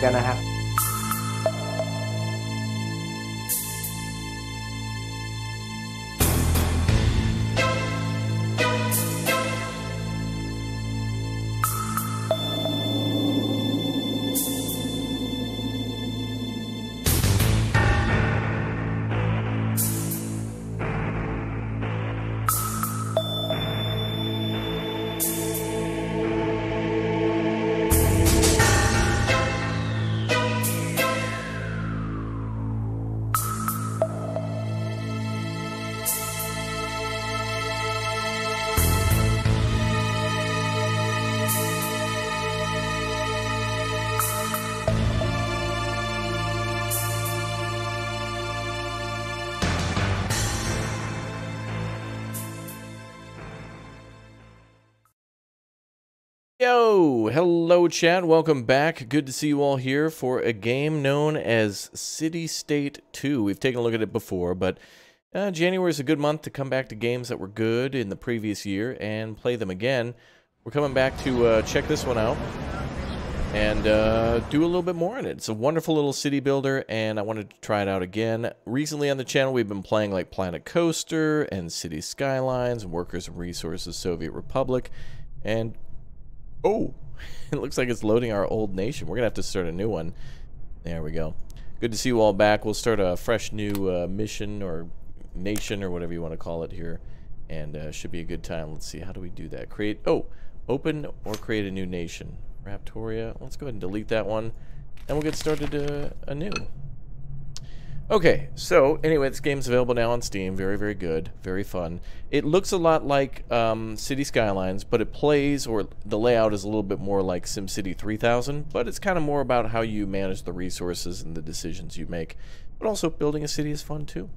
gonna have hello chat, welcome back. Good to see you all here for a game known as City State 2. We've taken a look at it before, but uh, January is a good month to come back to games that were good in the previous year and play them again. We're coming back to uh, check this one out and uh, do a little bit more in it. It's a wonderful little city builder, and I wanted to try it out again. Recently on the channel, we've been playing like Planet Coaster and City Skylines, Workers and Resources Soviet Republic, and Oh, it looks like it's loading our old nation. We're going to have to start a new one. There we go. Good to see you all back. We'll start a fresh new uh, mission or nation or whatever you want to call it here. And uh, should be a good time. Let's see. How do we do that? Create. Oh, open or create a new nation. Raptoria. Let's go ahead and delete that one. And we'll get started uh, anew. Okay, so anyway, this game's available now on Steam. Very, very good. Very fun. It looks a lot like um, City Skylines, but it plays, or the layout is a little bit more like SimCity 3000, but it's kind of more about how you manage the resources and the decisions you make. But also, building a city is fun too.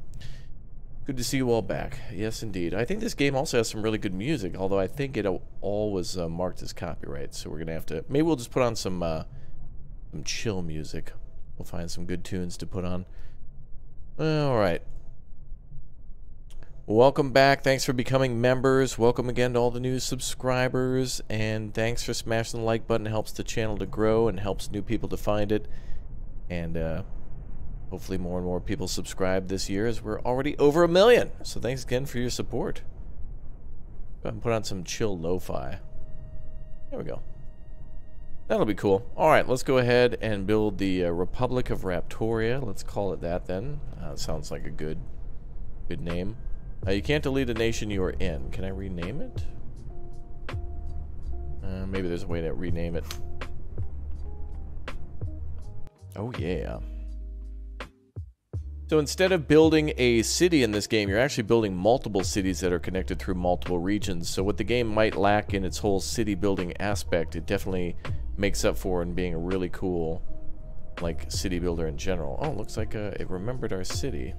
Good to see you all back. Yes, indeed. I think this game also has some really good music, although I think it all was uh, marked as copyright, so we're going to have to... Maybe we'll just put on some, uh, some chill music. We'll find some good tunes to put on. All right. Welcome back. Thanks for becoming members. Welcome again to all the new subscribers. And thanks for smashing the like button. It helps the channel to grow and helps new people to find it. And uh, hopefully more and more people subscribe this year as we're already over a million. So thanks again for your support. Go ahead and put on some chill lo-fi. There we go. That'll be cool. All right, let's go ahead and build the uh, Republic of Raptoria. Let's call it that then. Uh, sounds like a good, good name. Uh, you can't delete a nation you are in. Can I rename it? Uh, maybe there's a way to rename it. Oh yeah. So instead of building a city in this game, you're actually building multiple cities that are connected through multiple regions. So what the game might lack in its whole city building aspect, it definitely makes up for in being a really cool like city builder in general. Oh, looks like uh, it remembered our city.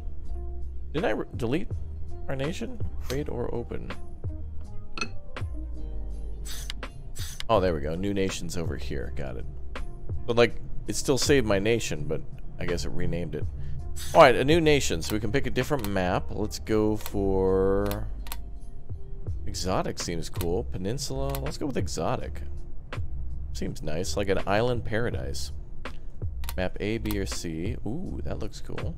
Didn't I delete our nation? Trade or open? Oh, there we go. New nation's over here. Got it. But like, it still saved my nation, but I guess it renamed it. Alright, a new nation. So we can pick a different map. Let's go for... Exotic seems cool. Peninsula. Let's go with exotic. Seems nice, like an island paradise. Map A, B, or C. Ooh, that looks cool.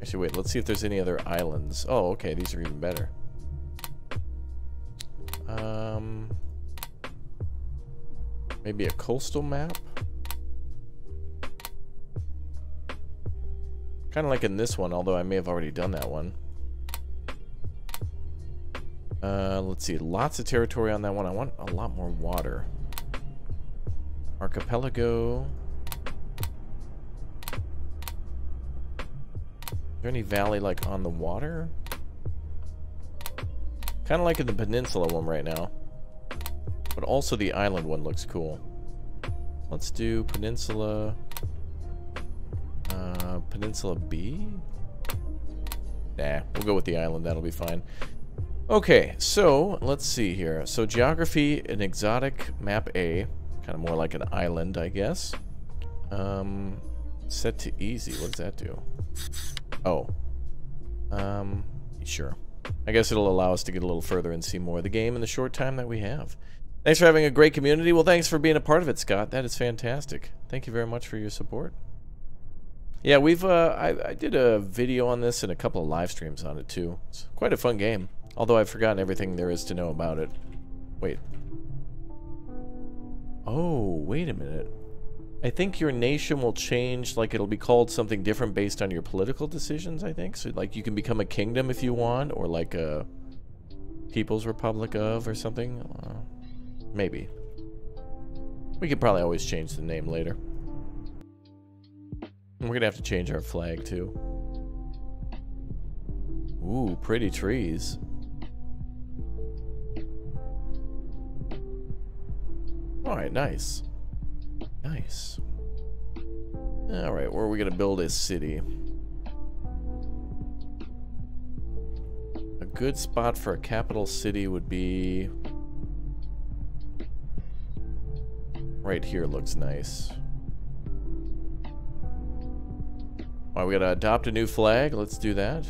Actually, wait, let's see if there's any other islands. Oh, okay, these are even better. Um, maybe a coastal map? Kind of like in this one, although I may have already done that one. Uh, let's see, lots of territory on that one. I want a lot more water. Archipelago. Is there any valley like on the water? Kind of like in the peninsula one right now. But also the island one looks cool. Let's do peninsula... Uh, peninsula B? Nah, we'll go with the island. That'll be fine. Okay, so let's see here. So geography, an exotic map A. Kind of more like an island, I guess. Um, set to easy. What does that do? Oh. Um, sure. I guess it'll allow us to get a little further and see more of the game in the short time that we have. Thanks for having a great community. Well, thanks for being a part of it, Scott. That is fantastic. Thank you very much for your support. Yeah, we've uh, I, I did a video on this and a couple of live streams on it too. It's quite a fun game, although I've forgotten everything there is to know about it. Wait. Oh, wait a minute. I think your nation will change, like it'll be called something different based on your political decisions, I think. So like you can become a kingdom if you want, or like a People's Republic of or something. Uh, maybe. We could probably always change the name later. We're gonna have to change our flag too. Ooh, pretty trees. Alright, nice. Nice. Alright, where are we gonna build a city? A good spot for a capital city would be... Right here looks nice. Alright, we gotta adopt a new flag. Let's do that.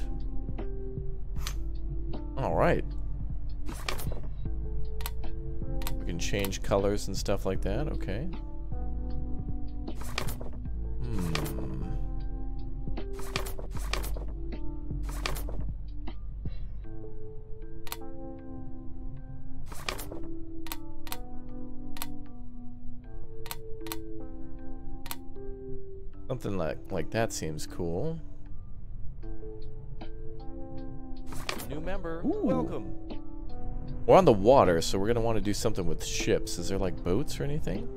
Alright. We can change colors and stuff like that. Okay. Hmm. Something like like that seems cool. New member, Ooh. welcome. We're on the water, so we're gonna want to do something with ships. Is there like boats or anything?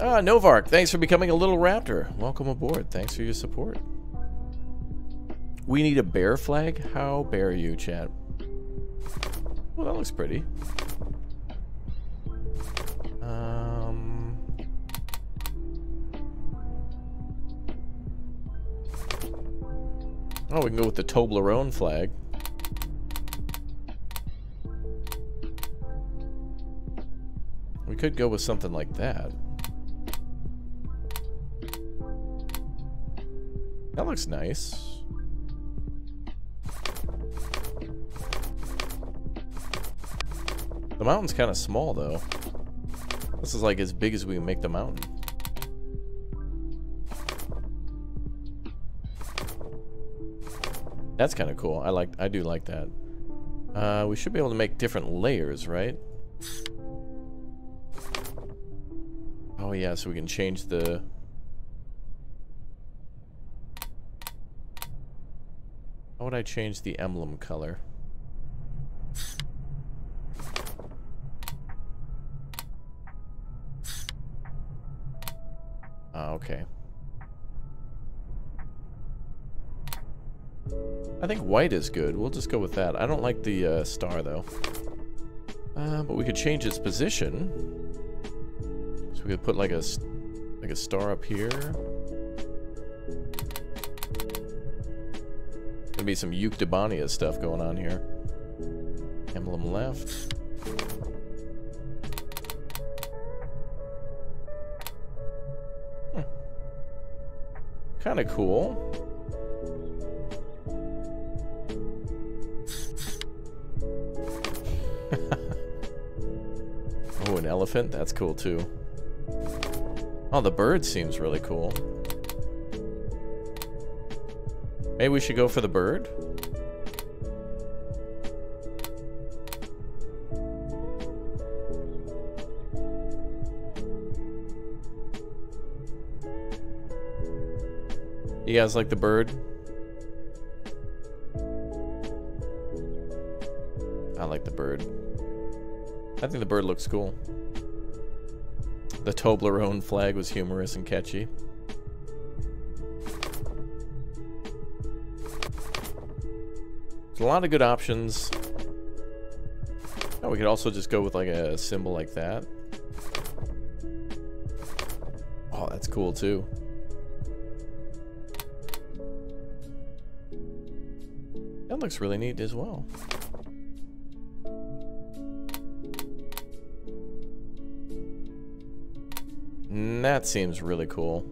Ah, Novark, thanks for becoming a little raptor. Welcome aboard. Thanks for your support. We need a bear flag? How bear you, chat? Well, that looks pretty. Um... Oh, we can go with the Toblerone flag. We could go with something like that. That looks nice. The mountain's kind of small, though. This is like as big as we can make the mountain. That's kind of cool. I like. I do like that. Uh, we should be able to make different layers, right? Oh yeah, so we can change the... How would I change the emblem color? Ah, okay. I think white is good. We'll just go with that. I don't like the uh, star, though. Uh, but we could change its position. So we could put like a, like a star up here. Gonna be some Euctibania stuff going on here. Emblem left. Hmm. Kind of cool. An elephant? That's cool too. Oh, the bird seems really cool. Maybe we should go for the bird? You guys like the bird? I like the bird. I think the bird looks cool. The Toblerone flag was humorous and catchy. There's a lot of good options. Oh, we could also just go with like a symbol like that. Oh, that's cool too. That looks really neat as well. That seems really cool.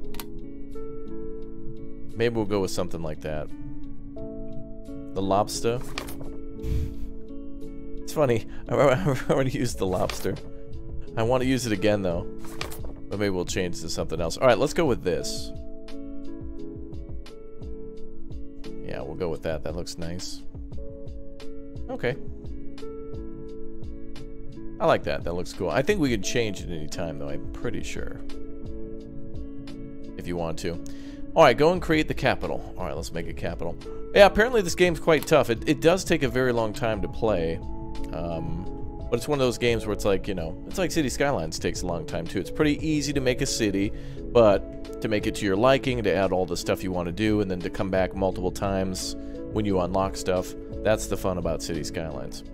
Maybe we'll go with something like that. The lobster. It's funny. I already used the lobster. I want to use it again, though. But maybe we'll change to something else. All right, let's go with this. Yeah, we'll go with that. That looks nice. Okay. I like that. That looks cool. I think we could change it any time, though. I'm pretty sure. If you want to. Alright, go and create the capital. Alright, let's make a capital. Yeah, apparently this game's quite tough. It, it does take a very long time to play. Um, but it's one of those games where it's like, you know, it's like City Skylines takes a long time too. It's pretty easy to make a city, but to make it to your liking, to add all the stuff you want to do, and then to come back multiple times when you unlock stuff, that's the fun about City Skylines.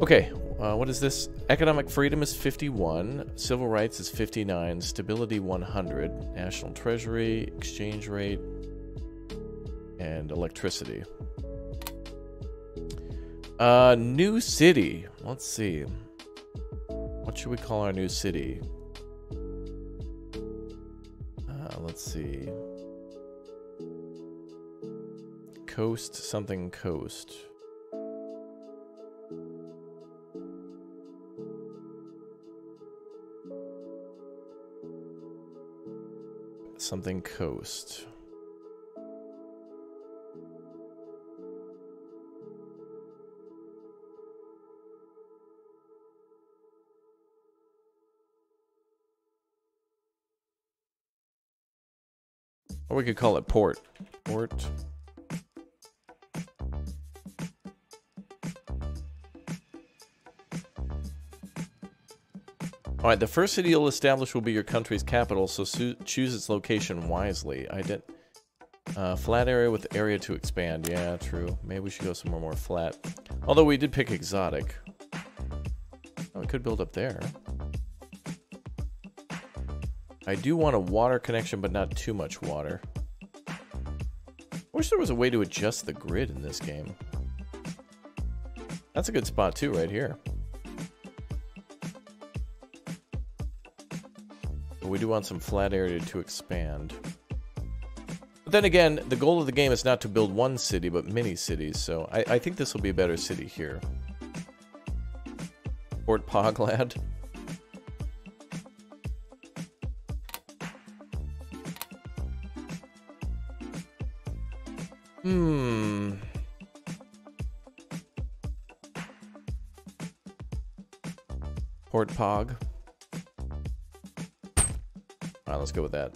Okay, uh, what is this? Economic freedom is 51, civil rights is 59, stability 100, national treasury, exchange rate, and electricity. Uh, new city. Let's see. What should we call our new city? Uh, let's see. Coast something coast. Something coast. Or we could call it port. Port. Alright, the first city you'll establish will be your country's capital, so choose its location wisely. I did... Uh, flat area with area to expand. Yeah, true. Maybe we should go somewhere more flat. Although we did pick exotic. Oh, we could build up there. I do want a water connection, but not too much water. I wish there was a way to adjust the grid in this game. That's a good spot too, right here. But we do want some flat area to expand. But then again, the goal of the game is not to build one city, but many cities, so I, I think this will be a better city here. Port Poglad. Hmm. Port Pog. Go with that.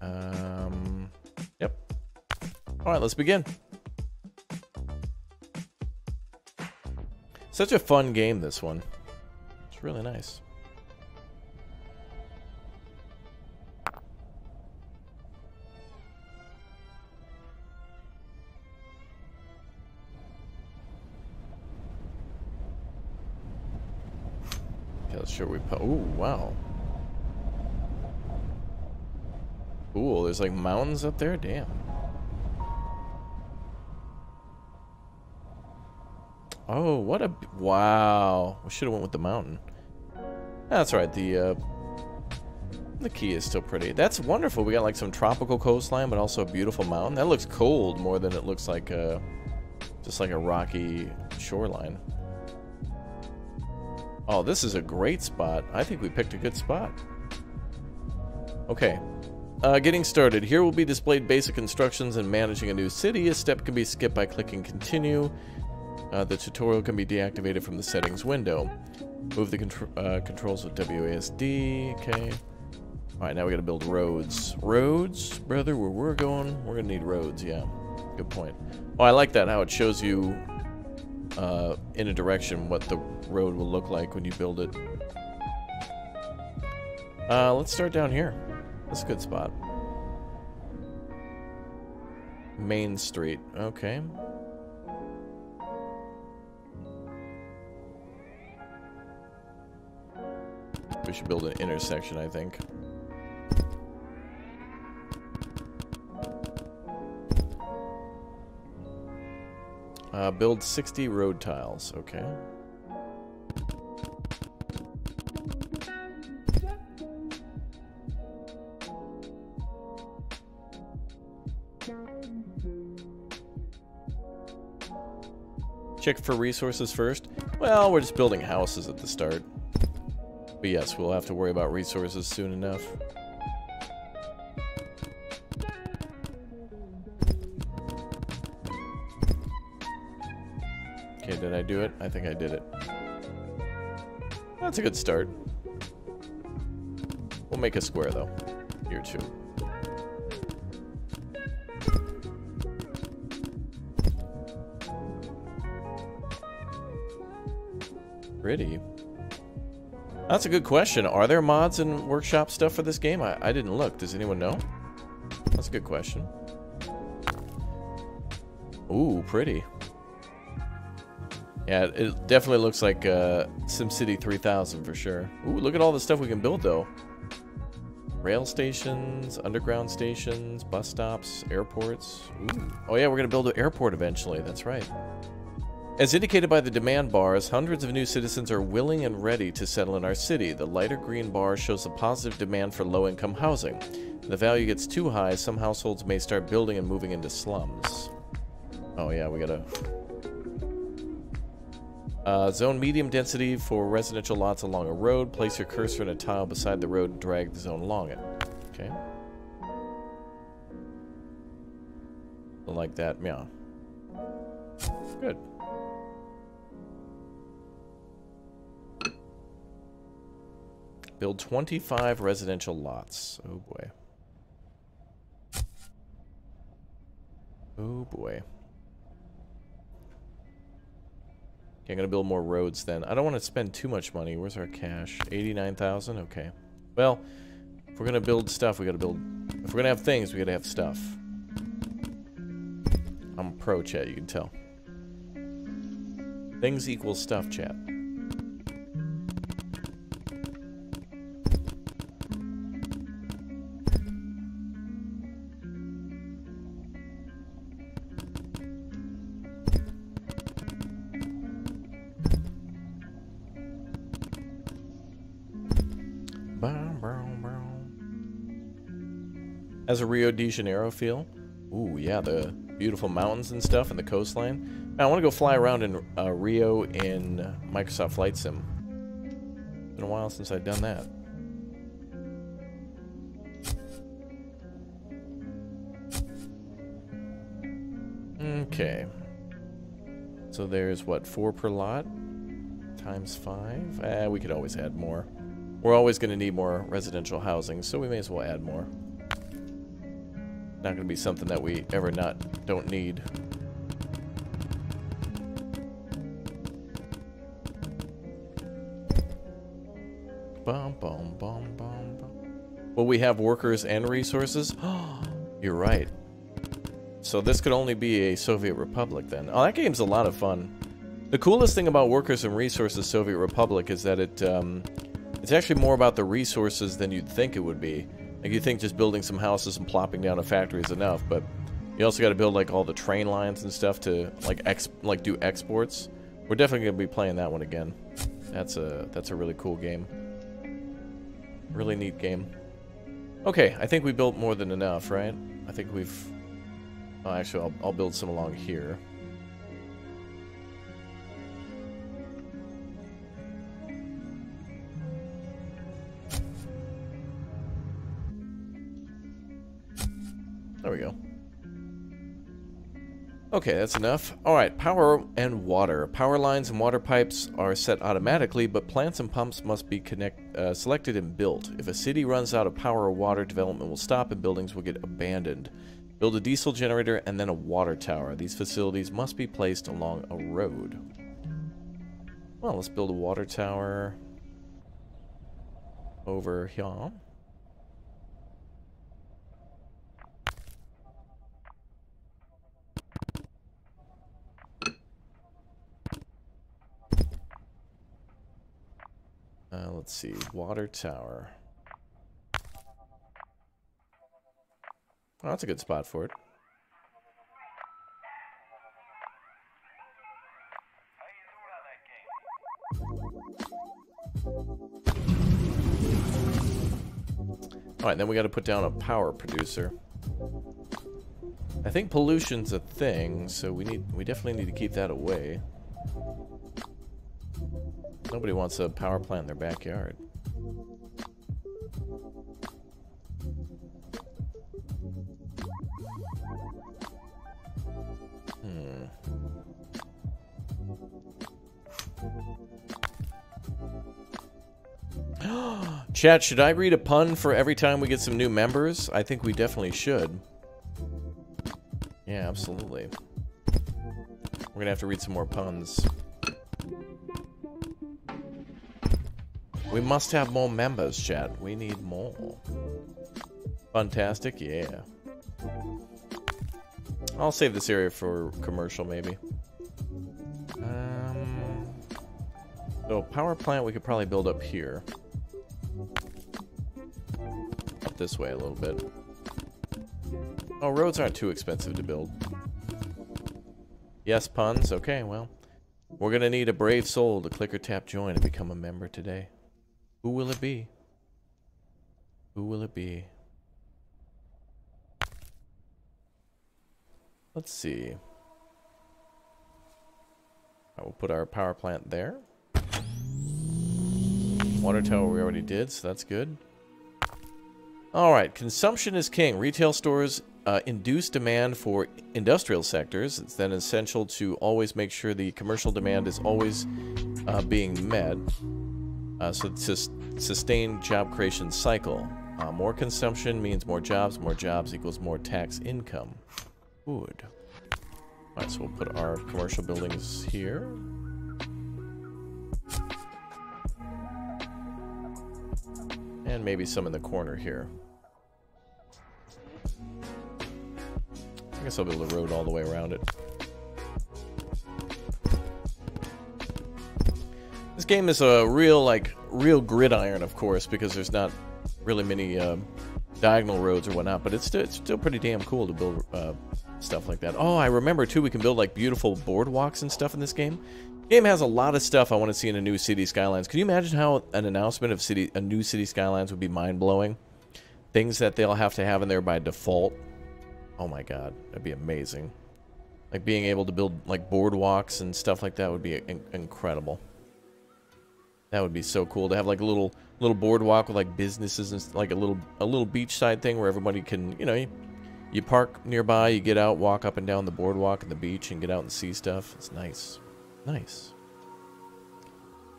Um, yep. Alright, let's begin. Such a fun game, this one. It's really nice. sure we put. Ooh, wow. Cool. There's like mountains up there. Damn. Oh, what a wow! We should have went with the mountain. That's right. The uh, the key is still pretty. That's wonderful. We got like some tropical coastline, but also a beautiful mountain. That looks cold more than it looks like a, uh, just like a rocky shoreline. Oh, this is a great spot. I think we picked a good spot. Okay. Uh, getting started. Here will be displayed basic instructions in managing a new city. A step can be skipped by clicking continue. Uh, the tutorial can be deactivated from the settings window. Move the contr uh, controls with WASD. Okay. Alright, now we gotta build roads. Roads? Brother, where we're going, we're gonna need roads, yeah. Good point. Oh, I like that, how it shows you uh, in a direction what the road will look like when you build it. Uh, let's start down here. That's a good spot. Main Street. Okay. We should build an intersection, I think. Uh, build 60 road tiles, okay. Check for resources first. Well, we're just building houses at the start. But yes, we'll have to worry about resources soon enough. Okay, did I do it? I think I did it. That's a good start. We'll make a square, though. Here, too. Pretty. That's a good question. Are there mods and workshop stuff for this game? I, I didn't look. Does anyone know? That's a good question. Ooh, pretty. Yeah, it definitely looks like uh, SimCity 3000 for sure. Ooh, look at all the stuff we can build, though. Rail stations, underground stations, bus stops, airports. Ooh. Oh yeah, we're going to build an airport eventually. That's right. As indicated by the demand bars, hundreds of new citizens are willing and ready to settle in our city. The lighter green bar shows a positive demand for low-income housing. If the value gets too high, some households may start building and moving into slums. Oh yeah, we gotta... Uh, zone medium density for residential lots along a road. Place your cursor in a tile beside the road and drag the zone along it. Okay. Like that, yeah. Good. Build 25 residential lots. Oh boy. Oh boy. Okay, I'm gonna build more roads then. I don't want to spend too much money. Where's our cash? 89,000? Okay. Well, if we're gonna build stuff, we gotta build... If we're gonna have things, we gotta have stuff. I'm pro, chat, you can tell. Things equal stuff, chat. Has a Rio de Janeiro feel. Ooh, yeah, the beautiful mountains and stuff and the coastline. Man, I want to go fly around in uh, Rio in Microsoft Flight Sim. It's Been a while since I've done that. Okay. So there's, what, four per lot? Times five? Eh, we could always add more. We're always going to need more residential housing, so we may as well add more. Not going to be something that we ever not don't need. Bum, bum, bum, bum, bum. We have workers and resources? You're right. So this could only be a Soviet Republic then. Oh, that game's a lot of fun. The coolest thing about Workers and Resources Soviet Republic is that it um, it's actually more about the resources than you'd think it would be. Like you think just building some houses and plopping down a factory is enough, but you also got to build like all the train lines and stuff to like ex like do exports. We're definitely gonna be playing that one again. That's a that's a really cool game. Really neat game. Okay, I think we built more than enough, right? I think we've. Actually, I'll I'll build some along here. There we go. Okay, that's enough. Alright, power and water. Power lines and water pipes are set automatically, but plants and pumps must be connect, uh, selected and built. If a city runs out of power or water, development will stop and buildings will get abandoned. Build a diesel generator and then a water tower. These facilities must be placed along a road. Well, let's build a water tower over here. Let's see, water tower. Oh, that's a good spot for it. Alright, then we got to put down a power producer. I think pollution's a thing, so we need we definitely need to keep that away. Nobody wants a power plant in their backyard. Hmm. Chat, should I read a pun for every time we get some new members? I think we definitely should. Yeah, absolutely. We're gonna have to read some more puns. We must have more members, chat. We need more. Fantastic, yeah. I'll save this area for commercial, maybe. Um, so, power plant we could probably build up here. Up this way a little bit. Oh, roads aren't too expensive to build. Yes, puns? Okay, well. We're gonna need a brave soul to click or tap join and become a member today. Who will it be? Who will it be? Let's see. I will put our power plant there. Water tower we already did, so that's good. Alright, consumption is king. Retail stores uh, induce demand for industrial sectors. It's then essential to always make sure the commercial demand is always uh, being met. Uh, so sustained job creation cycle. Uh, more consumption means more jobs. More jobs equals more tax income. Good. Alright, so we'll put our commercial buildings here. And maybe some in the corner here. I guess I'll build a road all the way around it. Game is a real, like, real gridiron, of course, because there's not really many uh, diagonal roads or whatnot, but it's still, it's still pretty damn cool to build uh, stuff like that. Oh, I remember, too, we can build, like, beautiful boardwalks and stuff in this game. Game has a lot of stuff I want to see in a new City Skylines. Can you imagine how an announcement of city, a new City Skylines would be mind-blowing? Things that they'll have to have in there by default. Oh my god, that'd be amazing. Like being able to build like boardwalks and stuff like that would be in incredible. That would be so cool to have like a little little boardwalk with like businesses and like a little a little beachside thing where everybody can, you know, you, you park nearby, you get out, walk up and down the boardwalk and the beach and get out and see stuff. It's nice. Nice.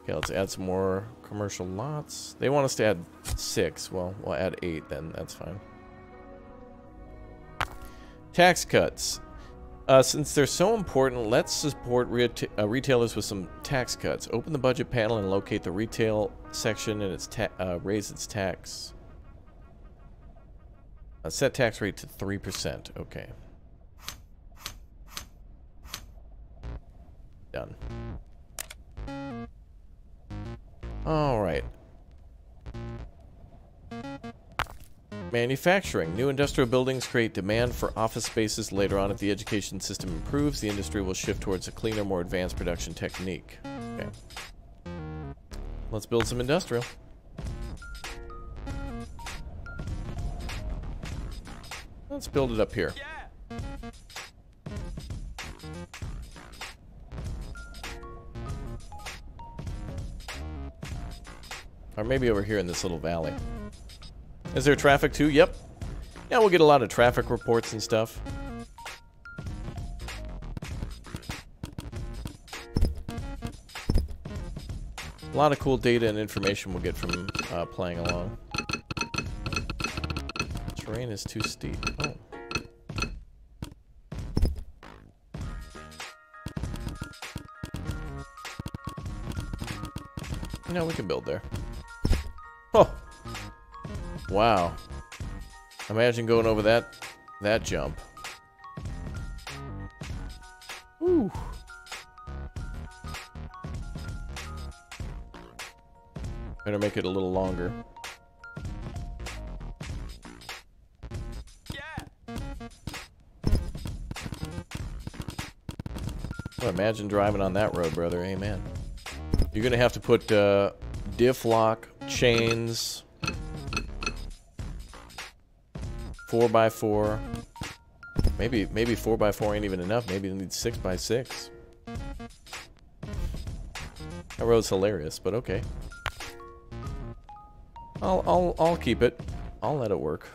Okay, let's add some more commercial lots. They want us to add six. Well, we'll add eight then. That's fine. Tax cuts. Uh, since they're so important, let's support reta uh, retailers with some tax cuts. Open the budget panel and locate the retail section and its uh, raise its tax. Uh, set tax rate to 3%. Okay. Done. All right. Manufacturing. New industrial buildings create demand for office spaces. Later on, if the education system improves, the industry will shift towards a cleaner, more advanced production technique. Okay. Let's build some industrial. Let's build it up here. Or maybe over here in this little valley. Is there traffic too? Yep. Yeah, we'll get a lot of traffic reports and stuff. A lot of cool data and information we'll get from uh, playing along. Terrain is too steep. Oh. You know, we can build there. Oh! Wow. Imagine going over that that jump. Ooh. Better make it a little longer. Well, imagine driving on that road, brother. Amen. You're gonna have to put uh, diff lock, chains, 4 by 4 Maybe maybe 4 by 4 ain't even enough. Maybe they need 6 by 6 That road's hilarious, but okay. I'll I'll I'll keep it. I'll let it work.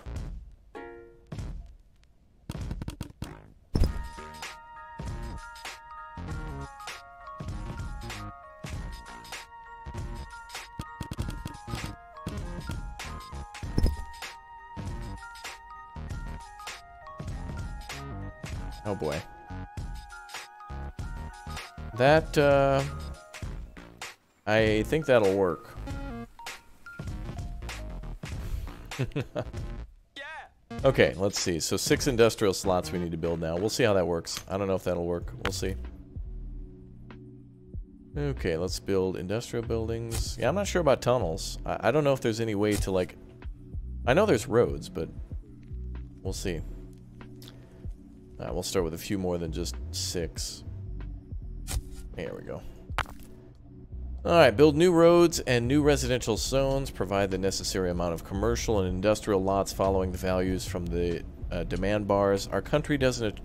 That, uh... I think that'll work. okay, let's see. So six industrial slots we need to build now. We'll see how that works. I don't know if that'll work. We'll see. Okay, let's build industrial buildings. Yeah, I'm not sure about tunnels. I, I don't know if there's any way to, like... I know there's roads, but we'll see. We'll start with a few more than just six. There we go. Alright, build new roads and new residential zones, provide the necessary amount of commercial and industrial lots following the values from the uh, demand bars. Our country doesn't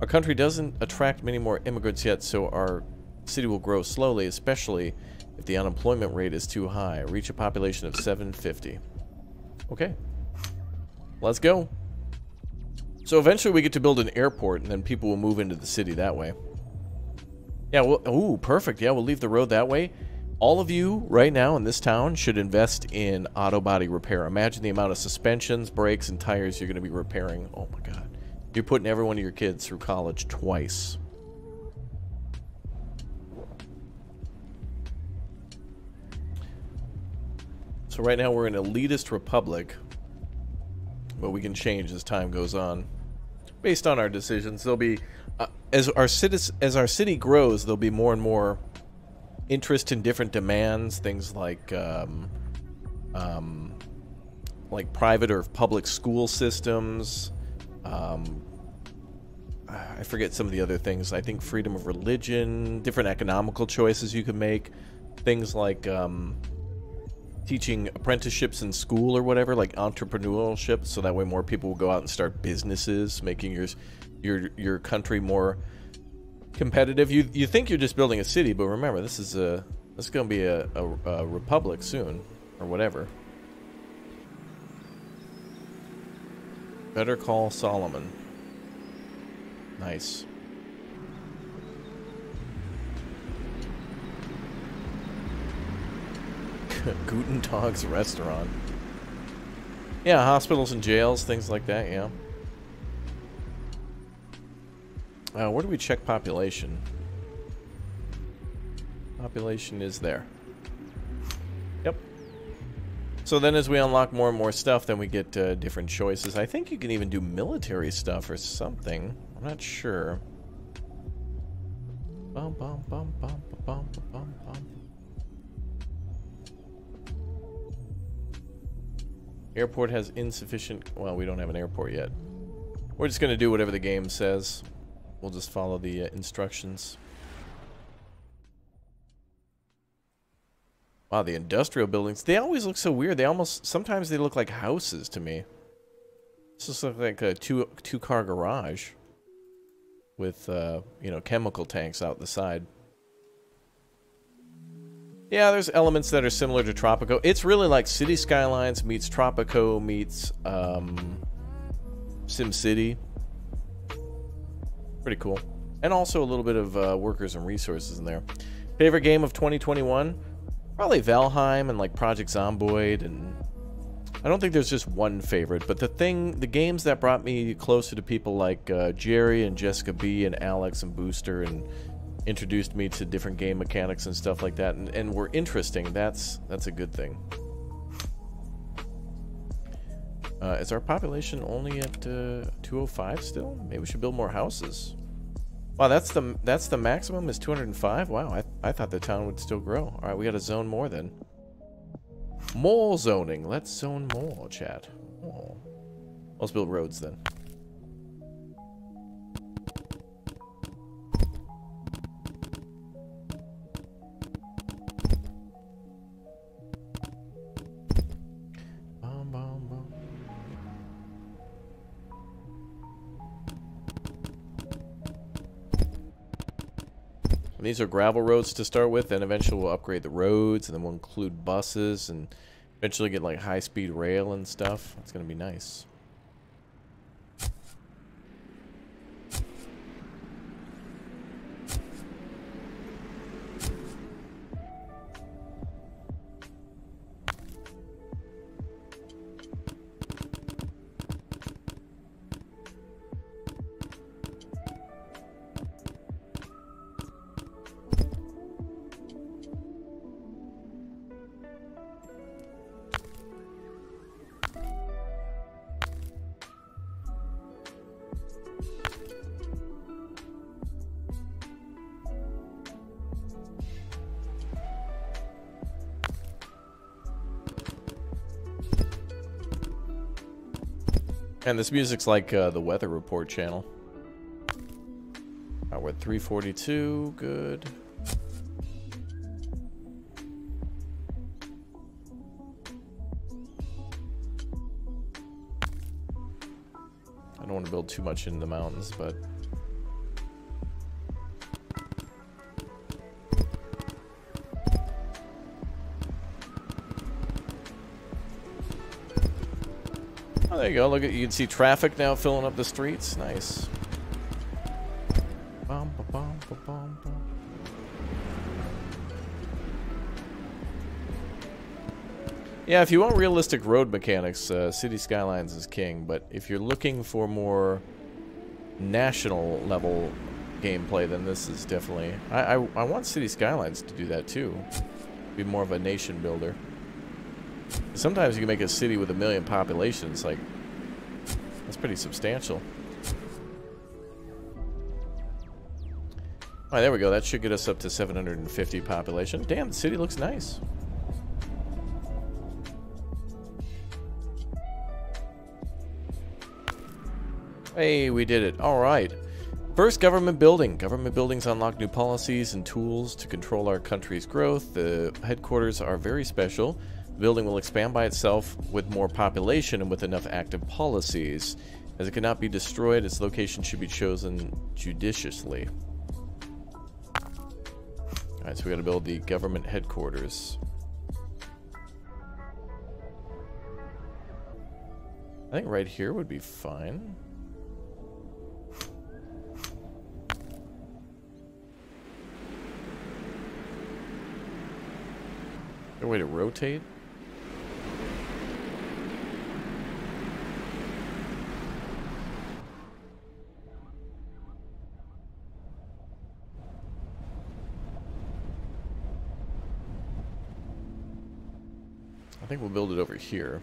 our country doesn't attract many more immigrants yet, so our city will grow slowly, especially if the unemployment rate is too high. Reach a population of 750. Okay. Let's go. So eventually we get to build an airport, and then people will move into the city that way. Yeah, well, ooh, perfect. Yeah, we'll leave the road that way. All of you right now in this town should invest in auto body repair. Imagine the amount of suspensions, brakes, and tires you're going to be repairing. Oh my god. You're putting every one of your kids through college twice. So right now we're an elitist republic, but we can change as time goes on. Based on our decisions, there'll be uh, as our city as our city grows, there'll be more and more interest in different demands, things like um, um, like private or public school systems. Um, I forget some of the other things. I think freedom of religion, different economical choices you can make, things like um, teaching apprenticeships in school or whatever, like entrepreneurship, so that way more people will go out and start businesses, making your your your country more competitive. You you think you're just building a city, but remember this is a this is going to be a, a, a republic soon, or whatever. Better call Solomon. Nice. Guten Tag's restaurant. Yeah, hospitals and jails, things like that, yeah. Uh, where do we check population? Population is there. Yep. So then as we unlock more and more stuff, then we get uh, different choices. I think you can even do military stuff or something. I'm not sure. Bum, bum, bum, bum, bum, bum, bum. Airport has insufficient... Well, we don't have an airport yet. We're just going to do whatever the game says. We'll just follow the uh, instructions. Wow, the industrial buildings. They always look so weird. They almost... Sometimes they look like houses to me. This looks like a two, two-car garage. With, uh, you know, chemical tanks out the side. Yeah, there's elements that are similar to Tropico. It's really like City Skylines meets Tropico meets um, SimCity. Pretty cool. And also a little bit of uh, workers and resources in there. Favorite game of 2021? Probably Valheim and like Project Zomboid and I don't think there's just one favorite, but the thing, the games that brought me closer to people like uh, Jerry and Jessica B and Alex and Booster and introduced me to different game mechanics and stuff like that and, and were interesting, that's that's a good thing. Uh, is our population only at uh, 205 still? Maybe we should build more houses. Wow, that's the that's the maximum is 205. Wow, I I thought the town would still grow. All right, we got to zone more then. More zoning. Let's zone more, chat. Oh. Let's build roads then. And these are gravel roads to start with, and eventually we'll upgrade the roads, and then we'll include buses, and eventually get like high-speed rail and stuff. It's going to be nice. And this music's like uh, the weather report channel. Right, we're at 342. Good. I don't want to build too much in the mountains, but there you go. Look at you can see traffic now filling up the streets. Nice. Bum, bum, bum, yeah, if you want realistic road mechanics, uh, City Skylines is king. But if you're looking for more national level gameplay, then this is definitely. I I, I want City Skylines to do that too. Be more of a nation builder. Sometimes you can make a city with a million populations, like, that's pretty substantial. Alright, there we go. That should get us up to 750 population. Damn, the city looks nice. Hey, we did it. Alright. First, government building. Government buildings unlock new policies and tools to control our country's growth. The headquarters are very special. The building will expand by itself with more population and with enough active policies. As it cannot be destroyed, its location should be chosen judiciously. Alright, so we gotta build the government headquarters. I think right here would be fine. a way to rotate? I think we'll build it over here.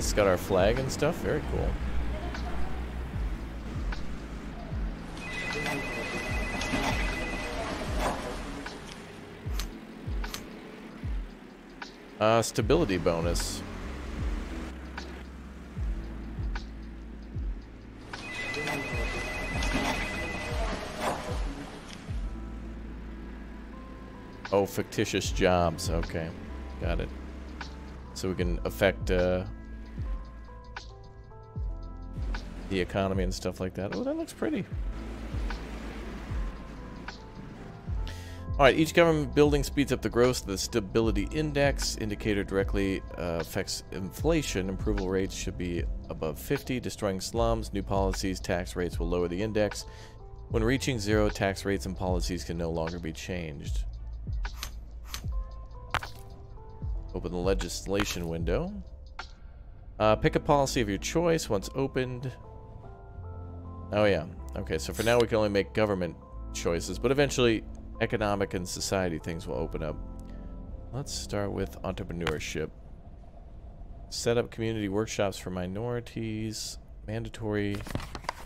Nice, got our flag and stuff, very cool. Uh, stability bonus. Oh, fictitious jobs. Okay. Got it. So we can affect uh, the economy and stuff like that. Oh, that looks pretty. Alright, each government building speeds up the growth the stability index. Indicator directly uh, affects inflation. Approval rates should be above 50. Destroying slums, new policies, tax rates will lower the index. When reaching zero, tax rates and policies can no longer be changed. Open the legislation window. Uh, pick a policy of your choice once opened. Oh yeah. Okay, so for now we can only make government choices, but eventually economic and society things will open up. Let's start with entrepreneurship. Set up community workshops for minorities. Mandatory.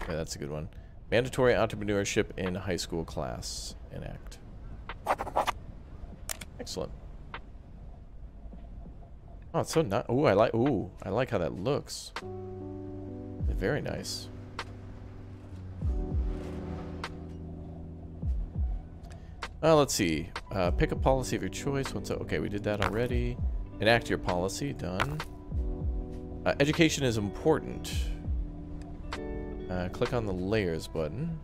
Yeah, that's a good one. Mandatory entrepreneurship in high school class. Enact. Excellent. Oh, it's so nice. Ooh, I like. Ooh, I like how that looks. Very nice. Uh, let's see. Uh, pick a policy of your choice. What's okay? We did that already. Enact your policy. Done. Uh, education is important. Uh, click on the layers button.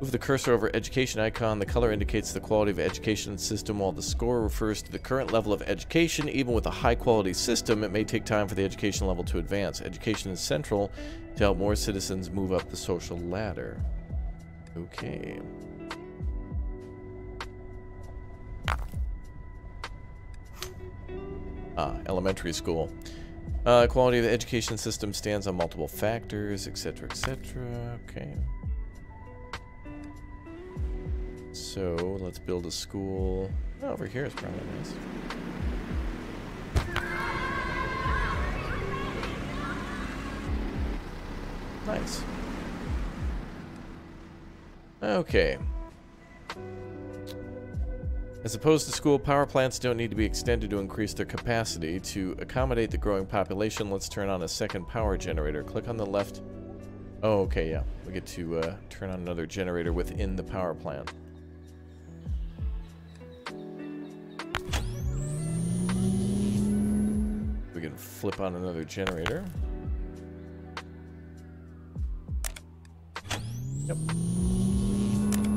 Move the cursor over education icon. The color indicates the quality of education system, while the score refers to the current level of education. Even with a high quality system, it may take time for the education level to advance. Education is central to help more citizens move up the social ladder. Okay. Ah, elementary school. Uh, quality of the education system stands on multiple factors, etc., etc. Okay. So, let's build a school. Oh, over here is probably nice. Nice. Okay. As opposed to school, power plants don't need to be extended to increase their capacity. To accommodate the growing population, let's turn on a second power generator. Click on the left. Oh, okay, yeah. We get to uh, turn on another generator within the power plant. We can flip on another generator. Yep.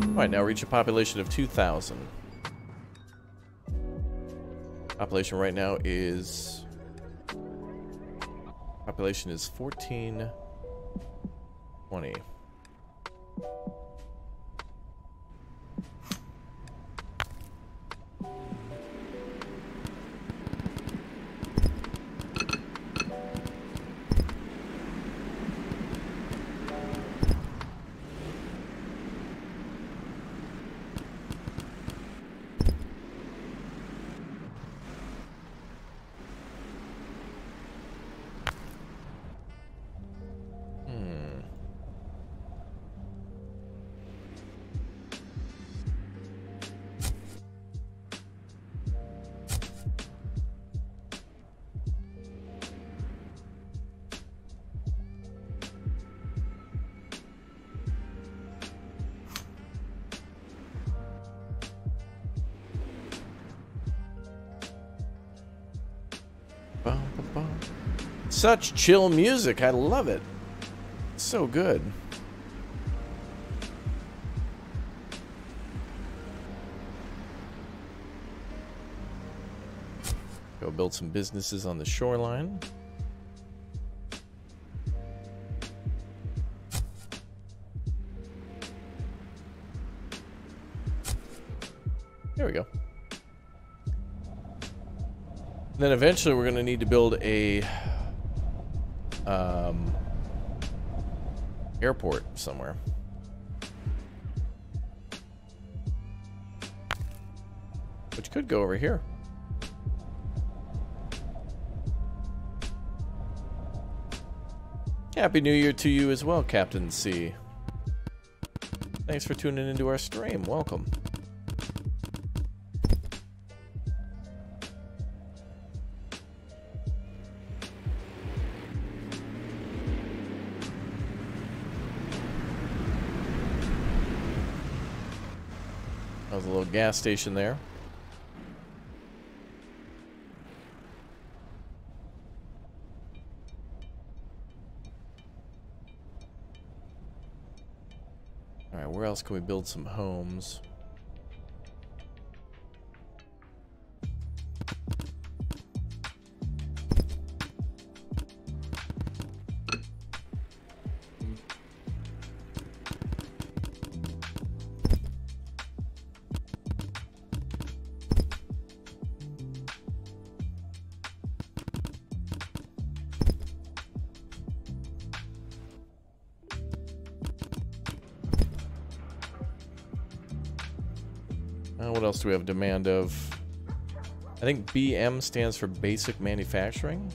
Alright, now reach a population of 2,000. Population right now is... Population is 1420. Such chill music. I love it. so good. Go build some businesses on the shoreline. There we go. Then eventually we're going to need to build a um, airport somewhere. Which could go over here. Happy New Year to you as well, Captain C. Thanks for tuning into our stream. Welcome. Gas station there. Alright, where else can we build some homes? Do we have demand of? I think BM stands for basic manufacturing.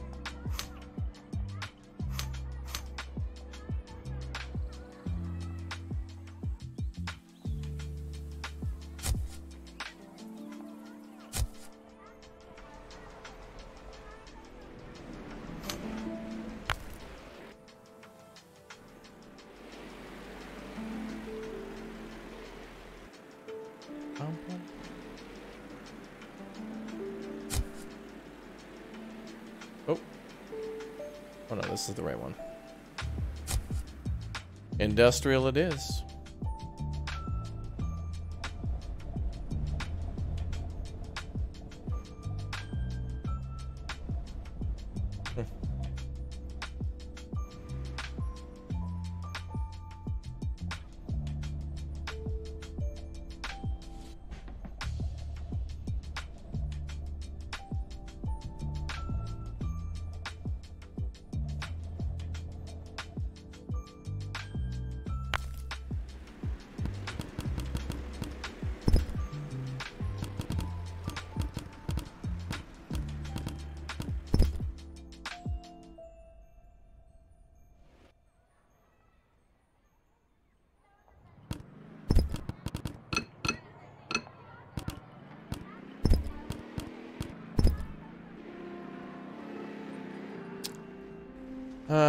Industrial it is.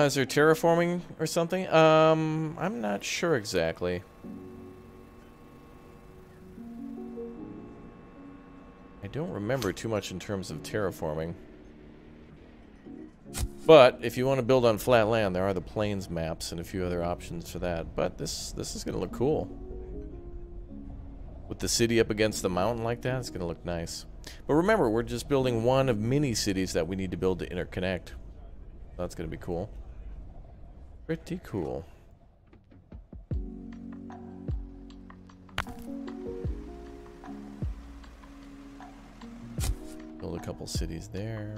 Is there terraforming or something? Um, I'm not sure exactly. I don't remember too much in terms of terraforming. But if you want to build on flat land, there are the plains maps and a few other options for that. But this this is going to look cool. With the city up against the mountain like that, it's going to look nice. But remember, we're just building one of many cities that we need to build to interconnect. That's going to be cool. Pretty cool. Build a couple cities there.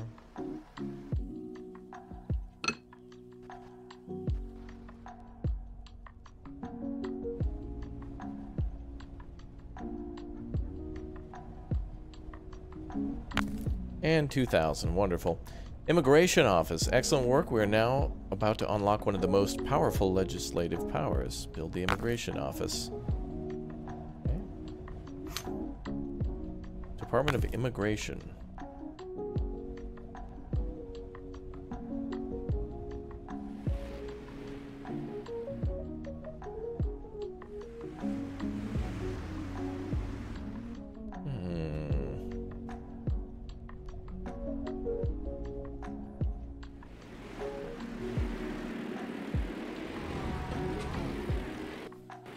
And 2,000. Wonderful. Immigration Office. Excellent work. We are now about to unlock one of the most powerful legislative powers. Build the Immigration Office. Okay. Department of Immigration.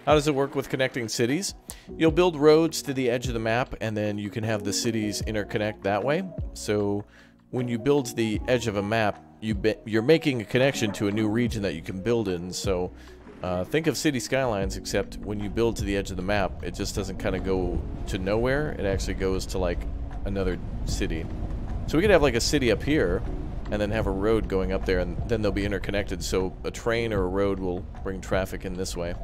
How does it work with connecting cities? You'll build roads to the edge of the map, and then you can have the cities interconnect that way. So when you build the edge of a map, you you're making a connection to a new region that you can build in. So uh, think of city skylines, except when you build to the edge of the map, it just doesn't kind of go to nowhere. It actually goes to like another city. So we could have like a city up here, and then have a road going up there, and then they'll be interconnected. So a train or a road will bring traffic in this way.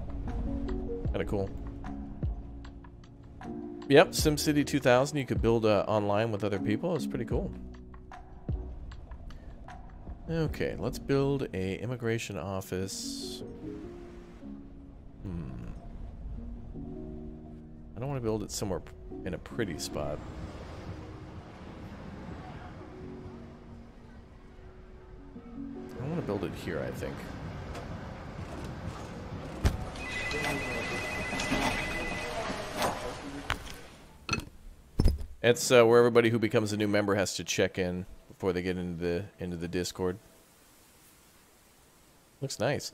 Kind of cool. Yep, SimCity 2000. You could build uh, online with other people. It's pretty cool. Okay, let's build a immigration office. Hmm. I don't want to build it somewhere in a pretty spot. I want to build it here, I think. It's uh, where everybody who becomes a new member has to check in before they get into the into the Discord. Looks nice.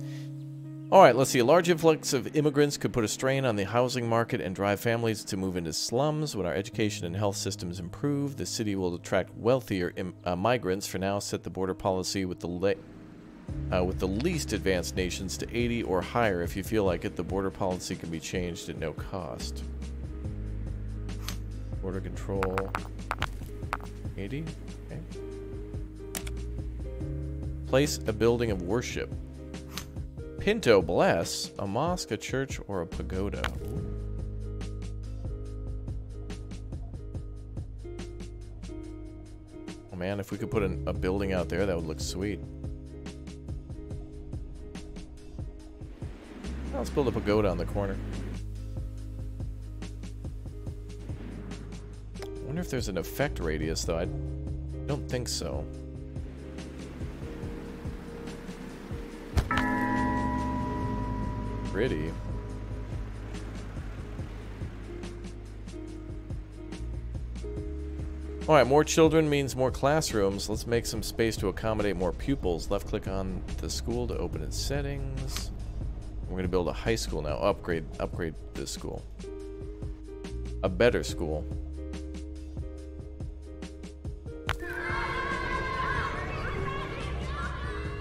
All right, let's see. A large influx of immigrants could put a strain on the housing market and drive families to move into slums. When our education and health systems improve, the city will attract wealthier uh, migrants. For now, set the border policy with the uh, with the least advanced nations to 80 or higher. If you feel like it, the border policy can be changed at no cost. Border control 80. Okay. Place a building of worship. Pinto bless a mosque, a church, or a pagoda. Oh man, if we could put an, a building out there, that would look sweet. Let's build a pagoda on the corner. I wonder if there's an effect radius, though. I don't think so. Pretty. Alright, more children means more classrooms. Let's make some space to accommodate more pupils. Left click on the school to open its settings. We're gonna build a high school now. Upgrade, upgrade this school. A better school.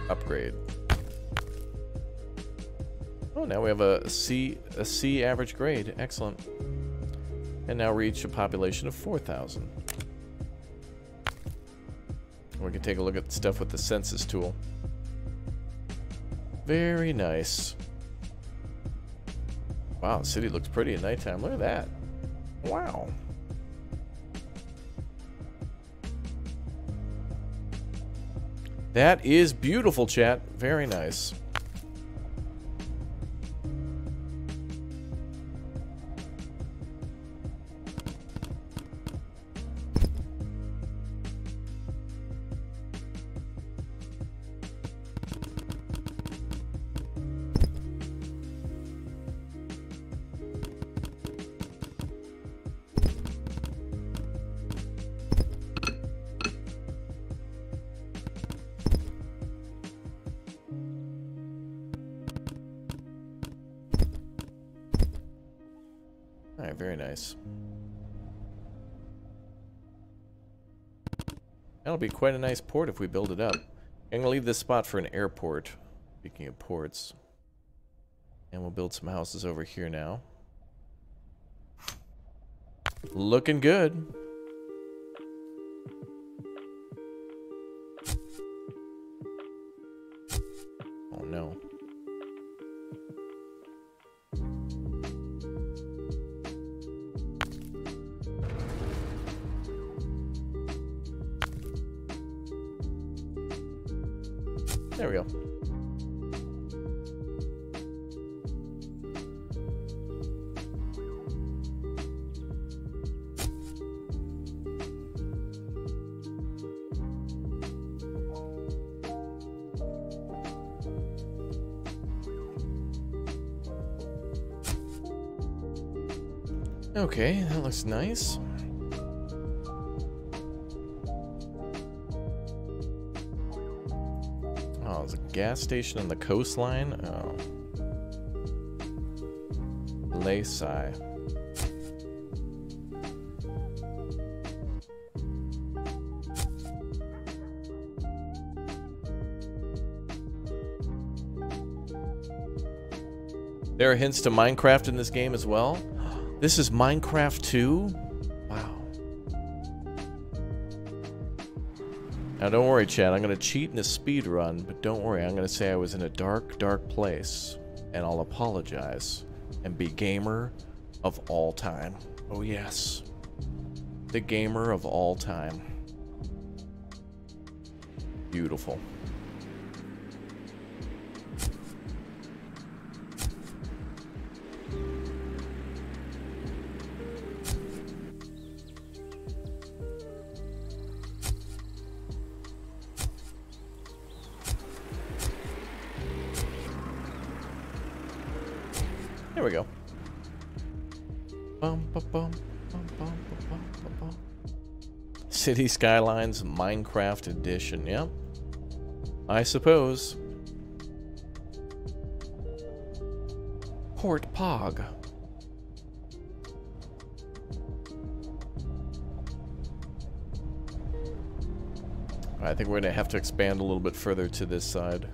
Upgrade. Oh, now we have a C, a C average grade. Excellent. And now reach a population of 4,000. We can take a look at stuff with the census tool. Very nice. Wow, the city looks pretty at nighttime. Look at that. Wow. That is beautiful, chat. Very nice. That'll be quite a nice port if we build it up. I'm gonna leave this spot for an airport. Speaking of ports. And we'll build some houses over here now. Looking good. Oh no. There we go. Okay, that looks nice. Gas station on the coastline? Oh. Laysai. There are hints to Minecraft in this game as well. This is Minecraft 2? Now don't worry, Chad. I'm to cheat in a speed run, but don't worry. I'm to say I was in a dark, dark place, and I'll apologize and be gamer of all time. Oh, yes. The gamer of all time. Beautiful. City Skylines Minecraft Edition. Yep. I suppose. Port Pog. I think we're going to have to expand a little bit further to this side.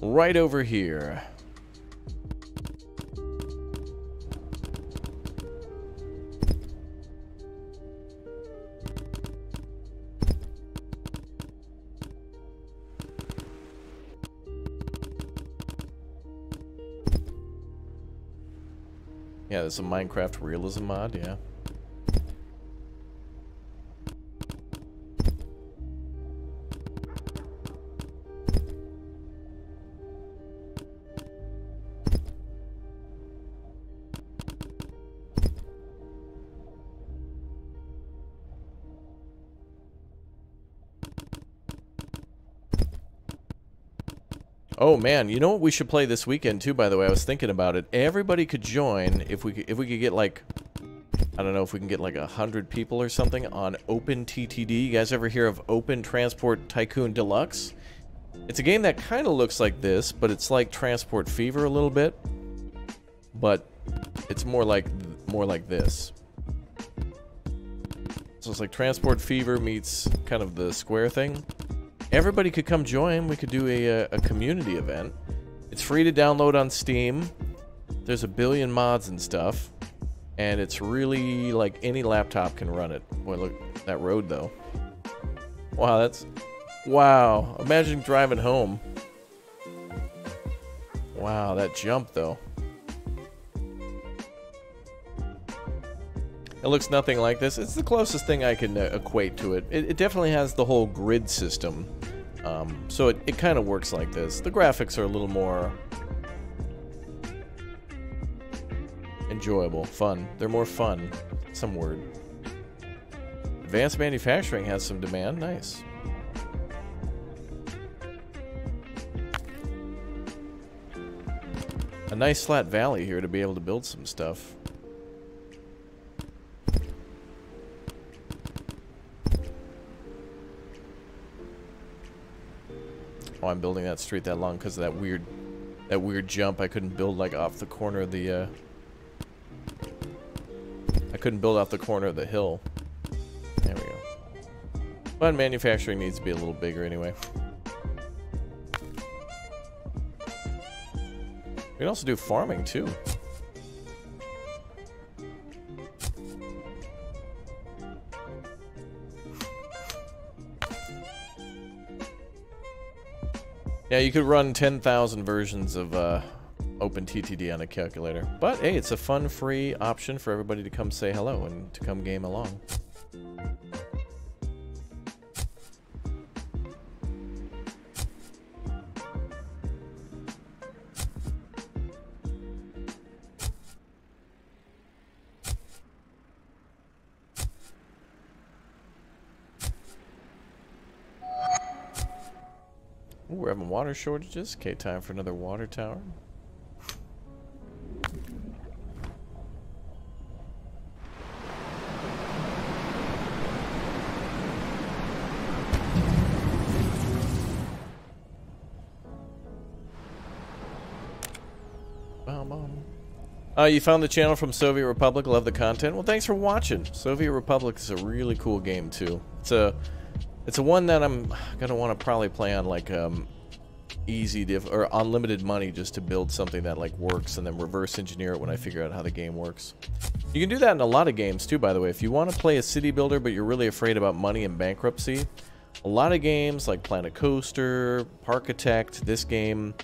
Right over here. some Minecraft realism mod, yeah. Oh man, you know what we should play this weekend too? By the way, I was thinking about it. Everybody could join if we could, if we could get like I don't know if we can get like a hundred people or something on Open TTD. You guys ever hear of Open Transport Tycoon Deluxe? It's a game that kind of looks like this, but it's like Transport Fever a little bit, but it's more like more like this. So it's like Transport Fever meets kind of the square thing. Everybody could come join. We could do a, a community event. It's free to download on Steam. There's a billion mods and stuff. And it's really like any laptop can run it. Boy, look that road though. Wow, that's wow. Imagine driving home. Wow, that jump though. It looks nothing like this. It's the closest thing I can uh, equate to it. it. it. definitely has the whole grid system. Um, so it, it kind of works like this. The graphics are a little more enjoyable, fun. They're more fun. Some word. Advanced manufacturing has some demand. Nice. A nice flat valley here to be able to build some stuff. Oh, I'm building that street that long because of that weird, that weird jump. I couldn't build like off the corner of the. Uh, I couldn't build off the corner of the hill. There we go. But manufacturing needs to be a little bigger anyway. We can also do farming too. Yeah, you could run 10,000 versions of uh, OpenTTD on a calculator. But hey, it's a fun, free option for everybody to come say hello and to come game along. Water shortages. Okay, time for another water tower. Uh, you found the channel from Soviet Republic. Love the content. Well, thanks for watching. Soviet Republic is a really cool game too. It's a, it's a one that I'm gonna want to probably play on like um, easy to or unlimited money just to build something that like works and then reverse engineer it when I figure out how the game works. You can do that in a lot of games too, by the way. If you want to play a city builder but you're really afraid about money and bankruptcy, a lot of games like Planet Coaster, Parkitect, this game,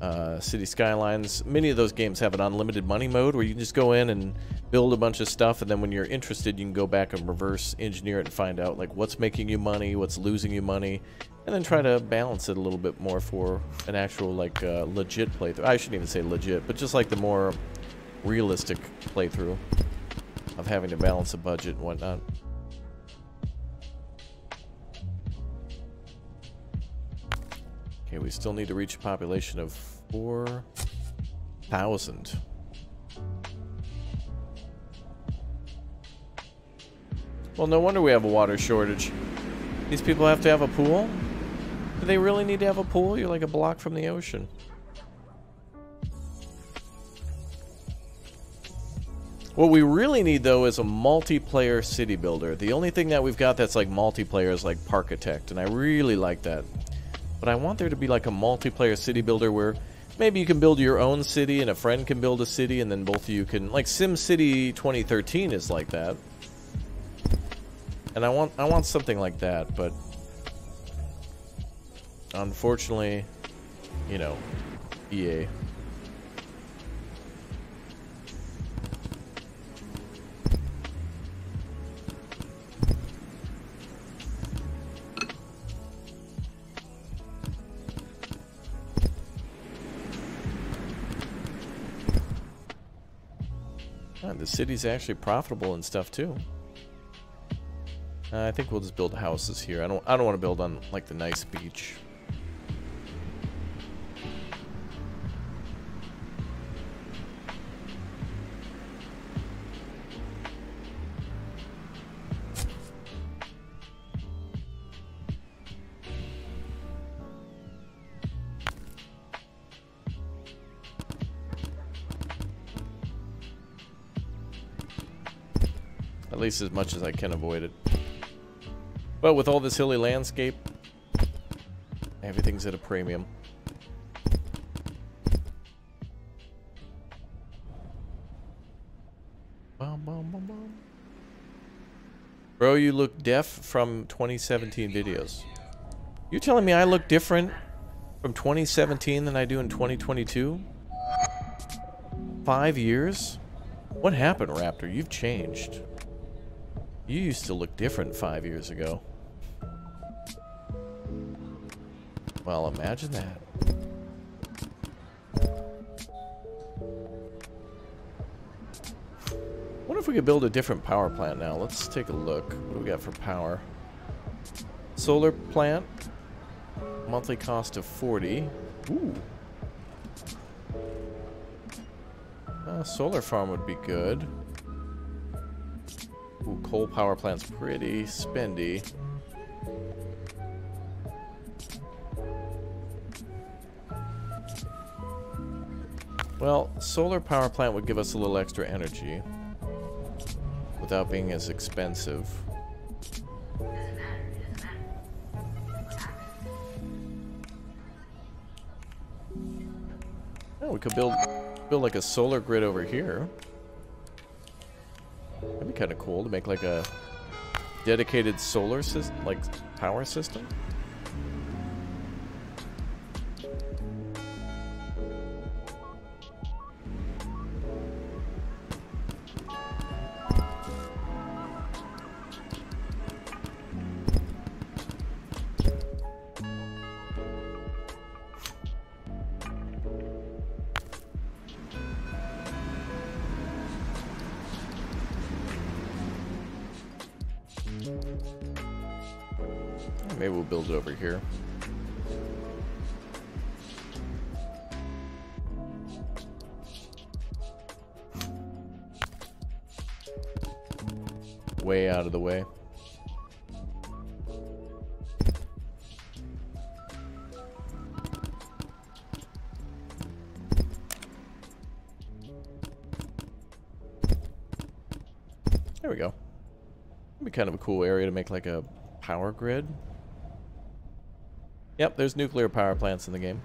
uh, City Skylines, many of those games have an unlimited money mode where you can just go in and build a bunch of stuff and then when you're interested you can go back and reverse engineer it and find out like what's making you money, what's losing you money, and then try to balance it a little bit more for an actual like uh, legit playthrough. I shouldn't even say legit, but just like the more realistic playthrough of having to balance a budget and whatnot. Okay, we still need to reach a population of 4,000. Well, no wonder we have a water shortage. These people have to have a pool? Do they really need to have a pool? You're like a block from the ocean. What we really need, though, is a multiplayer city builder. The only thing that we've got that's like multiplayer is like Parkitect, and I really like that. But I want there to be like a multiplayer city builder where maybe you can build your own city and a friend can build a city, and then both of you can... Like SimCity 2013 is like that. And I want I want something like that, but unfortunately, you know, EA. the city's actually profitable and stuff too. Uh, I think we'll just build houses here. I don't I don't want to build on like the nice beach. At least as much as I can avoid it. But with all this hilly landscape, everything's at a premium. Bro, you look deaf from 2017 videos. You telling me I look different from 2017 than I do in 2022? Five years? What happened, Raptor? You've changed. You used to look different five years ago. Well, imagine that. wonder if we could build a different power plant now. Let's take a look. What do we got for power? Solar plant. Monthly cost of 40. Ooh. Uh, solar farm would be good. Ooh, coal power plant's pretty spendy. Well, solar power plant would give us a little extra energy without being as expensive. Oh, we could build build like a solar grid over here. That'd be kind of cool to make like a dedicated solar system, like power system. Build over here. Way out of the way. There we go. It'd be kind of a cool area to make like a power grid. Yep, there's nuclear power plants in the game.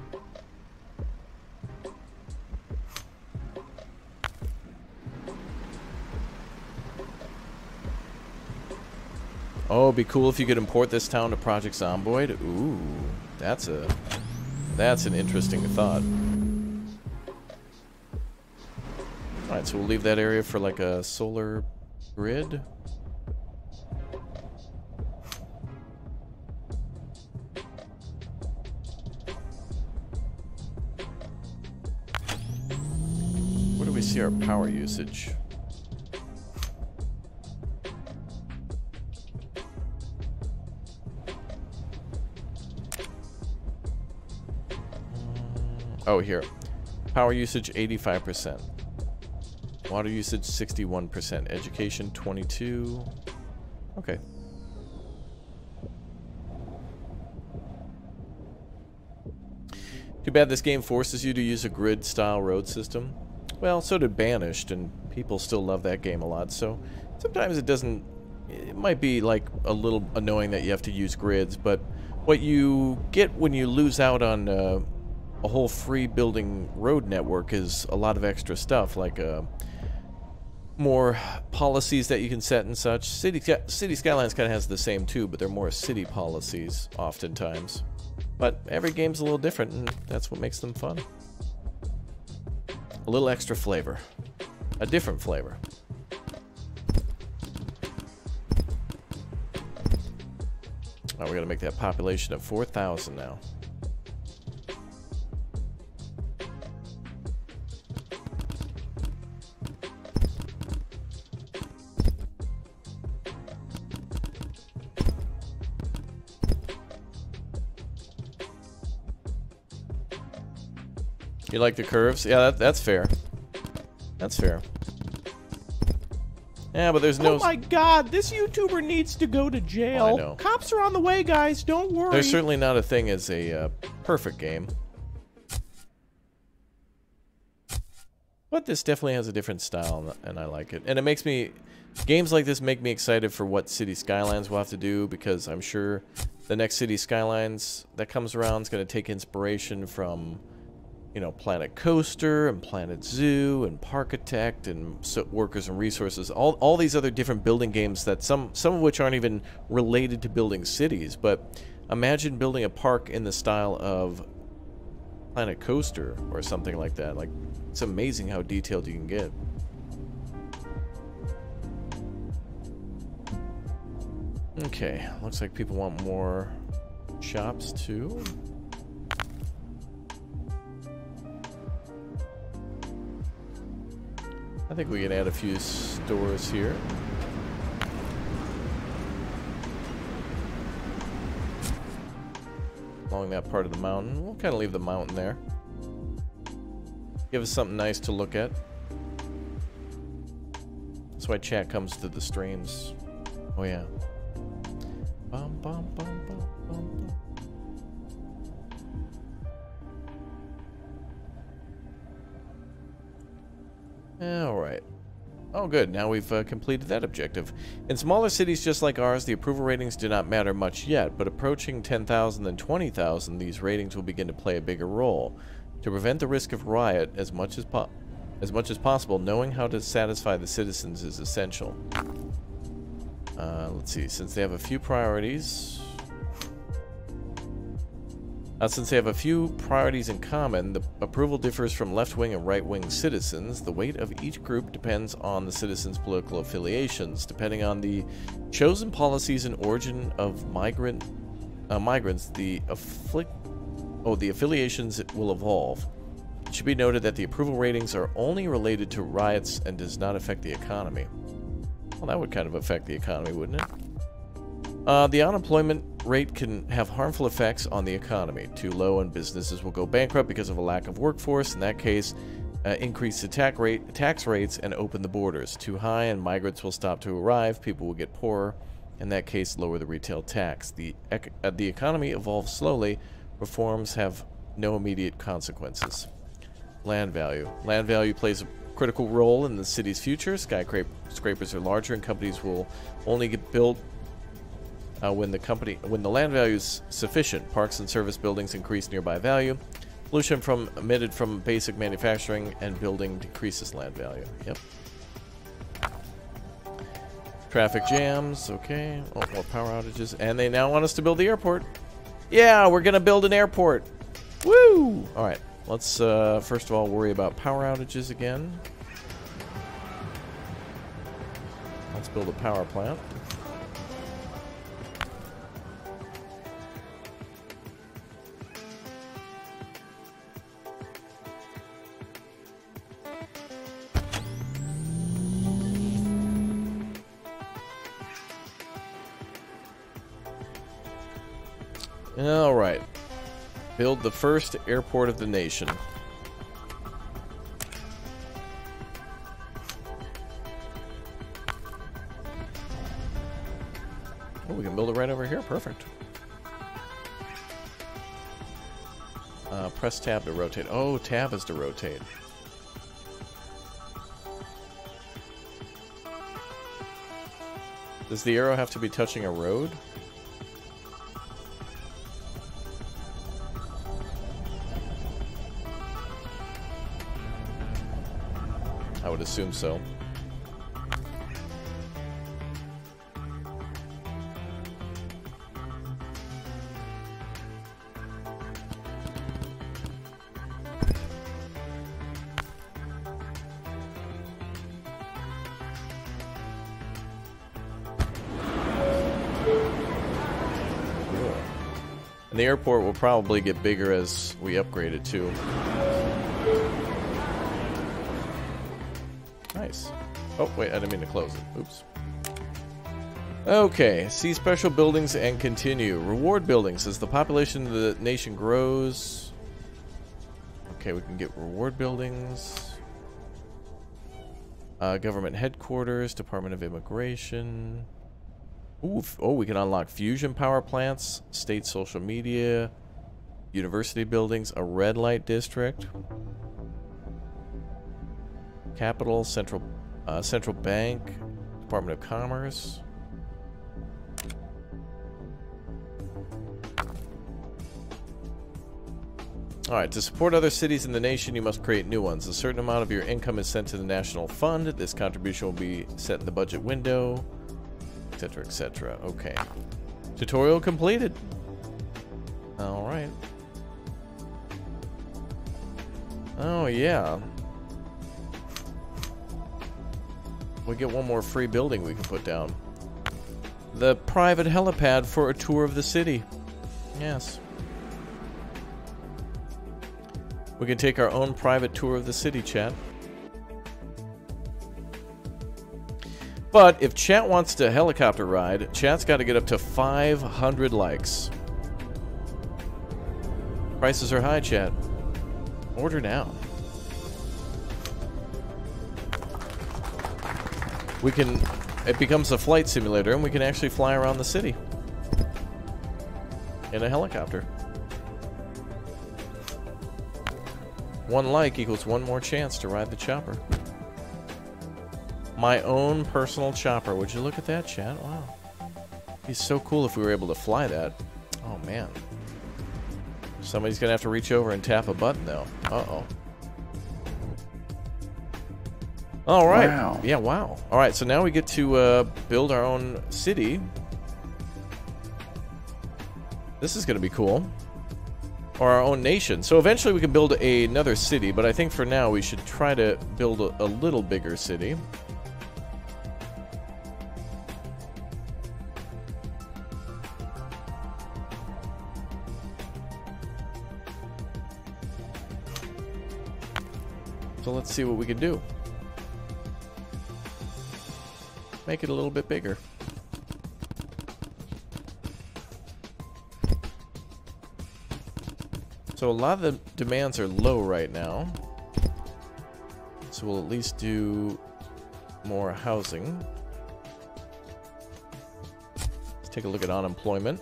Oh, it'd be cool if you could import this town to Project Zomboid. Ooh, that's a that's an interesting thought. Alright, so we'll leave that area for like a solar grid. Our power usage. Mm, oh, here. Power usage 85%. Water usage 61%. Education 22. Okay. Too bad this game forces you to use a grid-style road system. Well, so did Banished, and people still love that game a lot, so sometimes it doesn't... It might be, like, a little annoying that you have to use grids, but what you get when you lose out on uh, a whole free building road network is a lot of extra stuff, like uh, more policies that you can set and such. City, City Skylines kind of has the same too, but they're more city policies oftentimes. But every game's a little different, and that's what makes them fun. A little extra flavor. A different flavor. Oh, we gotta make that population of 4,000 now. You like the curves? Yeah, that, that's fair. That's fair. Yeah, but there's no... Oh my god, this YouTuber needs to go to jail. Oh, I know. Cops are on the way, guys. Don't worry. There's certainly not a thing as a uh, perfect game. But this definitely has a different style, and I like it. And it makes me games like this make me excited for what City Skylines will have to do because I'm sure the next City Skylines that comes around is going to take inspiration from, you know, Planet Coaster and Planet Zoo and Parkitect and so Workers and Resources. All, all these other different building games that some, some of which aren't even related to building cities. But imagine building a park in the style of Planet Coaster or something like that. Like, it's amazing how detailed you can get. Okay, looks like people want more shops too. I think we can add a few stores here. Along that part of the mountain. We'll kind of leave the mountain there. Give us something nice to look at. That's why chat comes to the streams. Oh yeah. Bum, bum, bum, bum. All right. Oh, good. Now we've uh, completed that objective. In smaller cities just like ours, the approval ratings do not matter much yet, but approaching 10,000 and 20,000, these ratings will begin to play a bigger role. To prevent the risk of riot as much as, as much as possible, knowing how to satisfy the citizens is essential. Uh, let's see, since they have a few priorities... Uh, since they have a few priorities in common, the approval differs from left-wing and right-wing citizens. The weight of each group depends on the citizens' political affiliations. Depending on the chosen policies and origin of migrant uh, migrants, the afflict oh the affiliations will evolve. It should be noted that the approval ratings are only related to riots and does not affect the economy. Well, that would kind of affect the economy, wouldn't it? Uh, the unemployment rate can have harmful effects on the economy. Too low and businesses will go bankrupt because of a lack of workforce. In that case, uh, increase the rate, tax rates and open the borders. Too high and migrants will stop to arrive. People will get poorer. In that case, lower the retail tax. The, ec uh, the economy evolves slowly. Reforms have no immediate consequences. Land value. Land value plays a critical role in the city's future. Skyscrapers are larger, and companies will only get built uh, when the company when the land value is sufficient. Parks and service buildings increase nearby value. Pollution from emitted from basic manufacturing and building decreases land value. Yep. Traffic jams. Okay. Oh, more power outages, and they now want us to build the airport. Yeah, we're gonna build an airport. Woo! All right. Let's uh, first of all worry about power outages again. Let's build a power plant. All right. Build the first airport of the nation. Oh, we can build it right over here. Perfect. Uh, press tab to rotate. Oh, tab is to rotate. Does the arrow have to be touching a road? Would assume so. And the airport will probably get bigger as we upgrade it too. Oh, wait, I didn't mean to close it. Oops. Okay, see special buildings and continue. Reward buildings. As the population of the nation grows... Okay, we can get reward buildings. Uh, government headquarters, Department of Immigration. Ooh, oh, we can unlock fusion power plants, state social media, university buildings, a red light district, capital, central uh, central bank, Department of Commerce. Alright, to support other cities in the nation, you must create new ones. A certain amount of your income is sent to the National Fund. This contribution will be set in the budget window, etc., etc. Okay. Tutorial completed. Alright. Oh, yeah. We get one more free building we can put down. The private helipad for a tour of the city. Yes. We can take our own private tour of the city, chat. But if chat wants to helicopter ride, chat's got to get up to 500 likes. Prices are high, chat. Order now. We can... It becomes a flight simulator, and we can actually fly around the city. In a helicopter. One like equals one more chance to ride the chopper. My own personal chopper. Would you look at that, chat? Wow. He's so cool if we were able to fly that. Oh, man. Somebody's going to have to reach over and tap a button, though. Uh-oh. All right. Wow. Yeah, wow. All right, so now we get to uh, build our own city. This is going to be cool or our own nation. So eventually we can build a, another city, but I think for now we should try to build a, a little bigger city. So let's see what we can do. Make it a little bit bigger. So a lot of the demands are low right now. So we'll at least do more housing. Let's take a look at unemployment.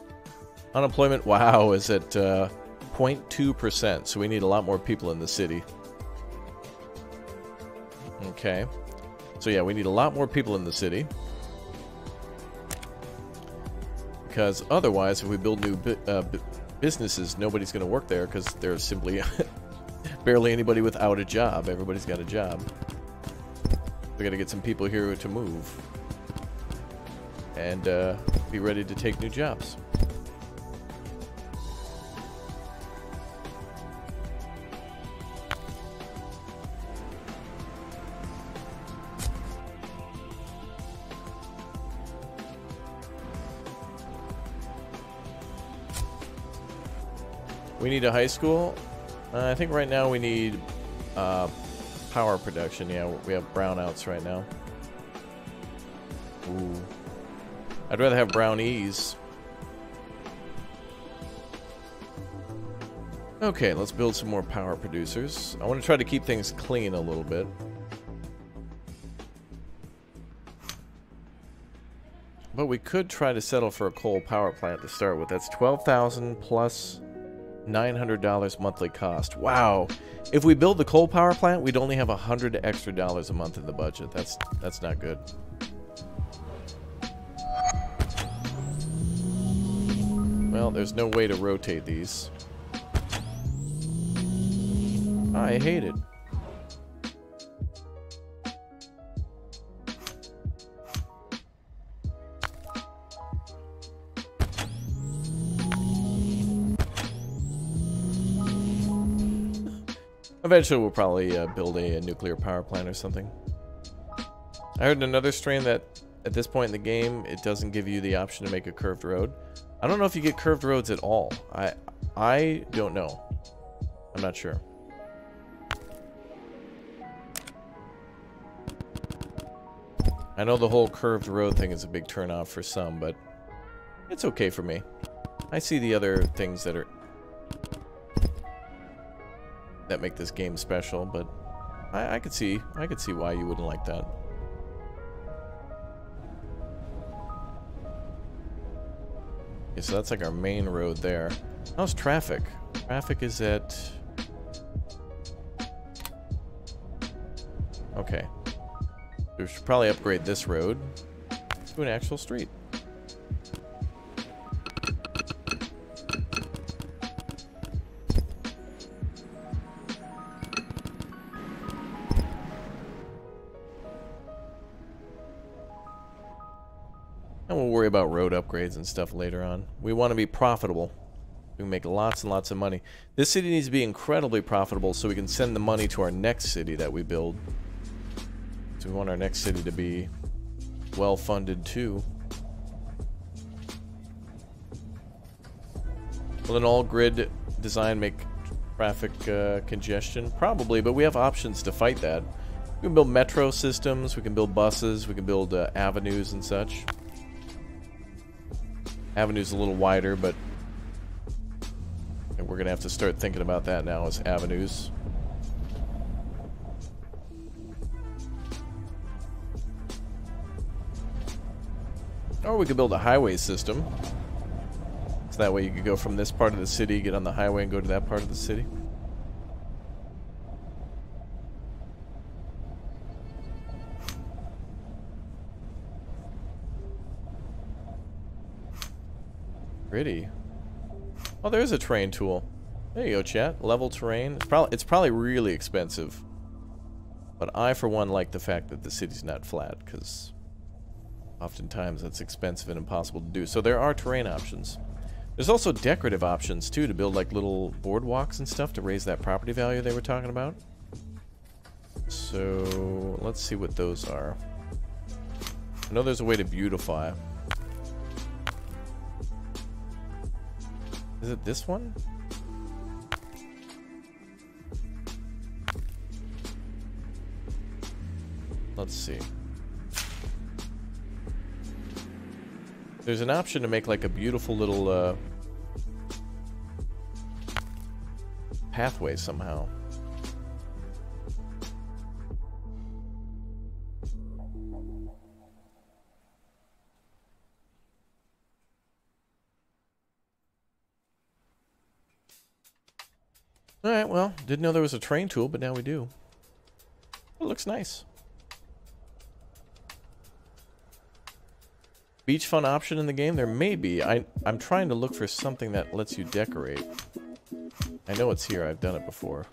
Unemployment, wow, is at 0.2%, uh, so we need a lot more people in the city. Okay. So yeah, we need a lot more people in the city. Because otherwise, if we build new uh, businesses, nobody's going to work there because there's simply barely anybody without a job. Everybody's got a job. We got to get some people here to move and uh, be ready to take new jobs. We need a high school. Uh, I think right now we need uh, power production. Yeah, we have brownouts right now. Ooh. I'd rather have brownies. Okay, let's build some more power producers. I want to try to keep things clean a little bit. But we could try to settle for a coal power plant to start with. That's 12,000 plus $900 monthly cost. Wow. If we build the coal power plant, we'd only have a 100 extra dollars a month in the budget. That's that's not good. Well, there's no way to rotate these. I hate it. Eventually, we'll probably uh, build a, a, nuclear power plant or something. I heard another strain that at this point in the game, it doesn't give you the option to make a curved road. I don't know if you get curved roads at all. I I don't know. I'm not sure. I know the whole curved road thing is a big turnoff for some, but it's okay for me. I see the other things that are that make this game special, but I, I could see I could see why you wouldn't like that. Okay, so that's like our main road there. How's traffic? Traffic is at... Okay. We should probably upgrade this road. to an actual street. Worry about road upgrades and stuff later on. We want to be profitable. We make lots and lots of money. This city needs to be incredibly profitable so we can send the money to our next city that we build. So we want our next city to be well funded too. Will an all grid design make traffic uh, congestion? Probably, but we have options to fight that. We can build metro systems, we can build buses, we can build uh, avenues and such. Avenue's a little wider, but we're going to have to start thinking about that now as avenues. Or we could build a highway system. So that way you could go from this part of the city, get on the highway, and go to that part of the city. Pretty. Oh, there's a terrain tool. There you go, chat. Level terrain. It's probably it's probably really expensive. But I, for one, like the fact that the city's not flat, because oftentimes that's expensive and impossible to do. So there are terrain options. There's also decorative options, too, to build like little boardwalks and stuff to raise that property value they were talking about. So let's see what those are. I know there's a way to beautify. Is it this one? Let's see. There's an option to make like a beautiful little uh, pathway somehow. Alright, well, didn't know there was a terrain tool, but now we do. It looks nice. Beach fun option in the game? There may be. I, I'm trying to look for something that lets you decorate. I know it's here. I've done it before.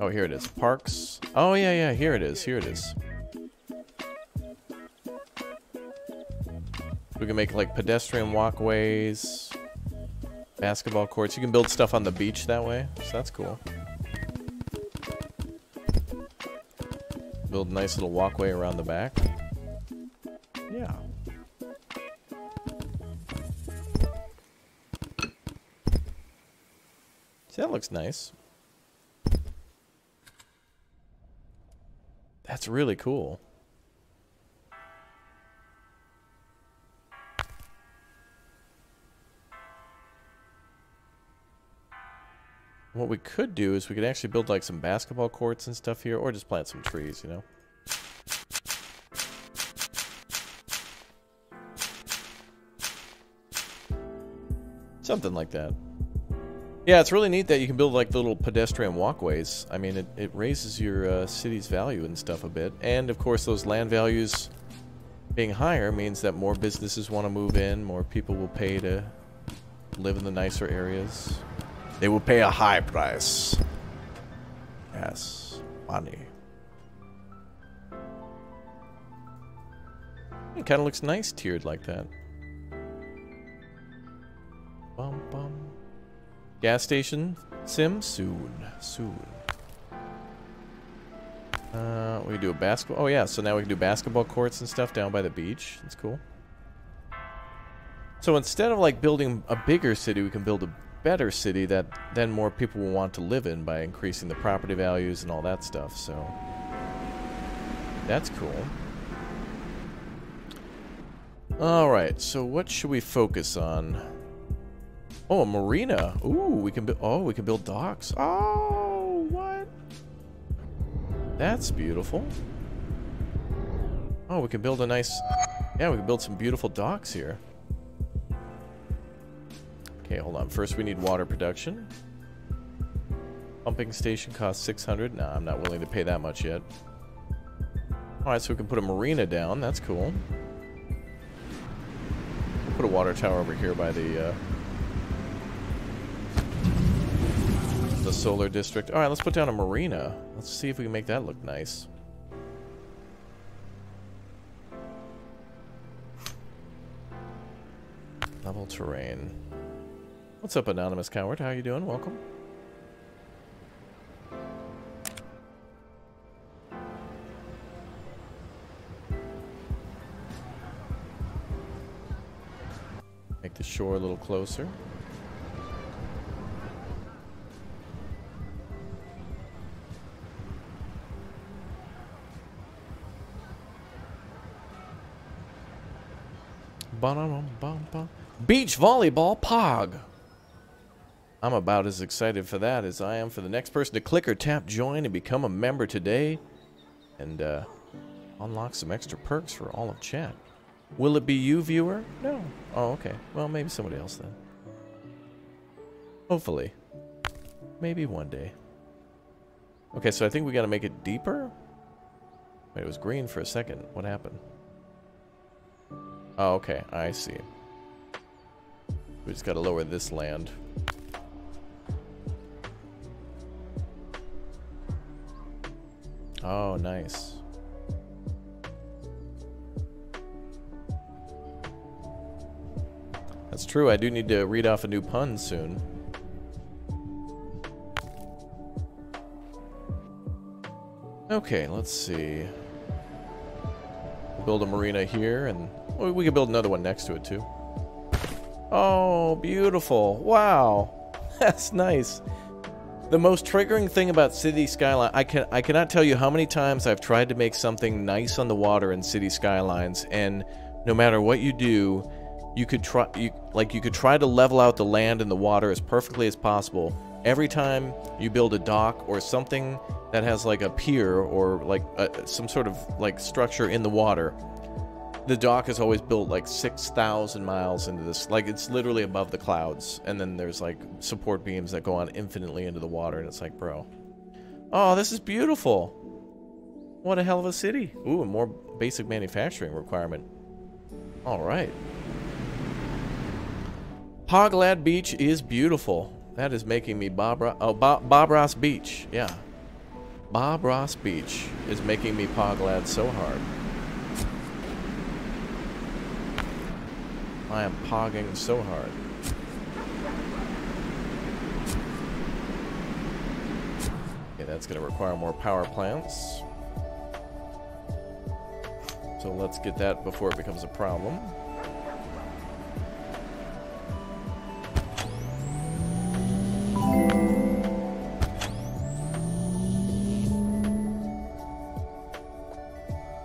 Oh, here it is. Parks. Oh, yeah, yeah. Here it is. Here it is. We can make, like, pedestrian walkways. Basketball courts. You can build stuff on the beach that way. So that's cool. Build a nice little walkway around the back. Yeah. See, that looks nice. That's really cool. What we could do is we could actually build like some basketball courts and stuff here, or just plant some trees, you know? Something like that. Yeah, it's really neat that you can build like little pedestrian walkways. I mean, it, it raises your uh, city's value and stuff a bit. And of course, those land values being higher means that more businesses want to move in, more people will pay to live in the nicer areas. They will pay a high price. Yes, money. It kind of looks nice tiered like that. Bum bum. Gas station sim soon, soon. Uh, we can do a basketball. Oh yeah, so now we can do basketball courts and stuff down by the beach. That's cool. So instead of like building a bigger city, we can build a better city that then more people will want to live in by increasing the property values and all that stuff. So that's cool. All right, so what should we focus on? Oh, a marina. Ooh, we can build. Oh, we can build docks. Oh, what? That's beautiful. Oh, we can build a nice. Yeah, we can build some beautiful docks here. Okay, hold on. First, we need water production. Pumping station costs 600. Nah, I'm not willing to pay that much yet. Alright, so we can put a marina down. That's cool. Put a water tower over here by the, uh, the solar district. Alright, let's put down a marina. Let's see if we can make that look nice. Level terrain. What's up, Anonymous Coward? How you doing? Welcome. Make the shore a little closer. Beach volleyball pog. I'm about as excited for that as I am for the next person to click or tap join and become a member today and uh, unlock some extra perks for all of chat. Will it be you, viewer? No. Oh, okay. Well, maybe somebody else then. Hopefully. Maybe one day. Okay, so I think we got to make it deeper? Wait, it was green for a second. What happened? Oh, okay. I see. We just got to lower this land. Oh, nice. That's true. I do need to read off a new pun soon. Okay, let's see. Build a marina here, and we can build another one next to it, too. Oh, beautiful. Wow. That's nice. The most triggering thing about City Skyline, I can I cannot tell you how many times I've tried to make something nice on the water in City Skylines, and no matter what you do, you could try you like you could try to level out the land and the water as perfectly as possible. Every time you build a dock or something that has like a pier or like a, some sort of like structure in the water, the dock is always built like 6,000 miles into this. Like, it's literally above the clouds. And then there's like support beams that go on infinitely into the water. And it's like, bro. Oh, this is beautiful. What a hell of a city. Ooh, a more basic manufacturing requirement. All right. Poglad Beach is beautiful. That is making me Bob, Ro oh, Bob, Bob Ross Beach. Yeah. Bob Ross Beach is making me Poglad so hard. I am pogging so hard. Okay, that's going to require more power plants. So let's get that before it becomes a problem.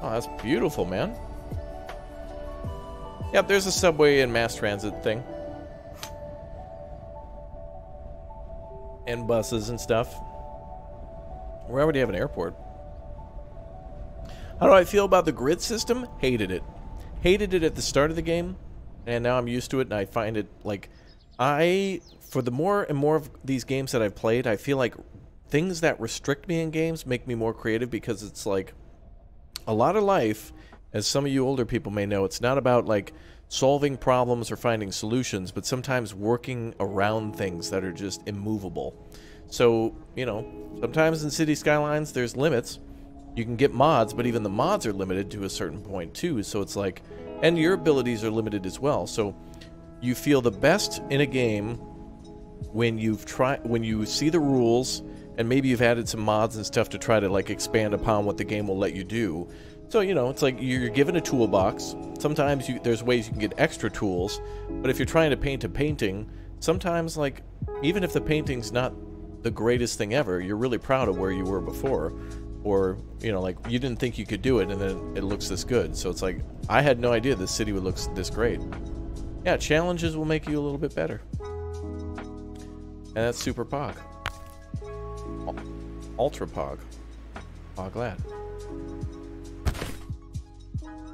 Oh, that's beautiful, man. Yep, there's a subway and mass transit thing. And buses and stuff. We already have an airport. How do I feel about the grid system? Hated it. Hated it at the start of the game, and now I'm used to it, and I find it, like, I, for the more and more of these games that I've played, I feel like things that restrict me in games make me more creative because it's like, a lot of life as some of you older people may know, it's not about like solving problems or finding solutions, but sometimes working around things that are just immovable. So, you know, sometimes in City Skylines there's limits. You can get mods, but even the mods are limited to a certain point too. So it's like, and your abilities are limited as well. So you feel the best in a game when you've tried, when you see the rules, and maybe you've added some mods and stuff to try to like expand upon what the game will let you do. So, you know, it's like you're given a toolbox. Sometimes you, there's ways you can get extra tools, but if you're trying to paint a painting, sometimes, like, even if the painting's not the greatest thing ever, you're really proud of where you were before. Or, you know, like, you didn't think you could do it, and then it looks this good. So it's like, I had no idea this city would look this great. Yeah, challenges will make you a little bit better. And that's Super Pog. Ultra Pog. Pog glad.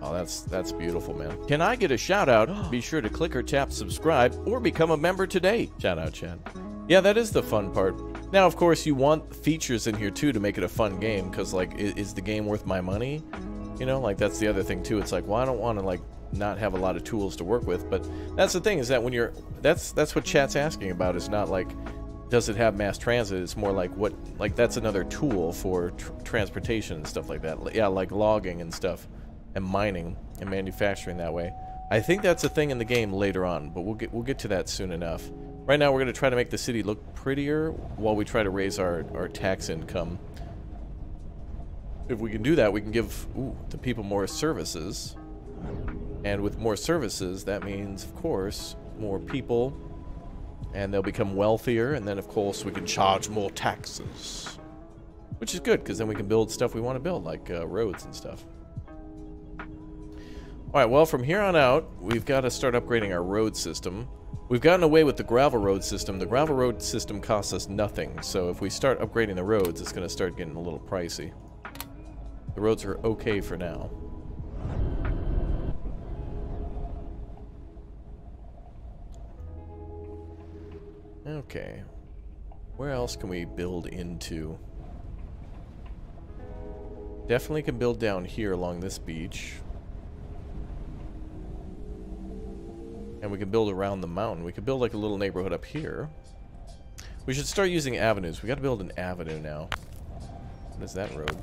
Oh, that's that's beautiful, man. Can I get a shout out? Be sure to click or tap subscribe or become a member today. Shout out, Chad. Yeah, that is the fun part. Now, of course, you want features in here too to make it a fun game because, like, is, the game worth my money? You know, like that's the other thing too. It's like, well, I don't want to like not have a lot of tools to work with, but that's the thing is that when you're that's that's what chat's asking about is not like does it have mass transit? It's more like what like that's another tool for tr transportation and stuff like that. Yeah, like logging and stuff and mining and manufacturing that way. I think that's a thing in the game later on, but we'll get we'll get to that soon enough. Right now we're going to try to make the city look prettier while we try to raise our, our tax income if we can do that, we can give ooh, the people more services. And with more services, that means, of course, more people. And they'll become wealthier. And then, of course, we can charge more taxes. Which is good, because then we can build stuff we want to build, like uh, roads and stuff. Alright, well, from here on out, we've got to start upgrading our road system. We've gotten away with the gravel road system. The gravel road system costs us nothing, so if we start upgrading the roads, it's going to start getting a little pricey. The roads are okay for now. Okay. Where else can we build into? Definitely can build down here along this beach. And we can build around the mountain. We could build like a little neighborhood up here. We should start using avenues. We gotta build an avenue now. What is that road?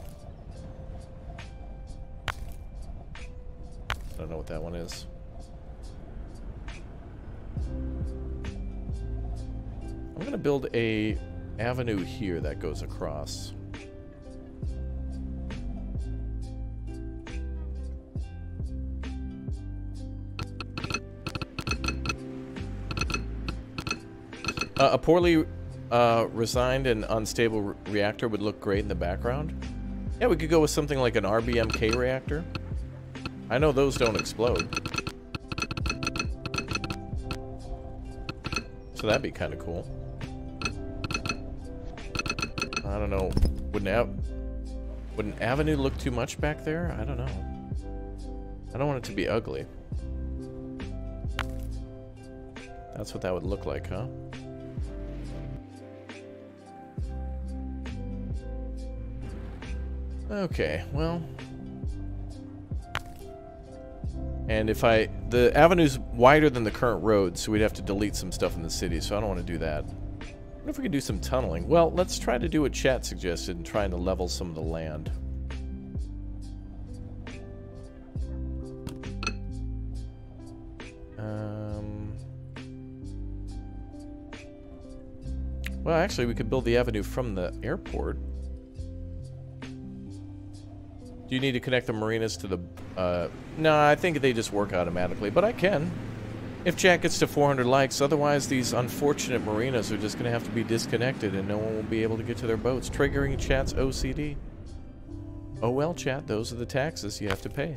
I don't know what that one is. I'm gonna build a avenue here that goes across. Uh, a poorly uh, resigned and unstable re reactor would look great in the background. Yeah, we could go with something like an RBMK reactor. I know those don't explode. So that'd be kind of cool. I don't know. Would an, would an avenue look too much back there? I don't know. I don't want it to be ugly. That's what that would look like, huh? Okay, well, And if I... The avenue's wider than the current road, so we'd have to delete some stuff in the city, so I don't want to do that. What if we could do some tunneling? Well, let's try to do what chat suggested and trying to level some of the land. Um... Well, actually, we could build the avenue from the airport. Do you need to connect the marinas to the... Uh, no, I think they just work automatically, but I can. If chat gets to 400 likes, otherwise these unfortunate marinas are just going to have to be disconnected and no one will be able to get to their boats, triggering chat's OCD. Oh well, chat, those are the taxes you have to pay.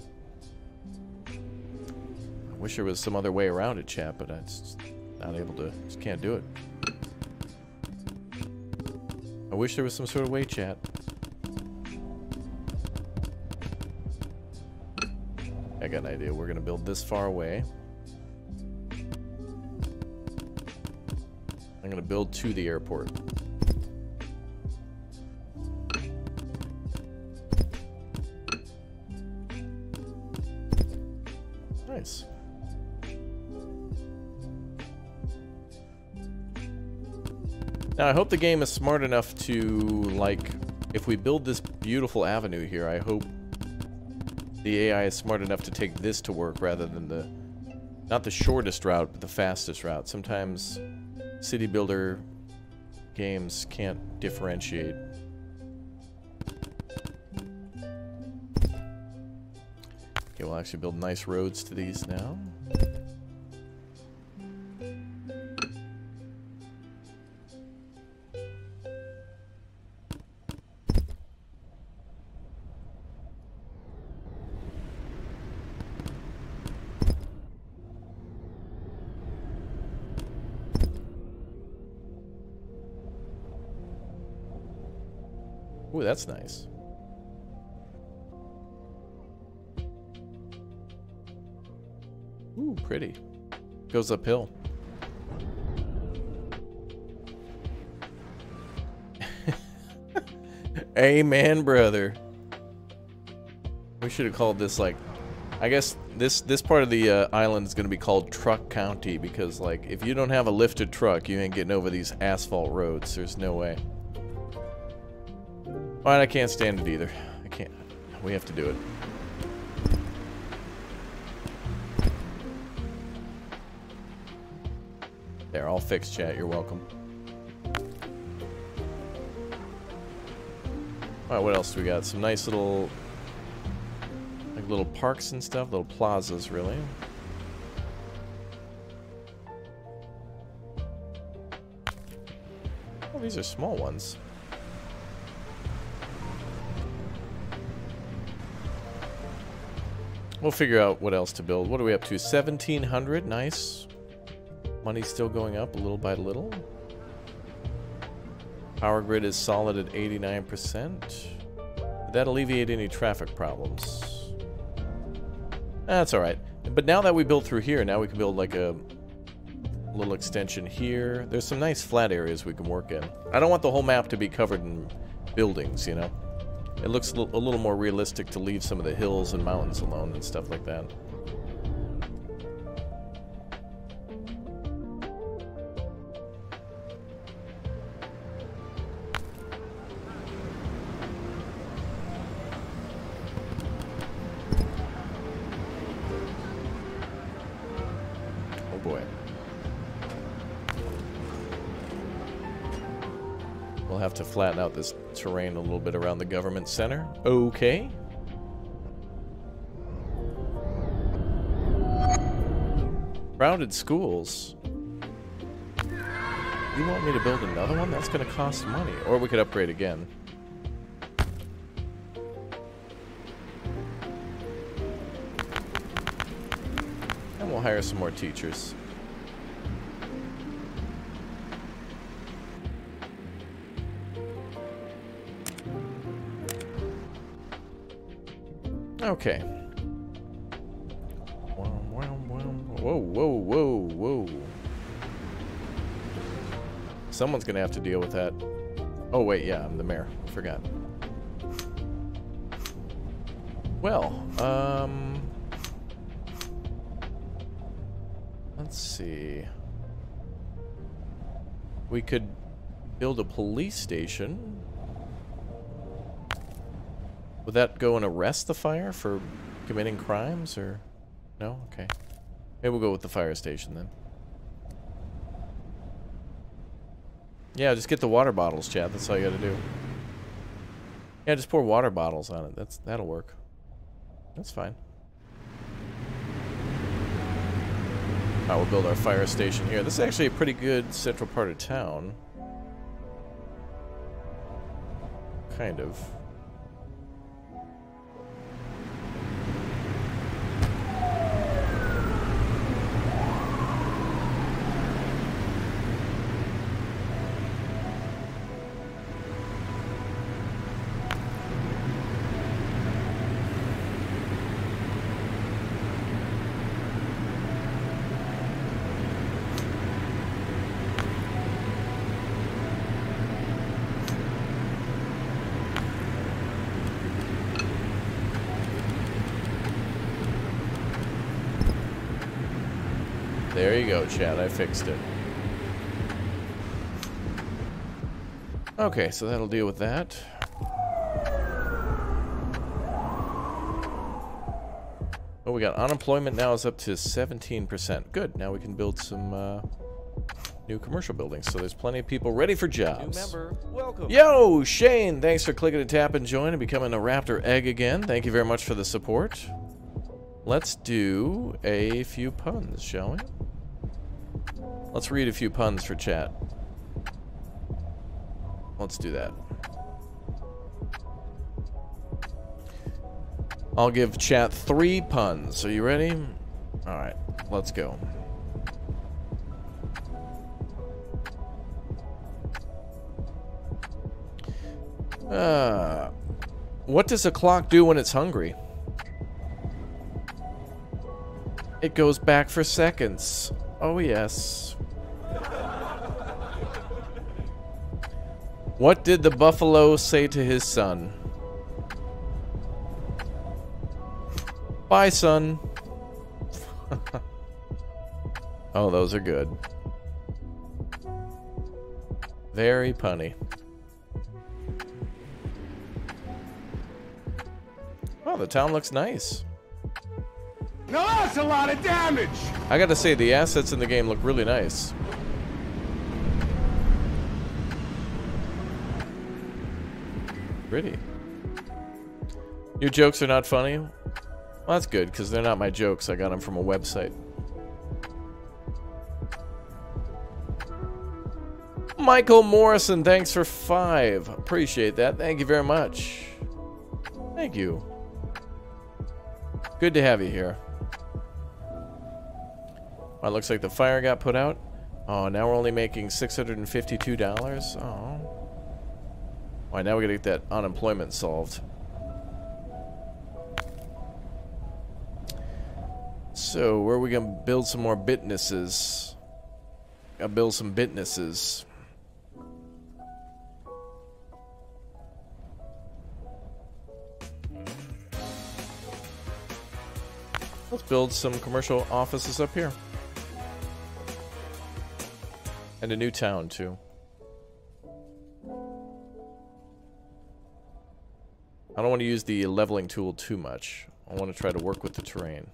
I wish there was some other way around it, chat, but I'm not able to, just can't do it. I wish there was some sort of way, chat. I got an idea. We're going to build this far away. I'm going to build to the airport. Nice. Now, I hope the game is smart enough to, like, if we build this beautiful avenue here, I hope the AI is smart enough to take this to work rather than the, not the shortest route, but the fastest route. Sometimes city builder games can't differentiate. Okay, we'll actually build nice roads to these now. Ooh, that's nice. Ooh, pretty. Goes uphill. Amen, brother. We should have called this like, I guess this this part of the uh, island is going to be called Truck County because like if you don't have a lifted truck, you ain't getting over these asphalt roads. There's no way. Alright, I can't stand it either. I can't. We have to do it. There, all fixed, chat. You're welcome. Alright, what else do we got? Some nice little... Like little parks and stuff. Little plazas, really. Oh, these are small ones. We'll figure out what else to build. What are we up to? 1700. Nice. Money's still going up a little by little. Power grid is solid at 89%. Did that alleviate any traffic problems? That's alright. But now that we built through here, now we can build like a little extension here. There's some nice flat areas we can work in. I don't want the whole map to be covered in buildings, you know? It looks a little more realistic to leave some of the hills and mountains alone and stuff like that. Oh boy. We'll have to flatten out this terrain a little bit around the government center. Okay. Crowded schools. You want me to build another one? That's going to cost money. Or we could upgrade again. And we'll hire some more teachers. Okay. Whoa, whoa, whoa, whoa. Someone's gonna have to deal with that. Oh, wait, yeah, I'm the mayor. I Forgot. Well, um... Let's see. We could build a police station. Would that go and arrest the fire for committing crimes, or... No? Okay. Maybe we'll go with the fire station, then. Yeah, just get the water bottles, Chad. That's all you gotta do. Yeah, just pour water bottles on it. That's That'll work. That's fine. Alright, we'll build our fire station here. This is actually a pretty good central part of town. Kind of. You. I fixed it. Okay, so that'll deal with that. Oh, we got unemployment now is up to 17%. Good. Now we can build some uh, new commercial buildings. So there's plenty of people ready for jobs. Member. Yo, Shane, thanks for clicking to tap and join and becoming a Raptor Egg again. Thank you very much for the support. Let's do a few puns, shall we? Let's read a few puns for chat. Let's do that. I'll give chat three puns. Are you ready? Alright, let's go. Uh, what does a clock do when it's hungry? It goes back for seconds. Oh, yes. What did the buffalo say to his son? Bye, son. oh, those are good. Very punny. Oh, the town looks nice. Now that's a lot of damage! I gotta say, the assets in the game look really nice. Pretty. Your jokes are not funny? Well, that's good, because they're not my jokes. I got them from a website. Michael Morrison, thanks for five. Appreciate that. Thank you very much. Thank you. Good to have you here. It looks like the fire got put out. Oh, now we're only making $652. Oh. All right, now we gotta get that unemployment solved. So, where are we gonna build some more bitnesses? Gotta build some bitnesses. Let's build some commercial offices up here. And a new town, too. I don't want to use the leveling tool too much. I want to try to work with the terrain.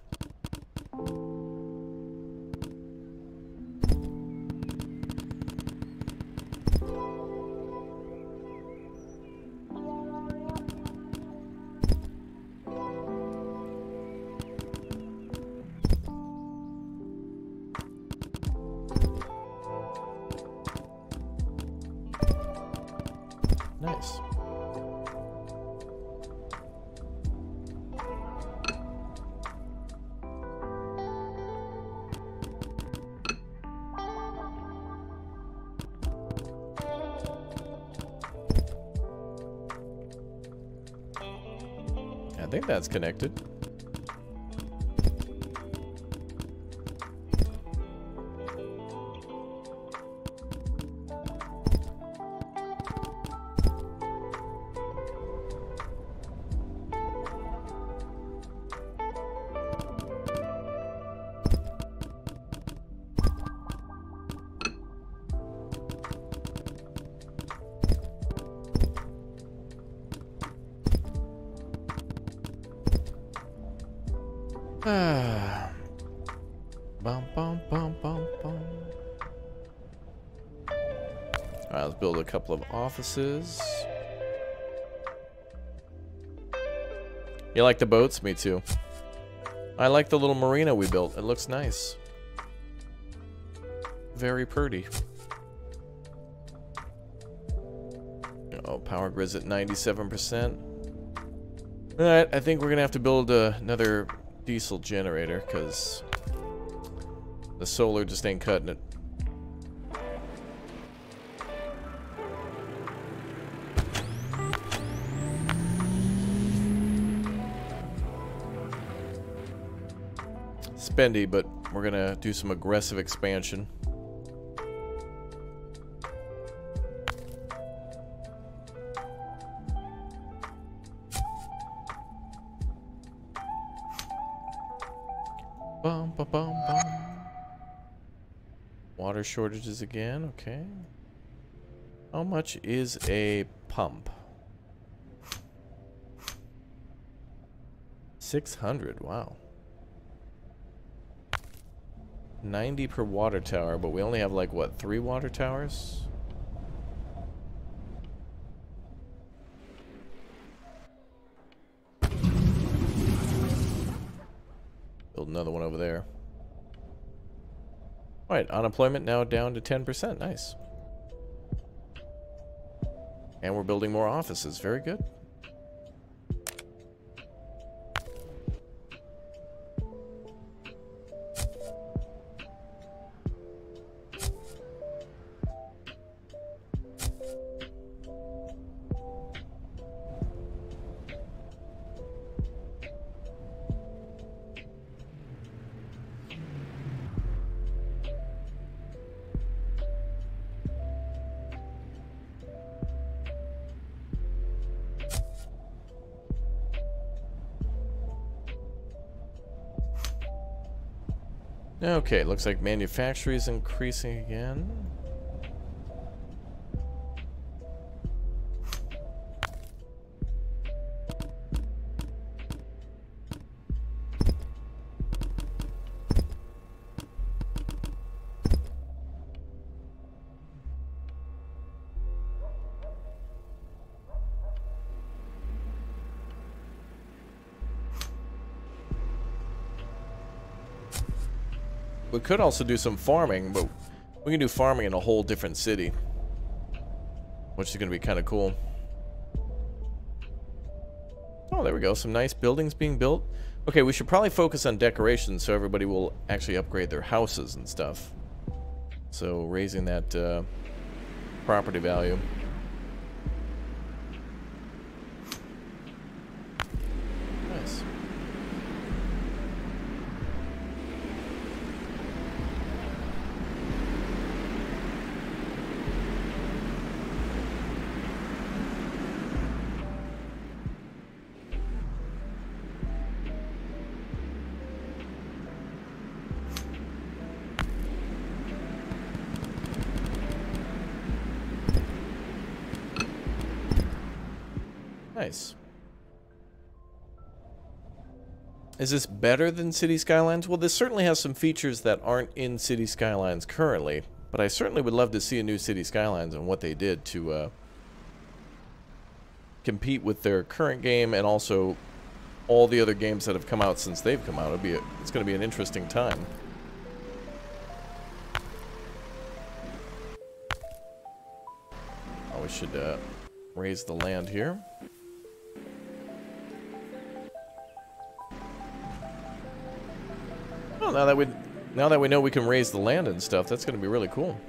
Connected. Couple of offices. You like the boats? Me too. I like the little marina we built. It looks nice. Very pretty. Oh, power grid's at 97%. Alright, I think we're gonna have to build uh, another diesel generator because the solar just ain't cutting it. Spendy, but we're gonna do some aggressive expansion. Bum, bum, bum. Water shortages again, okay. How much is a pump? 600, wow. 90 per water tower, but we only have like, what, three water towers? Build another one over there. Alright, unemployment now down to 10%. Nice. And we're building more offices. Very good. Okay, looks like manufacturing is increasing again. Could also do some farming, but we can do farming in a whole different city. Which is going to be kind of cool. Oh, there we go. Some nice buildings being built. Okay, we should probably focus on decorations so everybody will actually upgrade their houses and stuff. So raising that uh, property value. Is this better than City Skylines? Well, this certainly has some features that aren't in City Skylines currently, but I certainly would love to see a new City Skylines and what they did to uh, compete with their current game and also all the other games that have come out since they've come out. It'll be a, it's going to be an interesting time. Oh, we should uh, raise the land here. Well, now that we now that we know we can raise the land and stuff, that's going to be really cool.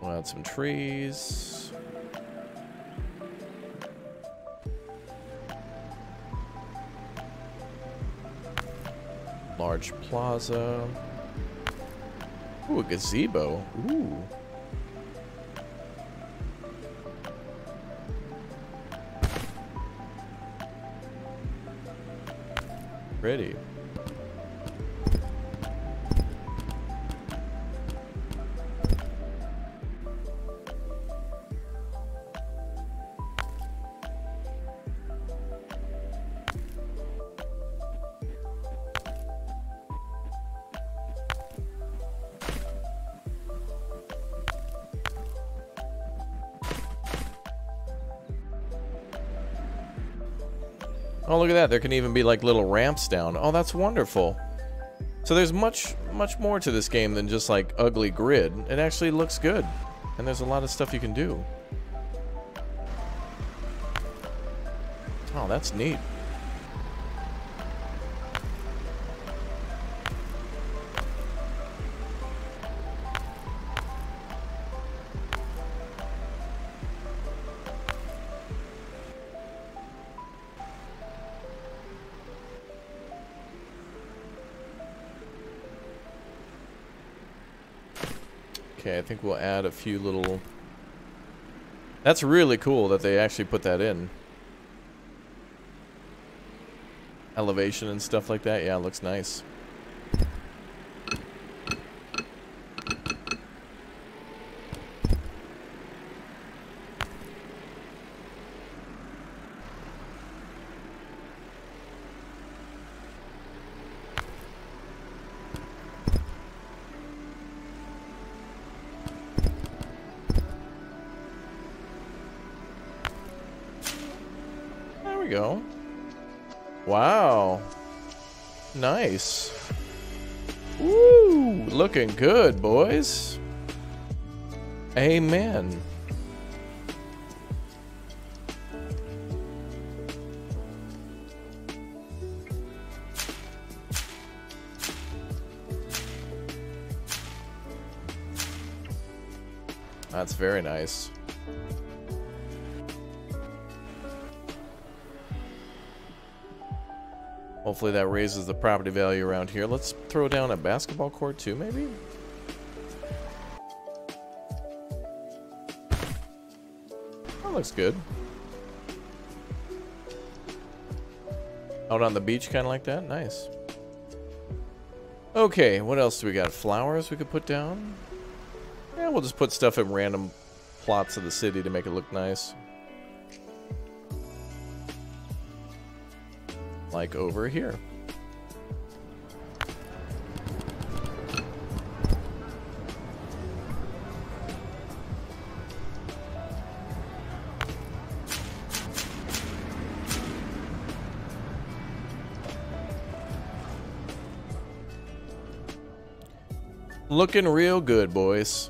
We'll add some trees. Large plaza. Ooh, a gazebo. Ooh. Pretty. That. There can even be like little ramps down. Oh, that's wonderful. So there's much, much more to this game than just like ugly grid. It actually looks good. And there's a lot of stuff you can do. Oh, that's neat. Think we'll add a few little... That's really cool that they actually put that in. Elevation and stuff like that. Yeah, it looks nice. Raises the property value around here. Let's throw down a basketball court too, maybe? That looks good. Out on the beach, kind of like that? Nice. Okay, what else do we got? Flowers we could put down? Yeah, we'll just put stuff in random plots of the city to make it look nice. Like over here. Looking real good, boys.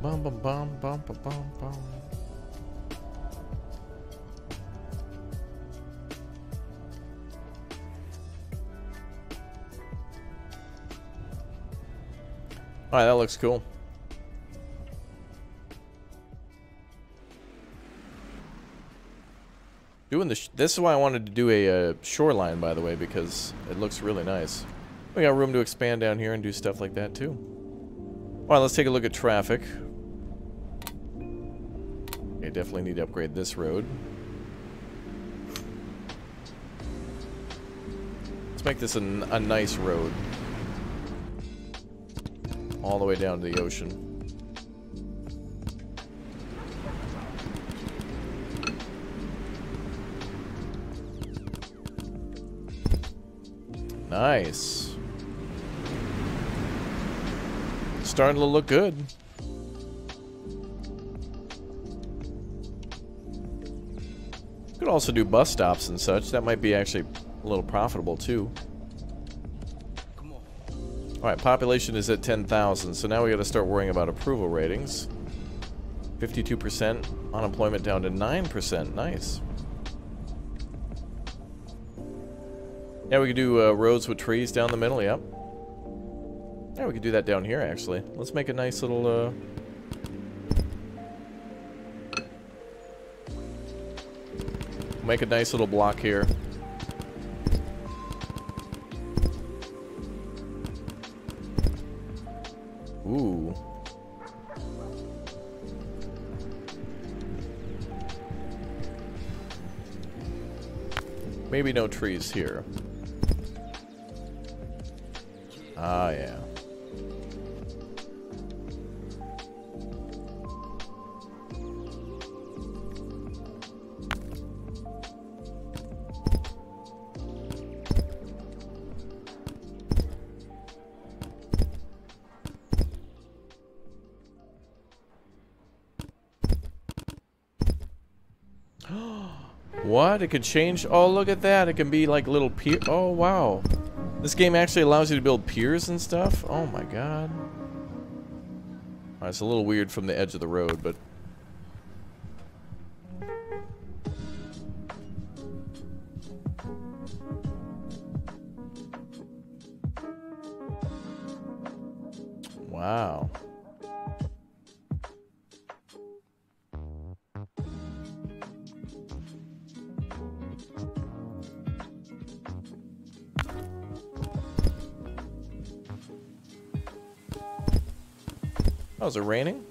Bum bum bum bum bum bum bum. Alright, that looks cool. Doing the this is why I wanted to do a uh, shoreline, by the way, because it looks really nice. We got room to expand down here and do stuff like that too. Alright, let's take a look at traffic. Okay, definitely need to upgrade this road. Let's make this a, a nice road. All the way down to the ocean. Nice. Starting to look good. Could also do bus stops and such. That might be actually a little profitable too. Alright, population is at 10,000, so now we gotta start worrying about approval ratings. 52%, unemployment down to 9%, nice. Yeah, we could do uh, roads with trees down the middle, yep. We could do that down here, actually. Let's make a nice little, uh... Make a nice little block here. Ooh. Maybe no trees here. Ah, yeah. It could change? Oh, look at that. It can be like little pier. Oh, wow. This game actually allows you to build piers and stuff? Oh my god. Right, it's a little weird from the edge of the road, but... is it raining?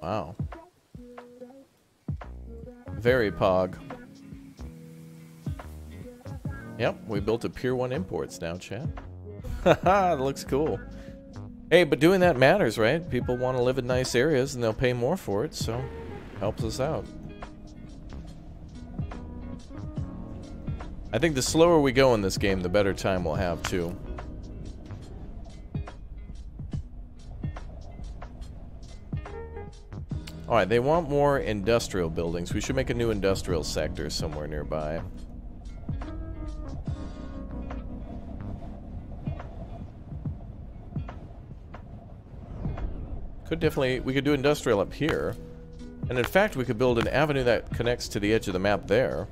Wow. Very pog. A Pier 1 Imports now, chat. Haha, that looks cool. Hey, but doing that matters, right? People want to live in nice areas and they'll pay more for it, so helps us out. I think the slower we go in this game, the better time we'll have, too. Alright, they want more industrial buildings. We should make a new industrial sector somewhere nearby. Could definitely, we could do industrial up here. And in fact, we could build an avenue that connects to the edge of the map there.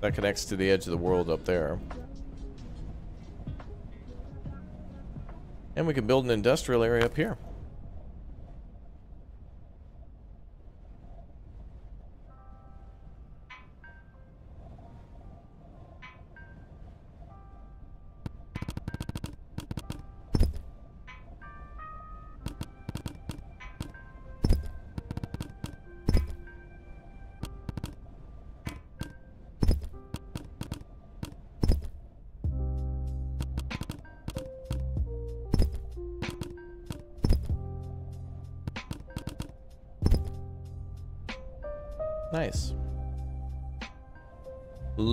That connects to the edge of the world up there. And we can build an industrial area up here.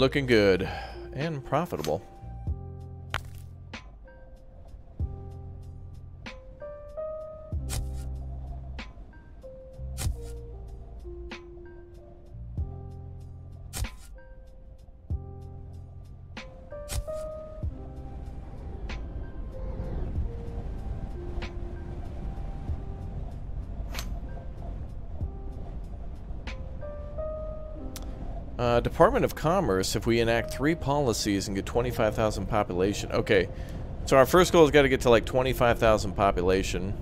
Looking good. And profitable. Uh, Department of Commerce, if we enact three policies and get 25,000 population. Okay, so our first goal has got to get to like 25,000 population.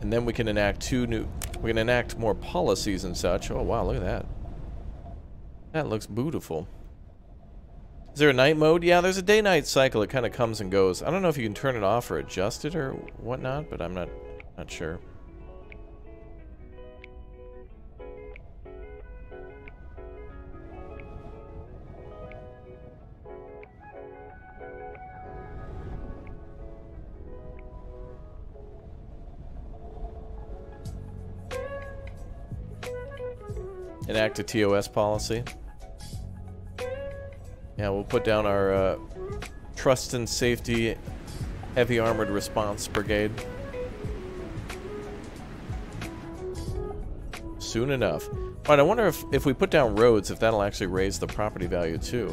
And then we can enact two new... We can enact more policies and such. Oh, wow, look at that. That looks beautiful. Is there a night mode? Yeah, there's a day-night cycle. It kind of comes and goes. I don't know if you can turn it off or adjust it or whatnot, but I'm not, not sure. Enact a TOS policy. Yeah, we'll put down our uh, Trust and Safety Heavy Armored Response Brigade. Soon enough. Alright, I wonder if, if we put down roads, if that'll actually raise the property value too.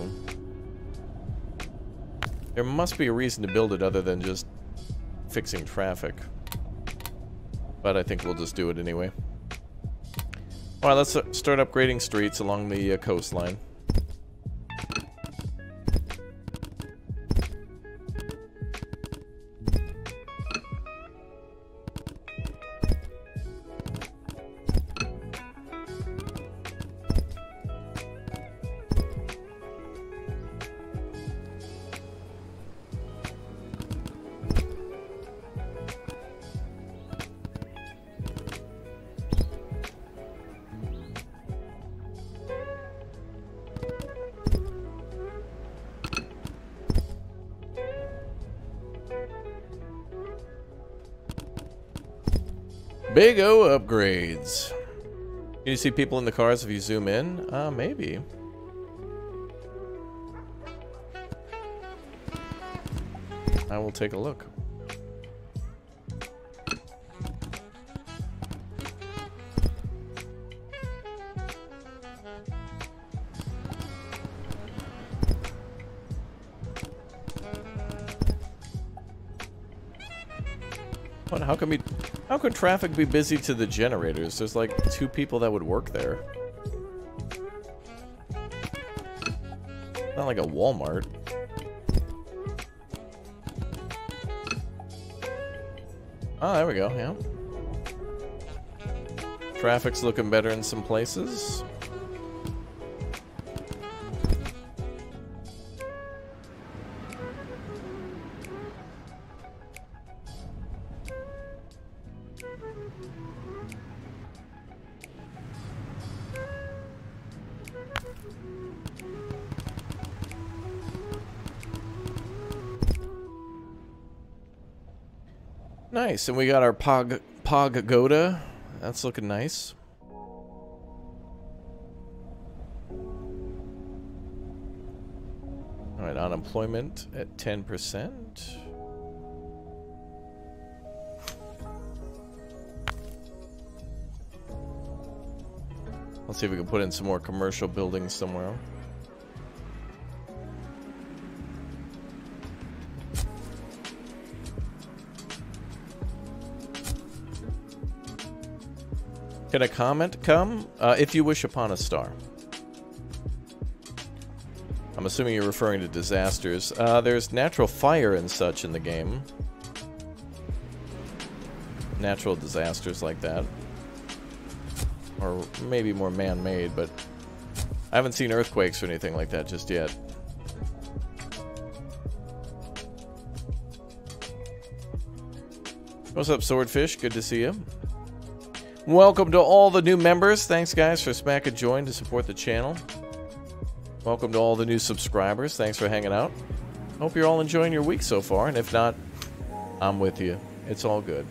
There must be a reason to build it other than just fixing traffic. But I think we'll just do it anyway. Alright, let's start upgrading streets along the uh, coastline. You see people in the cars if you zoom in? Uh, maybe. I will take a look. How could traffic be busy to the generators? There's like two people that would work there. Not like a Walmart. Oh, there we go, yeah. Traffic's looking better in some places. Nice, and we got our Pog Pagoda. That's looking nice. All right, unemployment at 10%. Let's see if we can put in some more commercial buildings somewhere. A comment come? Uh, if you wish upon a star. I'm assuming you're referring to disasters. Uh, there's natural fire and such in the game. Natural disasters like that. Or maybe more man-made, but I haven't seen earthquakes or anything like that just yet. What's up, Swordfish? Good to see you. Welcome to all the new members. Thanks, guys, for smacking join to support the channel. Welcome to all the new subscribers. Thanks for hanging out. Hope you're all enjoying your week so far, and if not, I'm with you. It's all good.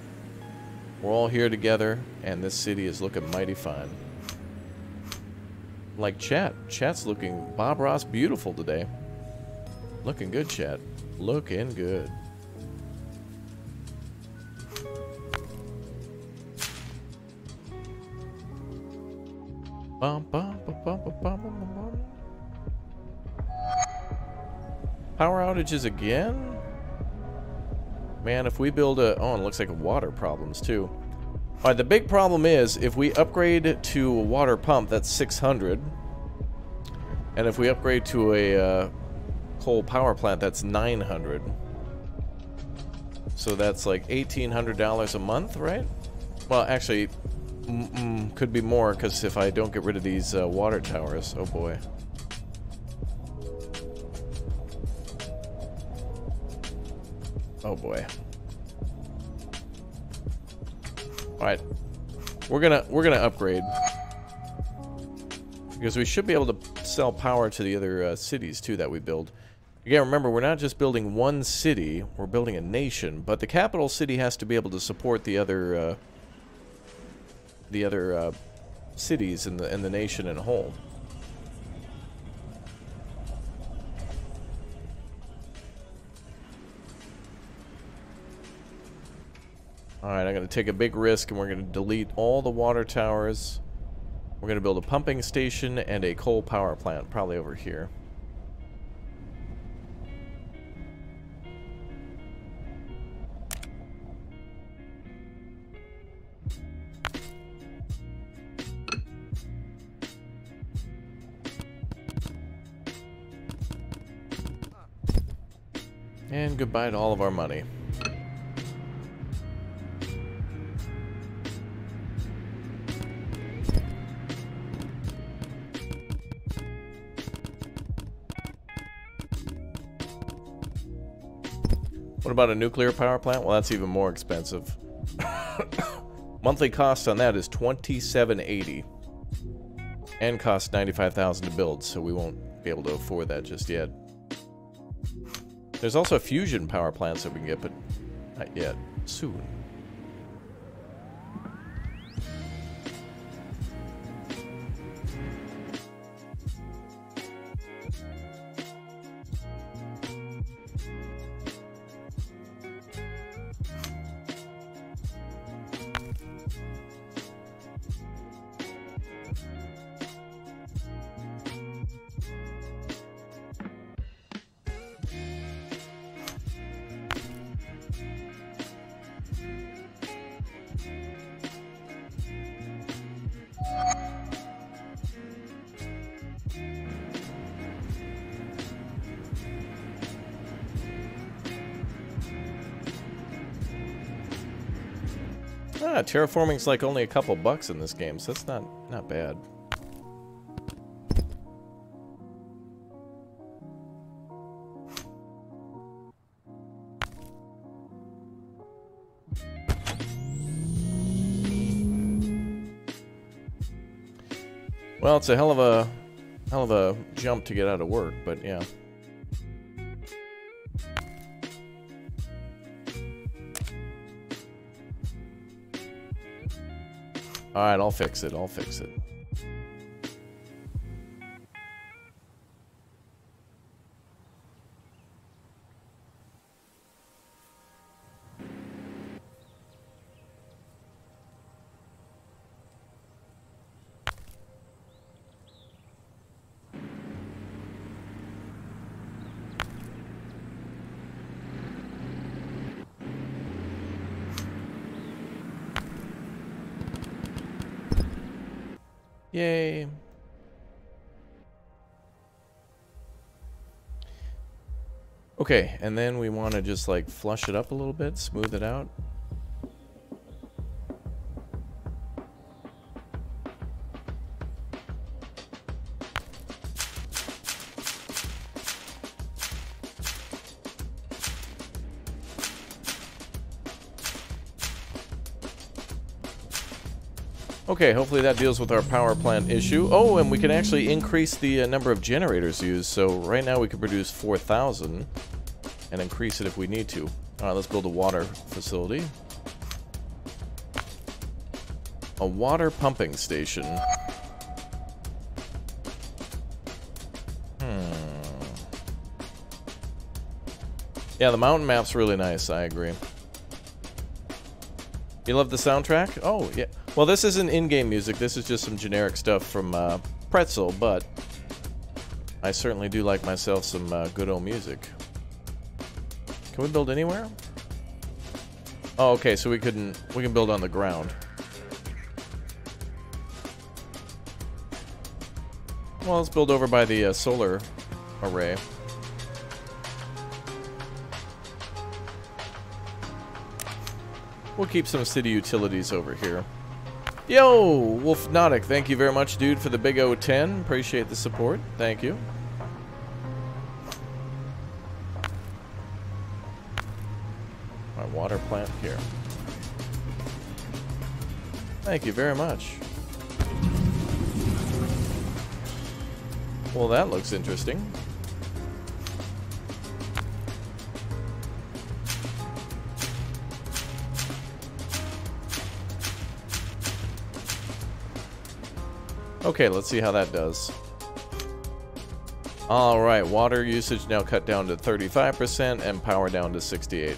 We're all here together, and this city is looking mighty fine. Like chat. Chat's looking Bob Ross beautiful today. Looking good, chat. Looking good. Power outages again? Man, if we build a... Oh, and it looks like water problems, too. Alright, the big problem is, if we upgrade to a water pump, that's 600. And if we upgrade to a uh, coal power plant, that's 900. So that's like $1,800 a month, right? Well, actually, mm -mm, could be more, because if I don't get rid of these uh, water towers, oh boy. Oh boy. Alright. We're gonna we're gonna upgrade. Because we should be able to sell power to the other uh, cities too that we build. Again, remember, we're not just building one city, we're building a nation, but the capital city has to be able to support the other uh, the other uh, cities in the in the nation in whole. Alright, I'm going to take a big risk and we're going to delete all the water towers. We're going to build a pumping station and a coal power plant, probably over here. And goodbye to all of our money. What about a nuclear power plant? Well, that's even more expensive. Monthly cost on that is 2780 and costs 95,000 to build, so we won't be able to afford that just yet. There's also fusion power plants that we can get, but not yet. Soon. Terraforming's like only a couple bucks in this game, so that's not not bad. Well, it's a hell of a hell of a jump to get out of work, but yeah. Alright, I'll fix it. I'll fix it. Okay, and then we want to just like flush it up a little bit, smooth it out. Okay, hopefully that deals with our power plant issue. Oh, and we can actually increase the uh, number of generators used. So right now we can produce 4,000 and increase it if we need to. All right, let's build a water facility. A water pumping station. Hmm. Yeah, the mountain map's really nice, I agree. You love the soundtrack? Oh, yeah. Well, this isn't in-game music. This is just some generic stuff from uh, Pretzel, but I certainly do like myself some uh, good old music. Can we build anywhere? Oh, okay, so we couldn't... We can build on the ground. Well, let's build over by the uh, solar array. We'll keep some city utilities over here. Yo, Wolfnotic, thank you very much, dude, for the big O10. Appreciate the support. Thank you. Here. Thank you very much. Well, that looks interesting. Okay, let's see how that does. Alright, water usage now cut down to 35% and power down to 68.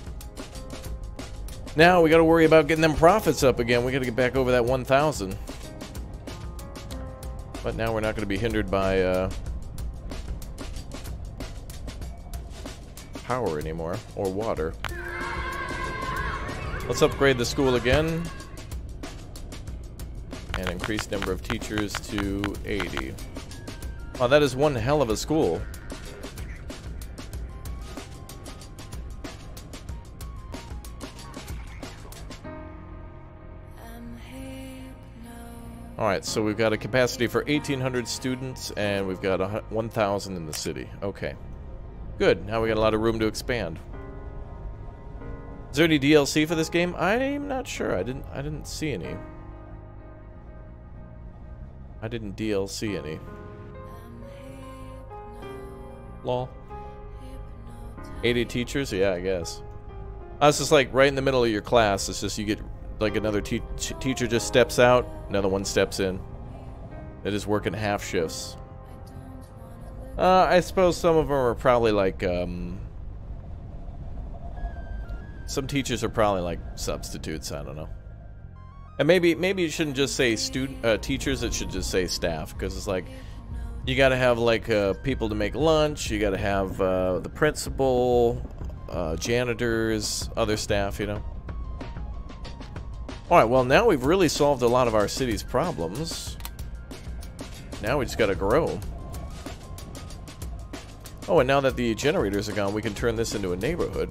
Now we gotta worry about getting them profits up again. We gotta get back over that 1,000. But now we're not gonna be hindered by uh, power anymore, or water. Let's upgrade the school again and increase number of teachers to 80. Wow, that is one hell of a school. Alright, so we've got a capacity for 1,800 students, and we've got 1,000 in the city. Okay. Good, now we got a lot of room to expand. Is there any DLC for this game? I'm not sure. I didn't I didn't see any. I didn't DLC any. Lol. 80 teachers? Yeah, I guess. Was just like right in the middle of your class. It's just you get like another te teacher just steps out, another one steps in. It is working half shifts. Uh, I suppose some of them are probably like, um, some teachers are probably like substitutes. I don't know. And maybe maybe you shouldn't just say student uh, teachers. It should just say staff because it's like you got to have like uh, people to make lunch. You got to have uh, the principal, uh, janitors, other staff. You know. All right. Well, now we've really solved a lot of our city's problems. Now we just got to grow. Oh, and now that the generators are gone, we can turn this into a neighborhood.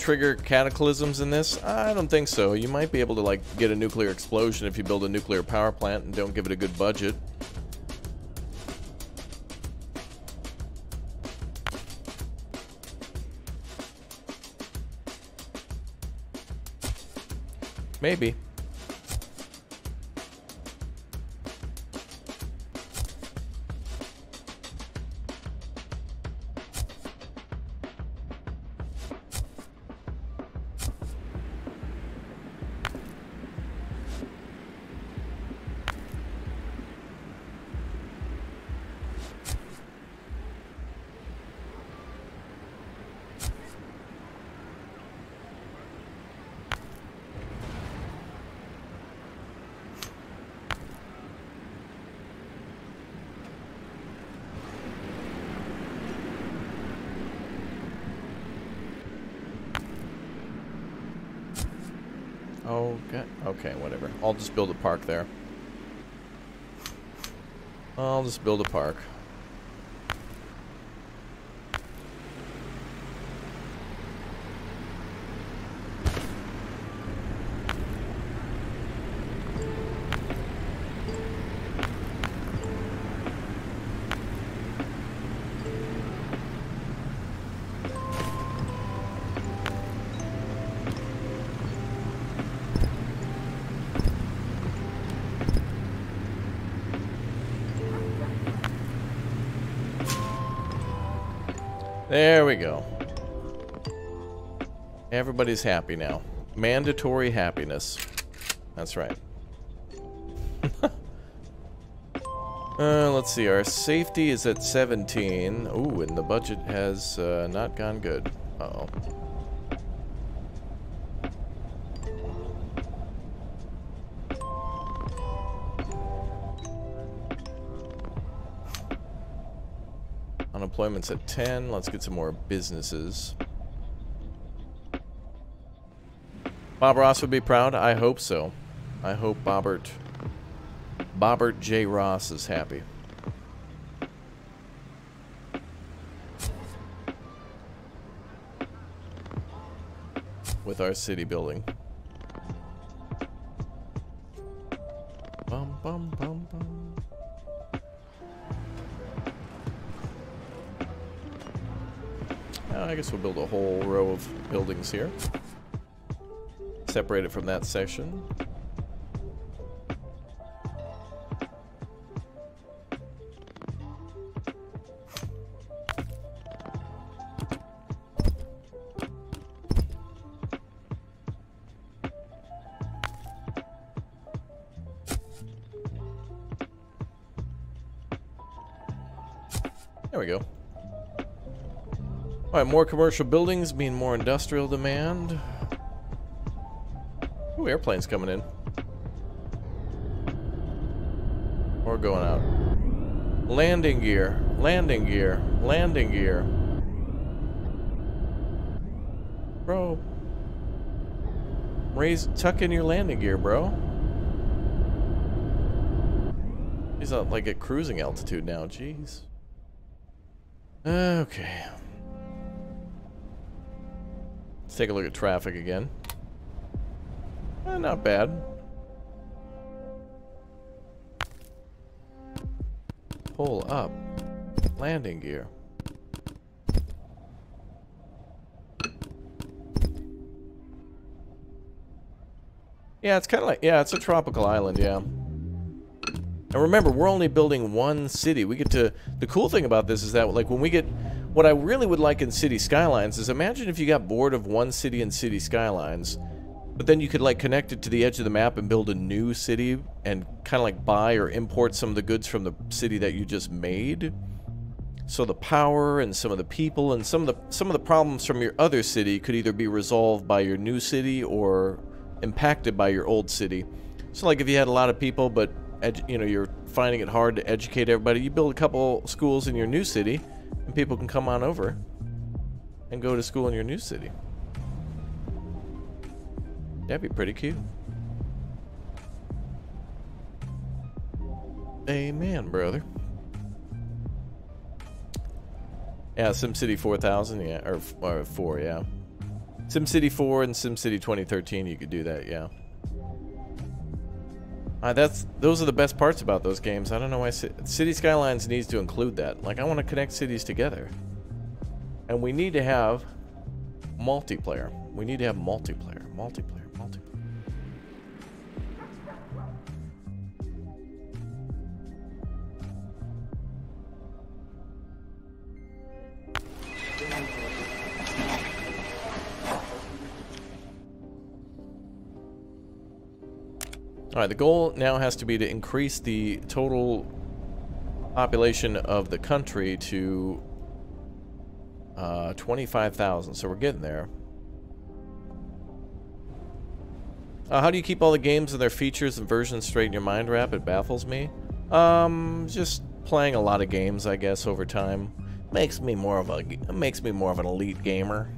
Trigger cataclysms in this? I don't think so. You might be able to like get a nuclear explosion if you build a nuclear power plant and don't give it a good budget. Maybe. Okay, okay, whatever. I'll just build a park there. I'll just build a park. We go. Everybody's happy now. Mandatory happiness. That's right. uh, let's see. Our safety is at 17. Ooh, and the budget has uh, not gone good. Uh-oh. Unemployment's at 10. Let's get some more businesses. Bob Ross would be proud. I hope so. I hope Bobbert, Bobbert J. Ross is happy. With our city building. Guess we'll build a whole row of buildings here. Separate it from that section. More commercial buildings mean more industrial demand. Ooh, airplanes coming in. Or going out. Landing gear. Landing gear. Landing gear. Bro. Raise, tuck in your landing gear, bro. He's not like at cruising altitude now, jeez. Okay. Take a look at traffic again. Eh, not bad. Pull up. Landing gear. Yeah, it's kind of like, yeah, it's a tropical island, yeah. And remember, we're only building one city. We get to, the cool thing about this is that, like, when we get, what I really would like in City Skylines is imagine if you got bored of one city in City Skylines, but then you could, like, connect it to the edge of the map and build a new city and kind of, like, buy or import some of the goods from the city that you just made. So the power and some of the people and some of the some of the problems from your other city could either be resolved by your new city or impacted by your old city. So like if you had a lot of people but you know you're finding it hard to educate everybody, you build a couple schools in your new city and people can come on over and go to school in your new city. That'd be pretty cute. Amen, brother. Yeah, SimCity 4000, yeah, or, or 4, yeah. SimCity 4 and SimCity 2013, you could do that, yeah. Uh, that's those are the best parts about those games. I don't know why City Skylines needs to include that. Like I want to connect cities together. And we need to have multiplayer. We need to have multiplayer, multiplayer, multiplayer. Alright, the goal now has to be to increase the total population of the country to uh, 25,000. So we're getting there. Uh, how do you keep all the games and their features and versions straight in your mind wrap? It baffles me. Um, just playing a lot of games, I guess, over time makes me more of a makes me more of an elite gamer.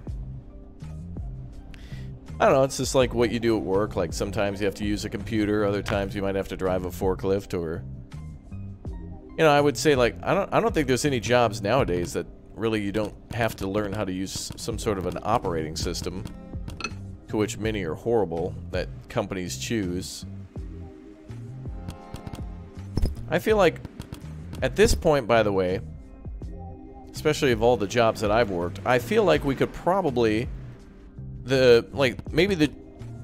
I don't know, it's just like what you do at work. Like sometimes you have to use a computer, other times you might have to drive a forklift or you know, I would say like I don't I don't think there's any jobs nowadays that really you don't have to learn how to use some sort of an operating system to which many are horrible that companies choose. I feel like at this point by the way, especially of all the jobs that I've worked, I feel like we could probably the like maybe the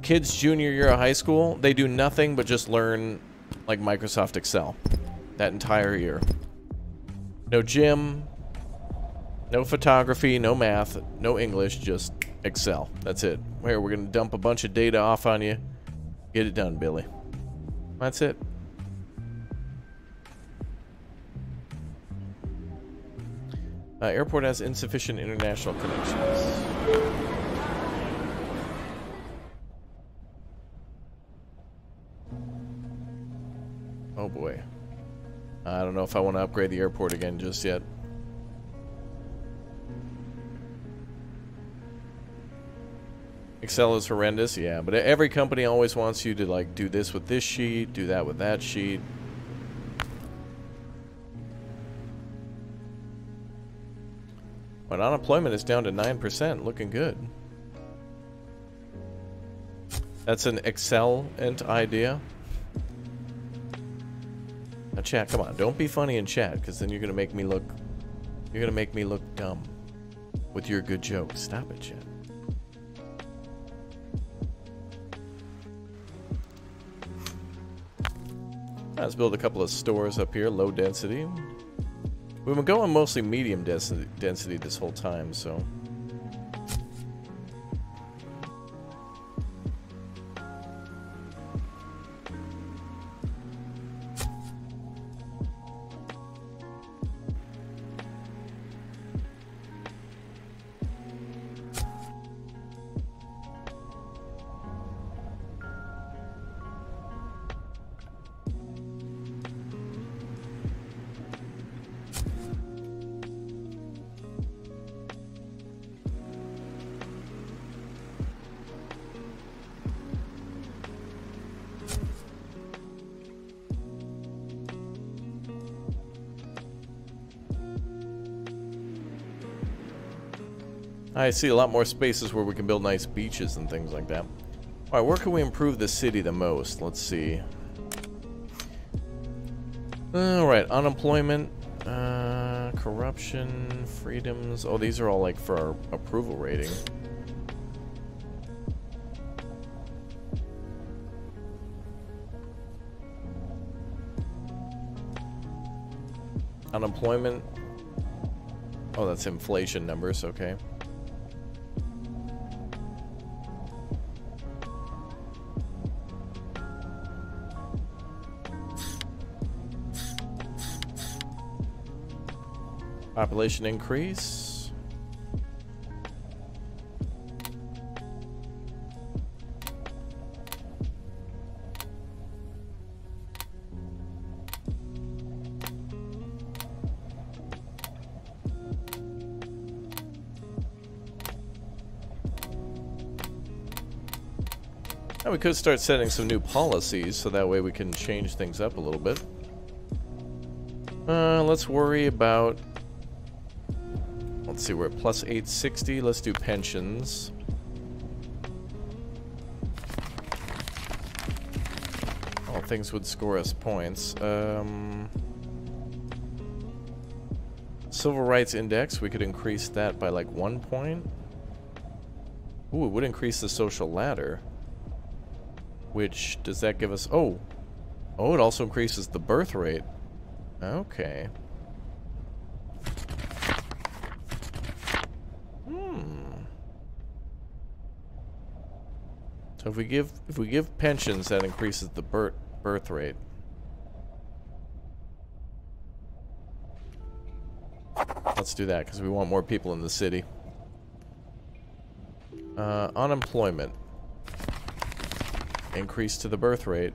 kids junior year of high school they do nothing but just learn like Microsoft Excel that entire year. No gym no photography no math no English just Excel. That's it. Here we're gonna dump a bunch of data off on you. Get it done Billy. That's it. Uh, airport has insufficient international connections Oh boy. I don't know if I want to upgrade the airport again just yet. Excel is horrendous, yeah, but every company always wants you to like do this with this sheet, do that with that sheet. But unemployment is down to 9%, looking good. That's an excellent idea. Now, chat, come on. Don't be funny in chat, because then you're going to make me look... You're going to make me look dumb with your good jokes. Stop it, chat. Let's build a couple of stores up here, low density. We've been going mostly medium density, density this whole time, so... I see a lot more spaces where we can build nice beaches and things like that. Alright, where can we improve the city the most? Let's see. Alright, unemployment, uh, corruption, freedoms. Oh, these are all like for our approval rating. Unemployment. Oh, that's inflation numbers, okay. Population increase. Now we could start setting some new policies so that way we can change things up a little bit. Uh, let's worry about see, we're plus 860. Let's do pensions. All things would score us points. Um, civil rights index, we could increase that by like one point. Ooh, it would increase the social ladder. Which, does that give us... Oh! Oh, it also increases the birth rate. Okay. We give if we give pensions, that increases the birth birth rate. Let's do that because we want more people in the city. Uh, unemployment. Increase to the birth rate.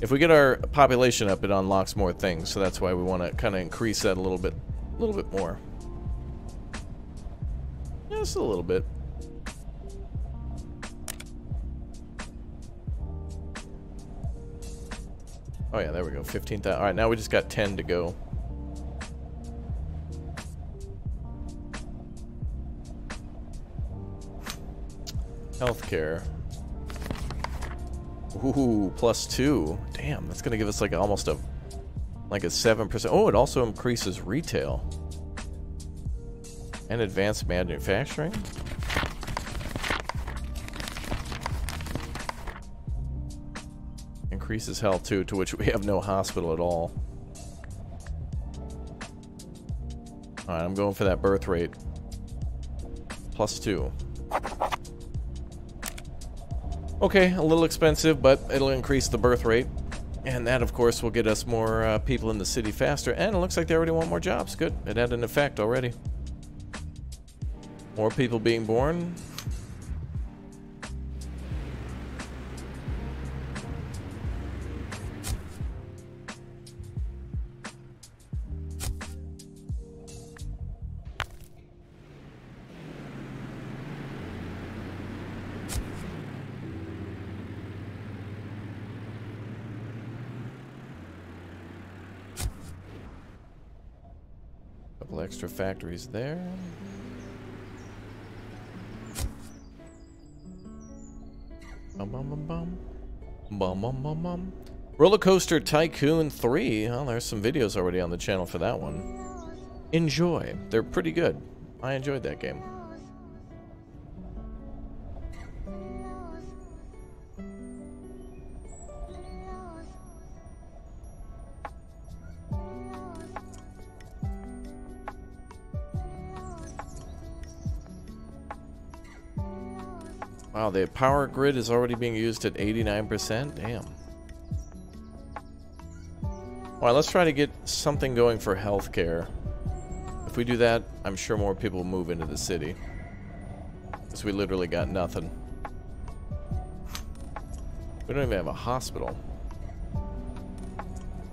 If we get our population up, it unlocks more things, so that's why we want to kind of increase that a little bit, a little bit more. Just a little bit. Oh yeah, there we go, 15,000. Alright, now we just got 10 to go. Healthcare. Ooh, plus two. Damn, that's gonna give us like almost a like a seven percent. Oh, it also increases retail and advanced manufacturing. Increases health too, to which we have no hospital at all. Alright, I'm going for that birth rate. Plus two. Okay, a little expensive, but it'll increase the birth rate. And that, of course, will get us more uh, people in the city faster. And it looks like they already want more jobs. Good. It had an effect already. More people being born. Couple extra factories there. Bum bum bum bum. Bum bum. Roller Coaster Tycoon 3. Well, there's some videos already on the channel for that one. Enjoy. They're pretty good. I enjoyed that game. Wow, the power grid is already being used at 89%? Damn. Alright, let's try to get something going for healthcare. If we do that, I'm sure more people will move into the city. Because we literally got nothing. We don't even have a hospital.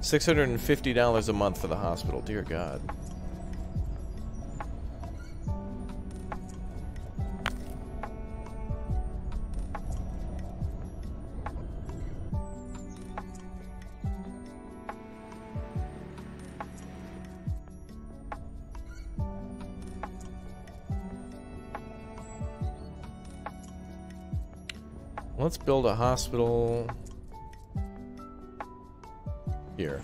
$650 a month for the hospital, dear God. Let's build a hospital here.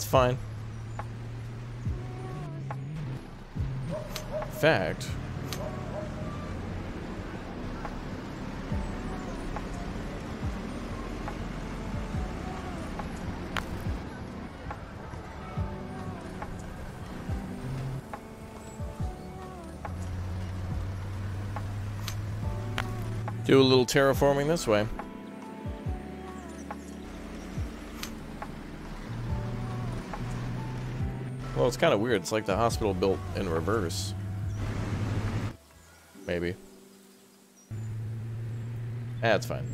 It's fine. In fact... Do a little terraforming this way. Kind of weird. It's like the hospital built in reverse. Maybe. That's fine.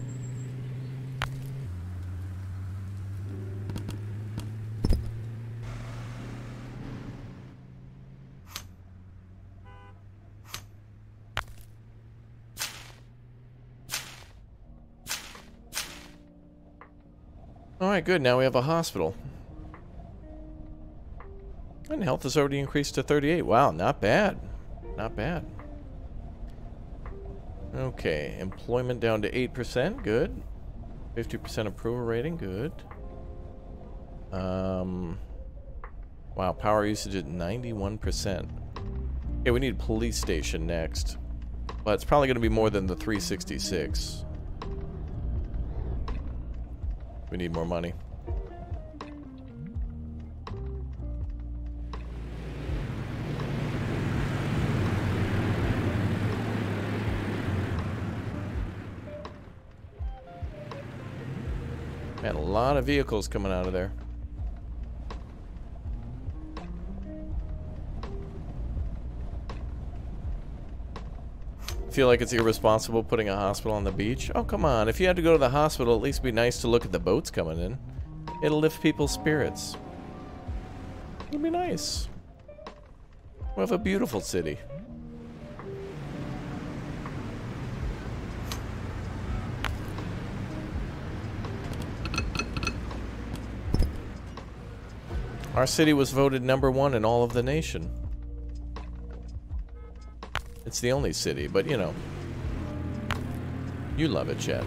Alright, good. Now we have a hospital. And health has already increased to 38. Wow, not bad. Not bad. Okay, employment down to 8%. Good. 50% approval rating. Good. Um, wow, power usage at 91%. Okay, we need police station next. But it's probably going to be more than the 366. We need more money. Man, a lot of vehicles coming out of there. Feel like it's irresponsible putting a hospital on the beach? Oh, come on. If you had to go to the hospital, at least be nice to look at the boats coming in. It'll lift people's spirits. It'll be nice. We have a beautiful city. Our city was voted number one in all of the nation. It's the only city, but you know. You love it, Chad.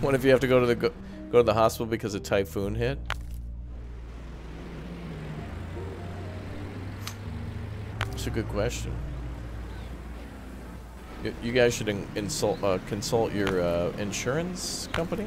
What if you have to go to the go, go to the hospital because a typhoon hit? That's a good question. You, guys should in, insult, uh, consult your uh, insurance company.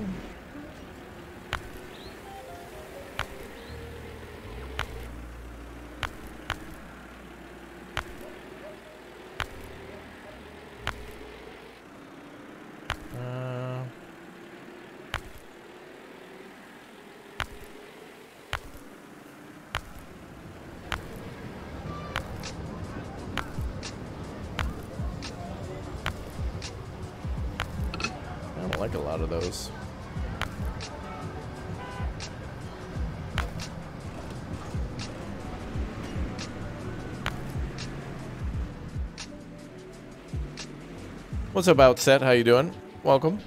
What's up, Outset? How you doing? Welcome.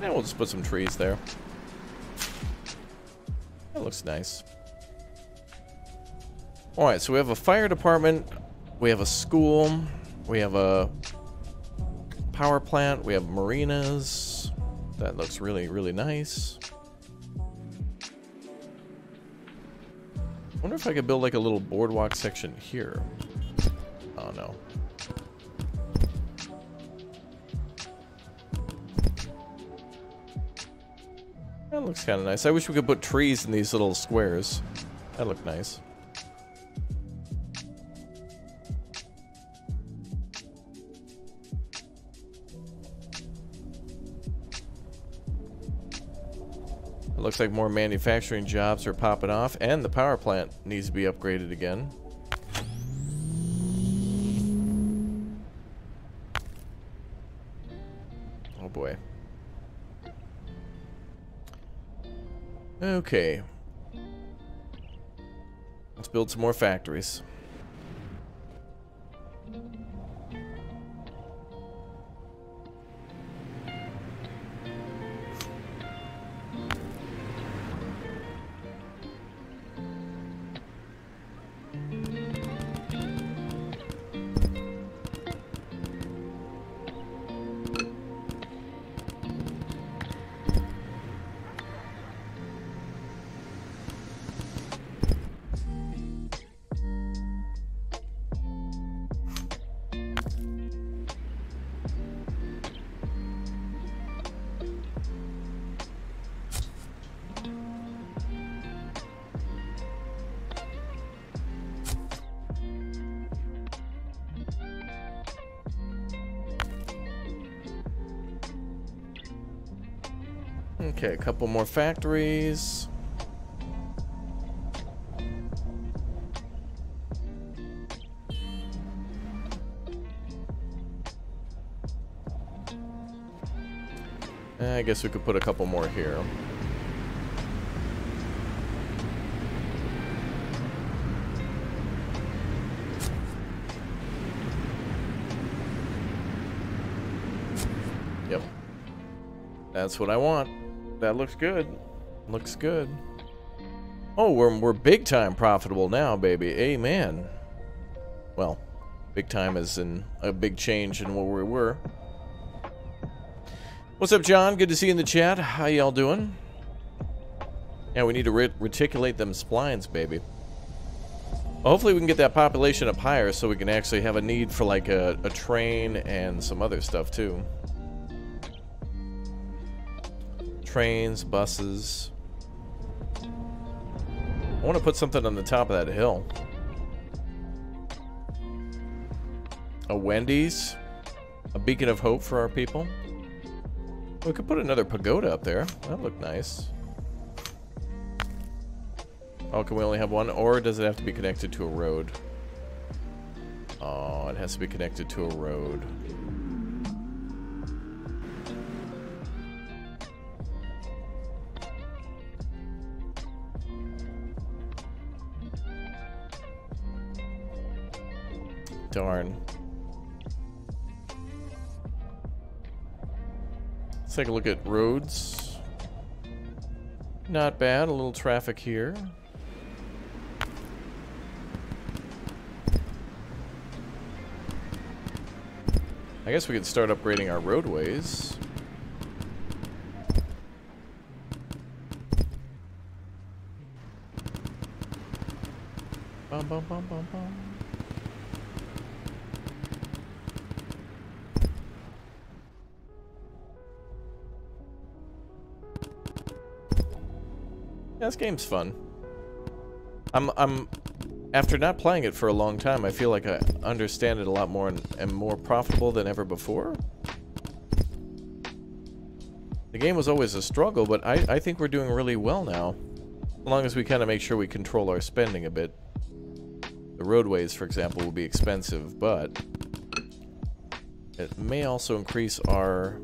Yeah, we'll just put some trees there. Looks nice. Alright, so we have a fire department, we have a school, we have a power plant, we have marinas. That looks really, really nice. I wonder if I could build like a little boardwalk section here. Looks kind of nice. I wish we could put trees in these little squares. That look nice. It looks like more manufacturing jobs are popping off, and the power plant needs to be upgraded again. Okay. Let's build some more factories. More factories. Eh, I guess we could put a couple more here. Yep. That's what I want. That looks good. Looks good. Oh, we're, we're big time profitable now, baby. Amen. Well, big time is in a big change in where we were. What's up, John? Good to see you in the chat. How y'all doing? Yeah, we need to ret reticulate them splines, baby. Well, hopefully we can get that population up higher so we can actually have a need for like a, a train and some other stuff too. Trains, buses. I want to put something on the top of that hill. A Wendy's? A beacon of hope for our people? We could put another pagoda up there. That'd look nice. Oh, can we only have one? Or does it have to be connected to a road? Oh, it has to be connected to a road. Let's take a look at roads. Not bad, a little traffic here. I guess we could start upgrading our roadways. Bum, bum, bum, game's fun. I'm, I'm, after not playing it for a long time, I feel like I understand it a lot more and am more profitable than ever before. The game was always a struggle, but I, I think we're doing really well now. As long as we kind of make sure we control our spending a bit. The roadways, for example, will be expensive, but it may also increase our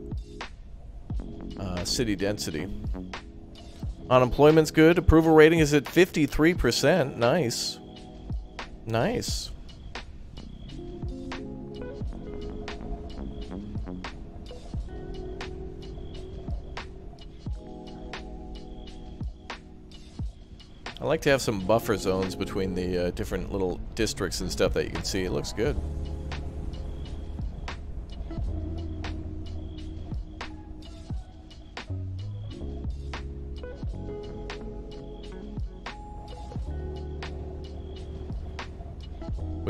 uh, city density. Unemployment's good. Approval rating is at 53%. Nice. Nice. I like to have some buffer zones between the uh, different little districts and stuff that you can see. It looks good.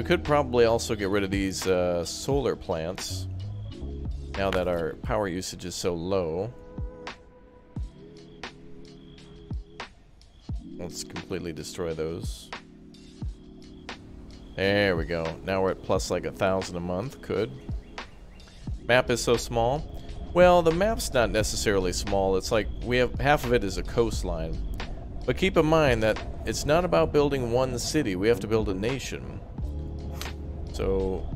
Could probably also get rid of these uh, solar plants now that our power usage is so low. Let's completely destroy those. There we go. Now we're at plus like a thousand a month. Could. Map is so small. Well, the map's not necessarily small. It's like we have half of it is a coastline. But keep in mind that it's not about building one city. We have to build a nation. So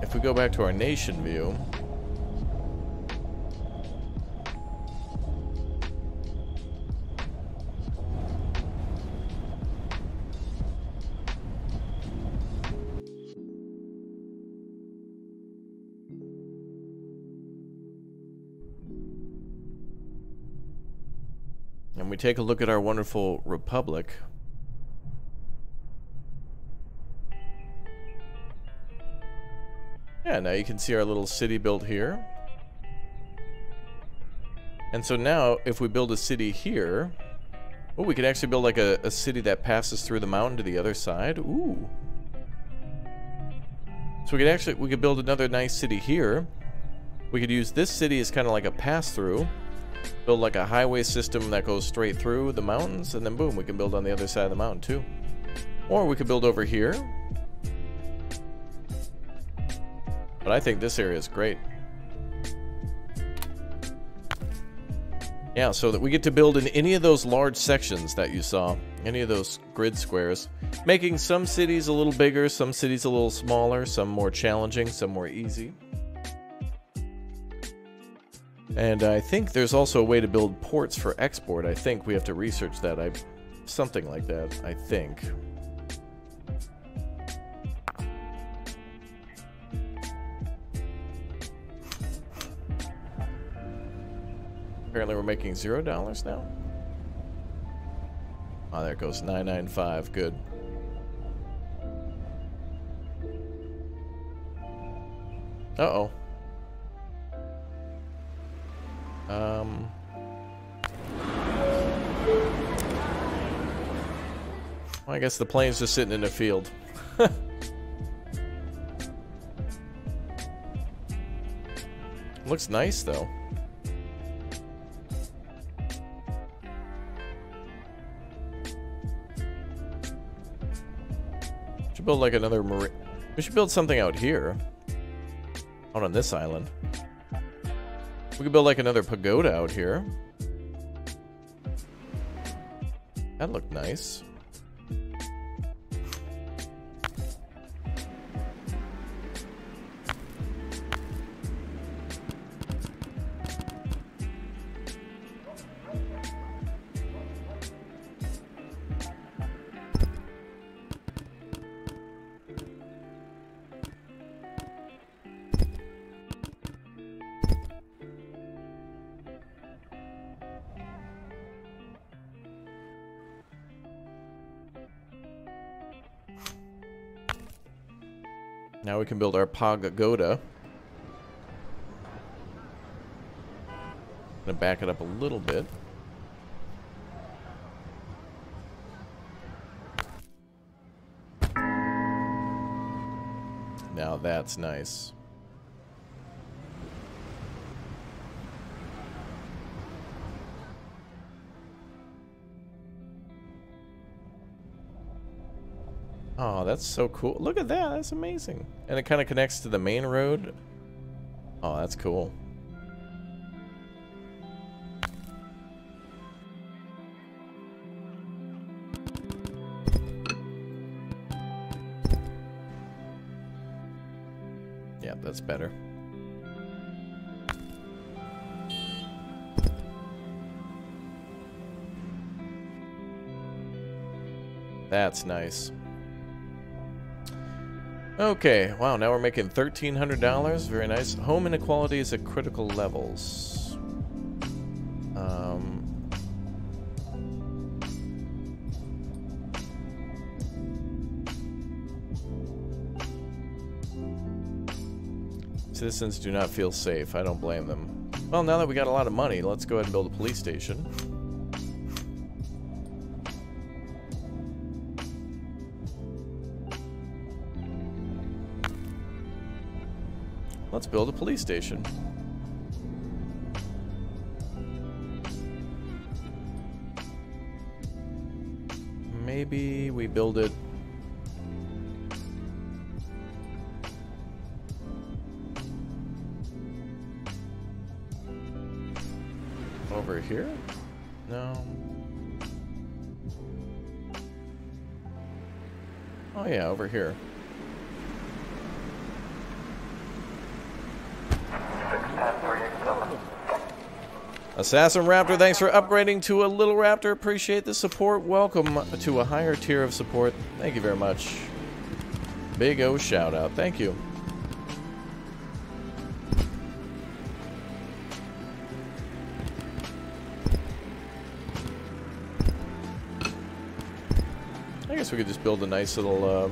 if we go back to our nation view, and we take a look at our wonderful republic, Yeah, now you can see our little city built here. And so now, if we build a city here... Oh, we could actually build like a, a city that passes through the mountain to the other side. Ooh. So we could actually, we could build another nice city here. We could use this city as kind of like a pass-through. Build like a highway system that goes straight through the mountains, and then boom, we can build on the other side of the mountain too. Or we could build over here, But I think this area is great. Yeah, so that we get to build in any of those large sections that you saw, any of those grid squares, making some cities a little bigger, some cities a little smaller, some more challenging, some more easy. And I think there's also a way to build ports for export. I think we have to research that. I something like that, I think. Apparently we're making zero dollars now. Oh, there it goes. 995. Good. Uh-oh. Um... Well, I guess the plane's just sitting in a field. Looks nice, though. Should build like another marine. We should build something out here. Out on this island. We could build like another pagoda out here. That looked nice. We can build our pagoda. Gonna back it up a little bit. Now that's nice. Oh, that's so cool. Look at that. That's amazing. And it kind of connects to the main road. Oh, that's cool. Yeah, that's better. That's nice. Okay, wow, now we're making $1,300. Very nice. Income inequality is at critical levels. Um, citizens do not feel safe. I don't blame them. Well, now that we got a lot of money, let's go ahead and build a police station. Build a police station. Maybe we build it over here? No. Oh yeah, over here. Assassin Raptor, thanks for upgrading to a Little Raptor. Appreciate the support. Welcome to a higher tier of support. Thank you very much. Big O shout out. Thank you. I guess we could just build a nice little uh,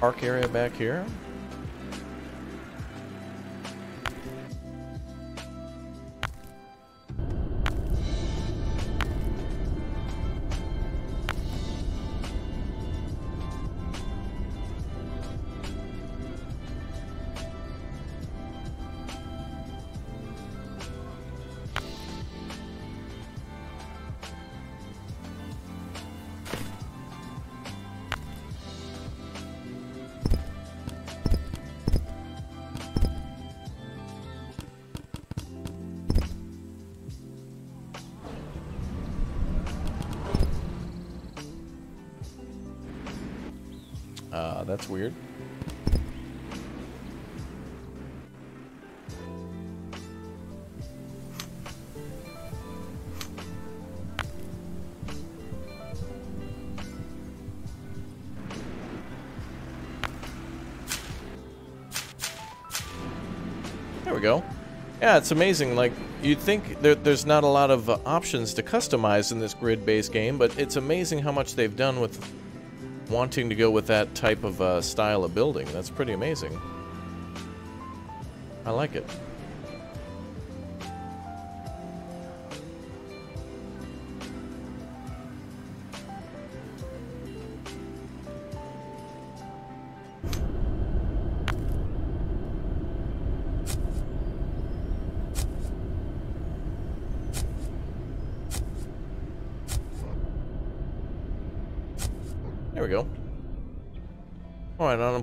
park area back here. Yeah, it's amazing. Like, you'd think there, there's not a lot of uh, options to customize in this grid-based game, but it's amazing how much they've done with wanting to go with that type of uh, style of building. That's pretty amazing. I like it.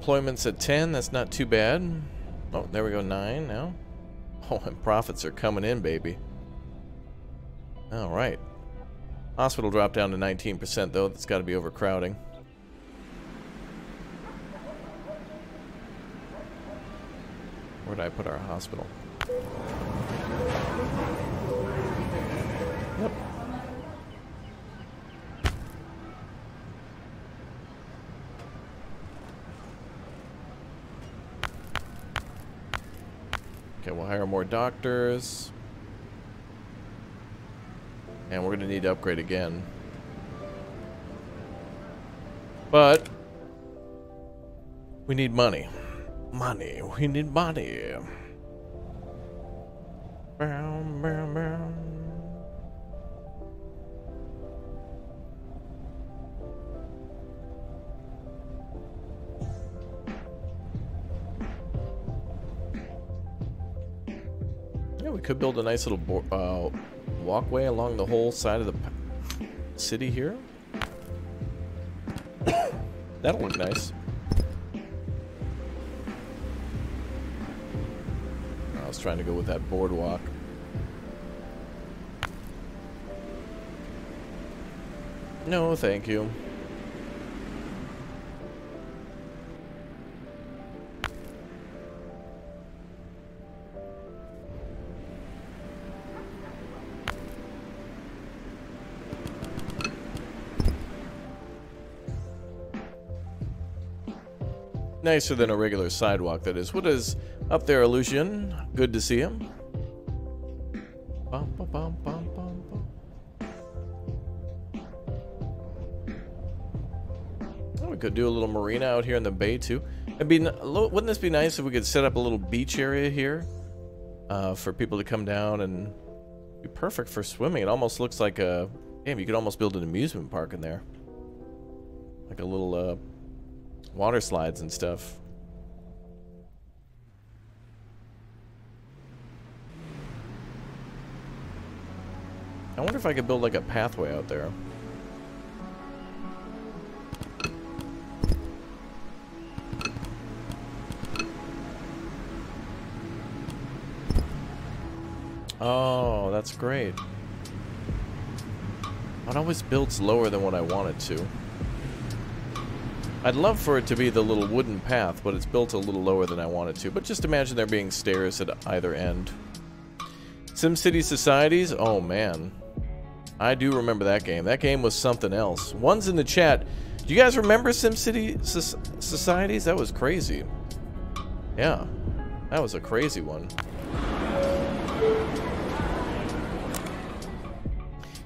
Alright, unemployment's at 10. That's not too bad. Oh, there we go. 9 now. Oh, and profits are coming in, baby. Alright. Hospital dropped down to 19%, though. That's got to be overcrowding. Where did I put our hospital? We'll hire more doctors. And we're going to need to upgrade again. But we need money. Money. We need money. Could build a nice little uh, walkway along the whole side of the city here. That'll look nice. I was trying to go with that boardwalk. No, thank you. Nicer than a regular sidewalk, that is. What is up there, Illusion? Good to see him. Bum, bum, bum, bum, bum, bum. We could do a little marina out here in the bay, too. It'd be, wouldn't this be nice if we could set up a little beach area here uh, for people to come down and be perfect for swimming? It almost looks like a... Damn, you could almost build an amusement park in there. Like a little... Uh, water slides and stuff. I wonder if I could build like a pathway out there. Oh, that's great. It always builds lower than what I want it to. I'd love for it to be the little wooden path, but it's built a little lower than I want it to. But just imagine there being stairs at either end. SimCity Societies? Oh, man. I do remember that game. That game was something else. One's in the chat. Do you guys remember SimCity so Societies? That was crazy. Yeah. That was a crazy one.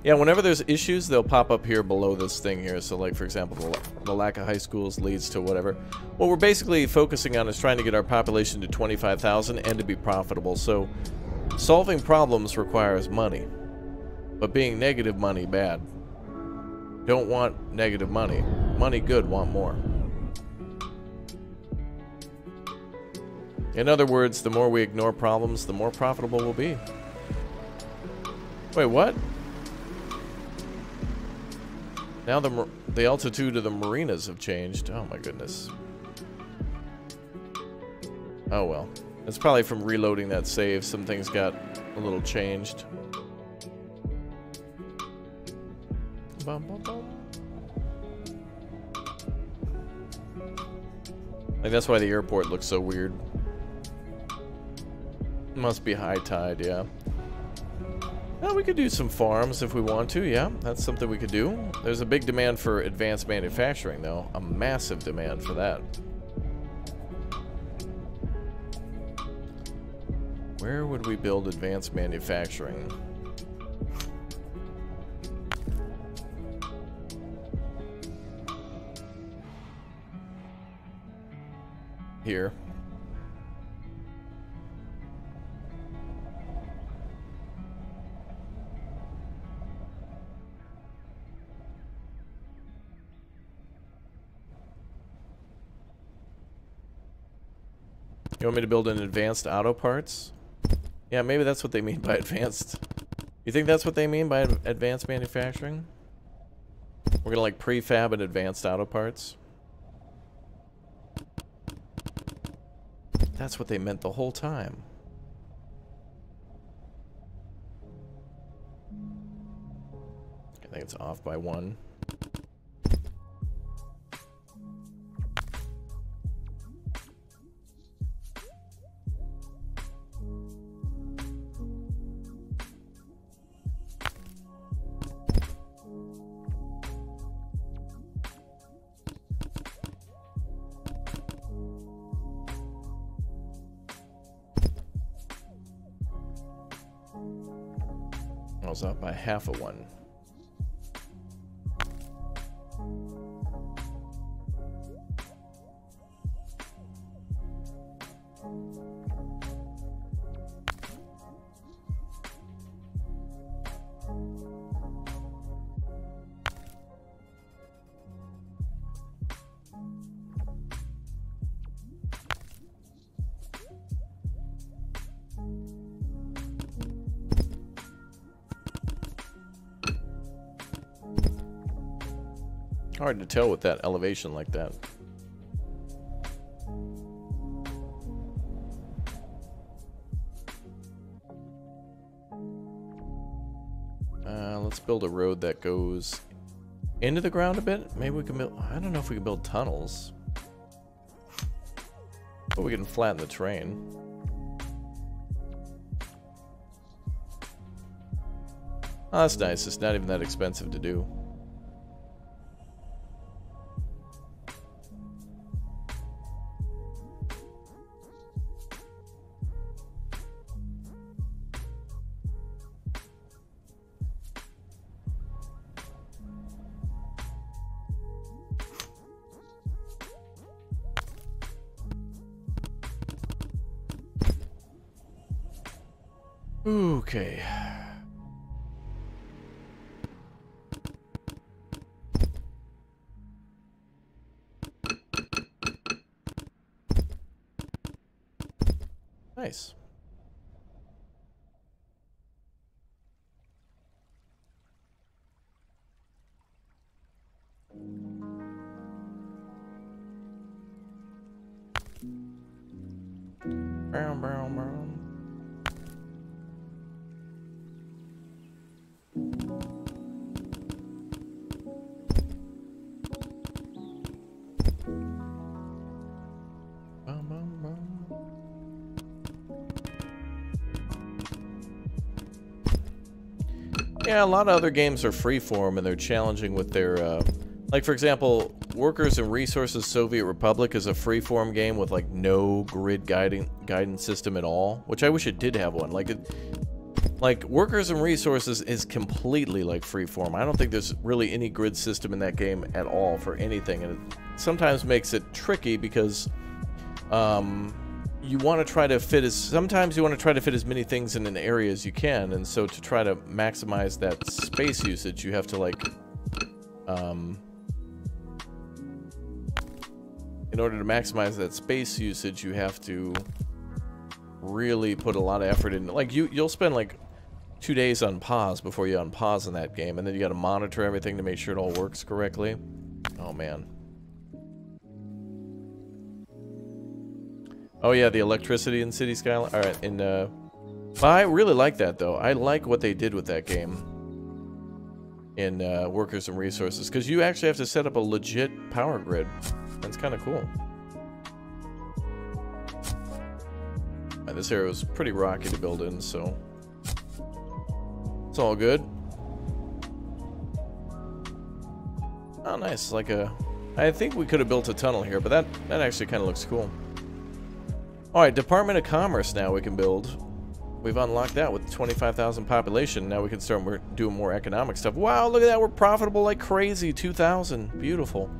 Yeah, whenever there's issues, they'll pop up here below this thing here. So, like, for example, the, the lack of high schools leads to whatever. What we're basically focusing on is trying to get our population to 25,000 and to be profitable. So, solving problems requires money. But being negative money, bad. Don't want negative money. Money good, want more. In other words, the more we ignore problems, the more profitable we'll be. Wait, what? Now the the altitude of the marinas have changed. Oh my goodness. Oh well. It's probably from reloading that save. Some things got a little changed. Bum, bum, bum. Like that's why the airport looks so weird. Must be high tide, yeah. Well, we could do some farms if we want to, yeah. That's something we could do. There's a big demand for advanced manufacturing, though. A massive demand for that. Where would we build advanced manufacturing? Here. You want me to build an advanced auto parts? Yeah, maybe that's what they mean by advanced. You think that's what they mean by advanced manufacturing? We're gonna like prefab and advanced auto parts? That's what they meant the whole time. I think it's off by one. Was by half a one. Hard to tell with that elevation like that. Uh, let's build a road that goes into the ground a bit. Maybe we can build... I don't know if we can build tunnels. But we can flatten the terrain. Oh, that's nice. It's not even that expensive to do. Yeah, a lot of other games are freeform and they're challenging with their, uh, like for example, Workers and Resources Soviet Republic is a freeform game with like no grid guiding guidance system at all, which I wish it did have one. Like it, like Workers and Resources is completely like freeform. I don't think there's really any grid system in that game at all for anything, and it sometimes makes it tricky because um, you want to try to fit as sometimes you want to try to fit as many things in an area as you can, and so to try to maximize that space usage, you have to like um, in order to maximize that space usage, you have to really put a lot of effort in. Like you, you'll spend like two days on pause before you unpause in that game, and then you got to monitor everything to make sure it all works correctly. Oh man. Oh yeah, the electricity in City Skyline. All right, and uh, I really like that though. I like what they did with that game in uh, Workers and Resources because you actually have to set up a legit power grid. That's kind of cool. Uh, this area was pretty rocky to build in, so it's all good. Oh, nice. Like a... I think we could have built a tunnel here, but that, that actually kind of looks cool. Alright, Department of Commerce now we can build. We've unlocked that with 25,000 population. Now we can start more, doing more economic stuff. Wow, look at that. We're profitable like crazy. 2,000. Beautiful.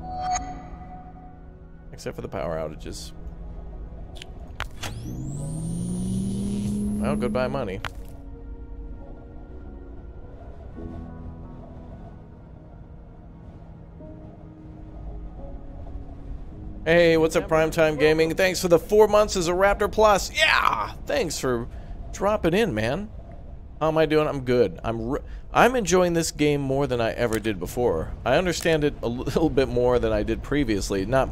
Except for the power outages. Well, goodbye money. Hey, what's up, Primetime Gaming? Thanks for the four months as a Raptor Plus. Yeah, thanks for dropping in, man. How am I doing? I'm good. I'm I'm enjoying this game more than I ever did before. I understand it a little bit more than I did previously. Not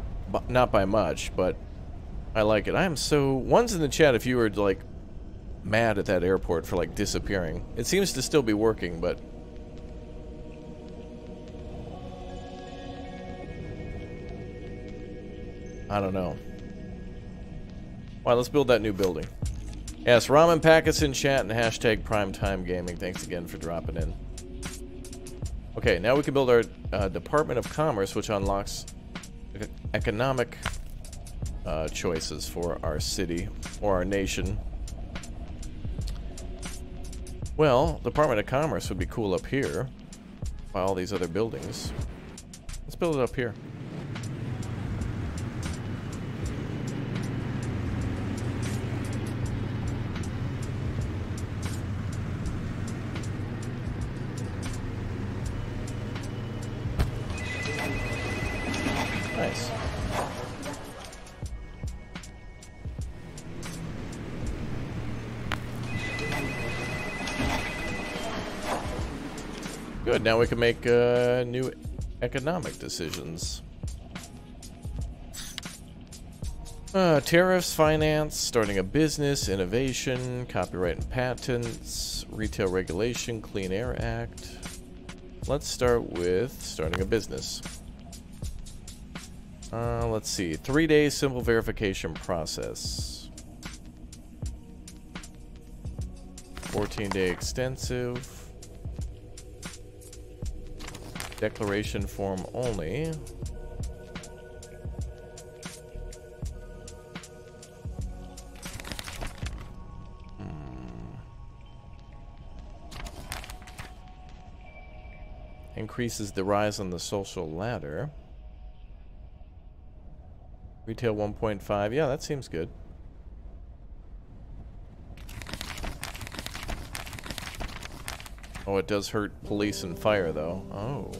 not by much, but I like it. I am so... One's in the chat if you were, like, mad at that airport for, like, disappearing. It seems to still be working, but... I don't know. Alright, let's build that new building. Yes, Ramen Packets in chat and hashtag primetime gaming. Thanks again for dropping in. Okay, now we can build our uh, Department of Commerce, which unlocks economic uh, choices for our city or our nation. Well, Department of Commerce would be cool up here by all these other buildings. Let's build it up here. Now we can make uh, new economic decisions. Uh, tariffs, finance, starting a business, innovation, copyright and patents, retail regulation, Clean Air Act. Let's start with starting a business. Uh, let's see. Three days simple verification process. 14 day extensive. Declaration form only. Hmm. Increases the rise on the social ladder. Retail 1.5. Yeah, that seems good. Oh, it does hurt police and fire, though. Oh.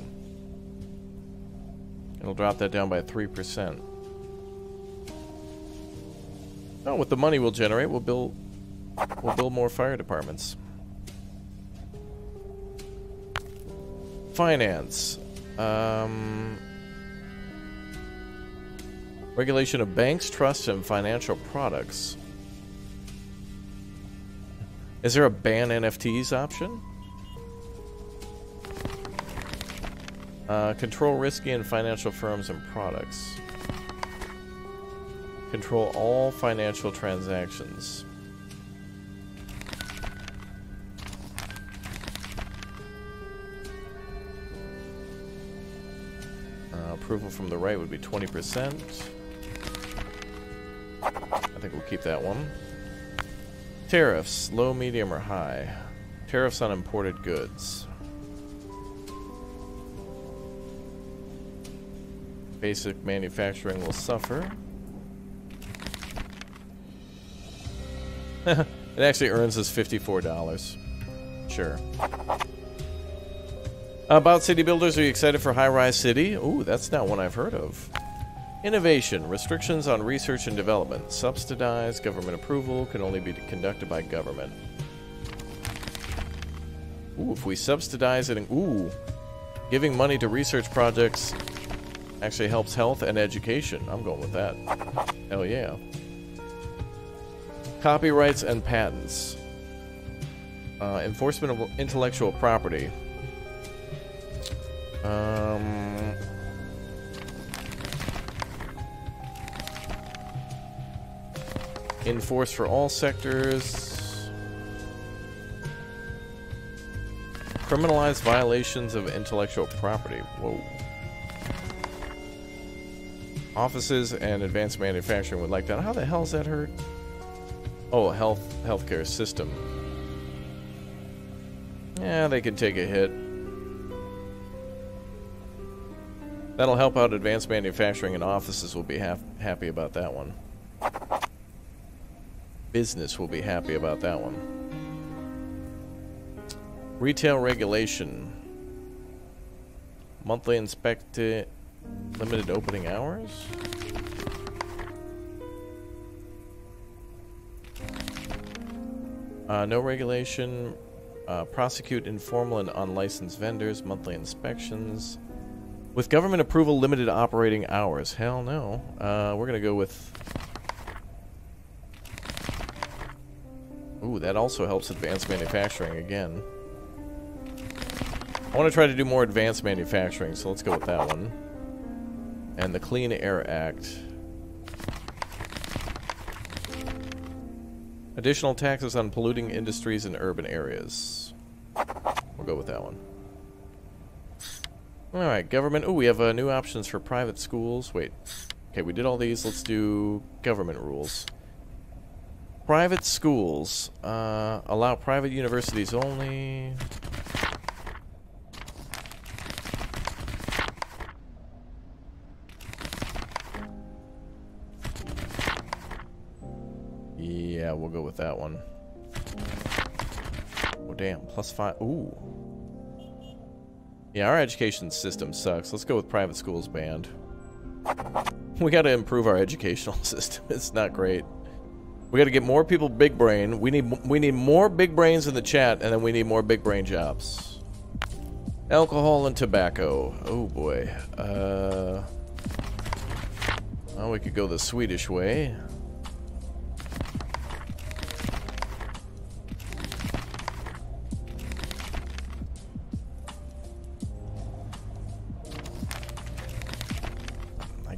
It'll drop that down by 3%. Oh, with the money we'll generate, we'll build we'll build more fire departments. Finance. Um, Regulation of banks, trusts, and financial products. Is there a ban NFTs option? Uh, control risky and financial firms and products. Control all financial transactions. Uh, approval from the right would be 20%. I think we'll keep that one. Tariffs, low, medium, or high. Tariffs on imported goods. Basic manufacturing will suffer. it actually earns us $54. Sure. About city builders, are you excited for High Rise City? Ooh, that's not one I've heard of. Innovation. Restrictions on research and development. Subsidized government approval can only be conducted by government. Ooh, if we subsidize it, and, ooh, giving money to research projects actually helps health and education. I'm going with that. Hell yeah. Copyrights and patents. Uh, enforcement of intellectual property. Um, Enforce for all sectors. Criminalize violations of intellectual property. Whoa. Offices and advanced manufacturing would like that. How the hell is that hurt? Oh, health healthcare system. Yeah, they can take a hit. That'll help out advanced manufacturing and offices will be hap happy about that one. Business will be happy about that one. Retail regulation. Monthly inspected limited opening hours? Uh, no regulation. Uh, prosecute informal and unlicensed vendors. Monthly inspections. With government approval, limited operating hours. Hell no. Uh, we're going to go with... Ooh, that also helps advanced manufacturing again. I want to try to do more advanced manufacturing, so let's go with that one. And the Clean Air Act. Additional taxes on polluting industries in urban areas. We'll go with that one. Alright, government. Oh, we have uh, new options for private schools. Wait. Okay, we did all these. Let's do government rules. Private schools. Uh, allow private universities only. Yeah, we'll go with that one. Oh, damn. Plus five. Ooh. Yeah, our education system sucks. Let's go with private schools banned. We gotta improve our educational system. It's not great. We gotta get more people big brain. We need we need more big brains in the chat, and then we need more big brain jobs. Alcohol and tobacco. Oh boy. Uh. Well, we could go the Swedish way.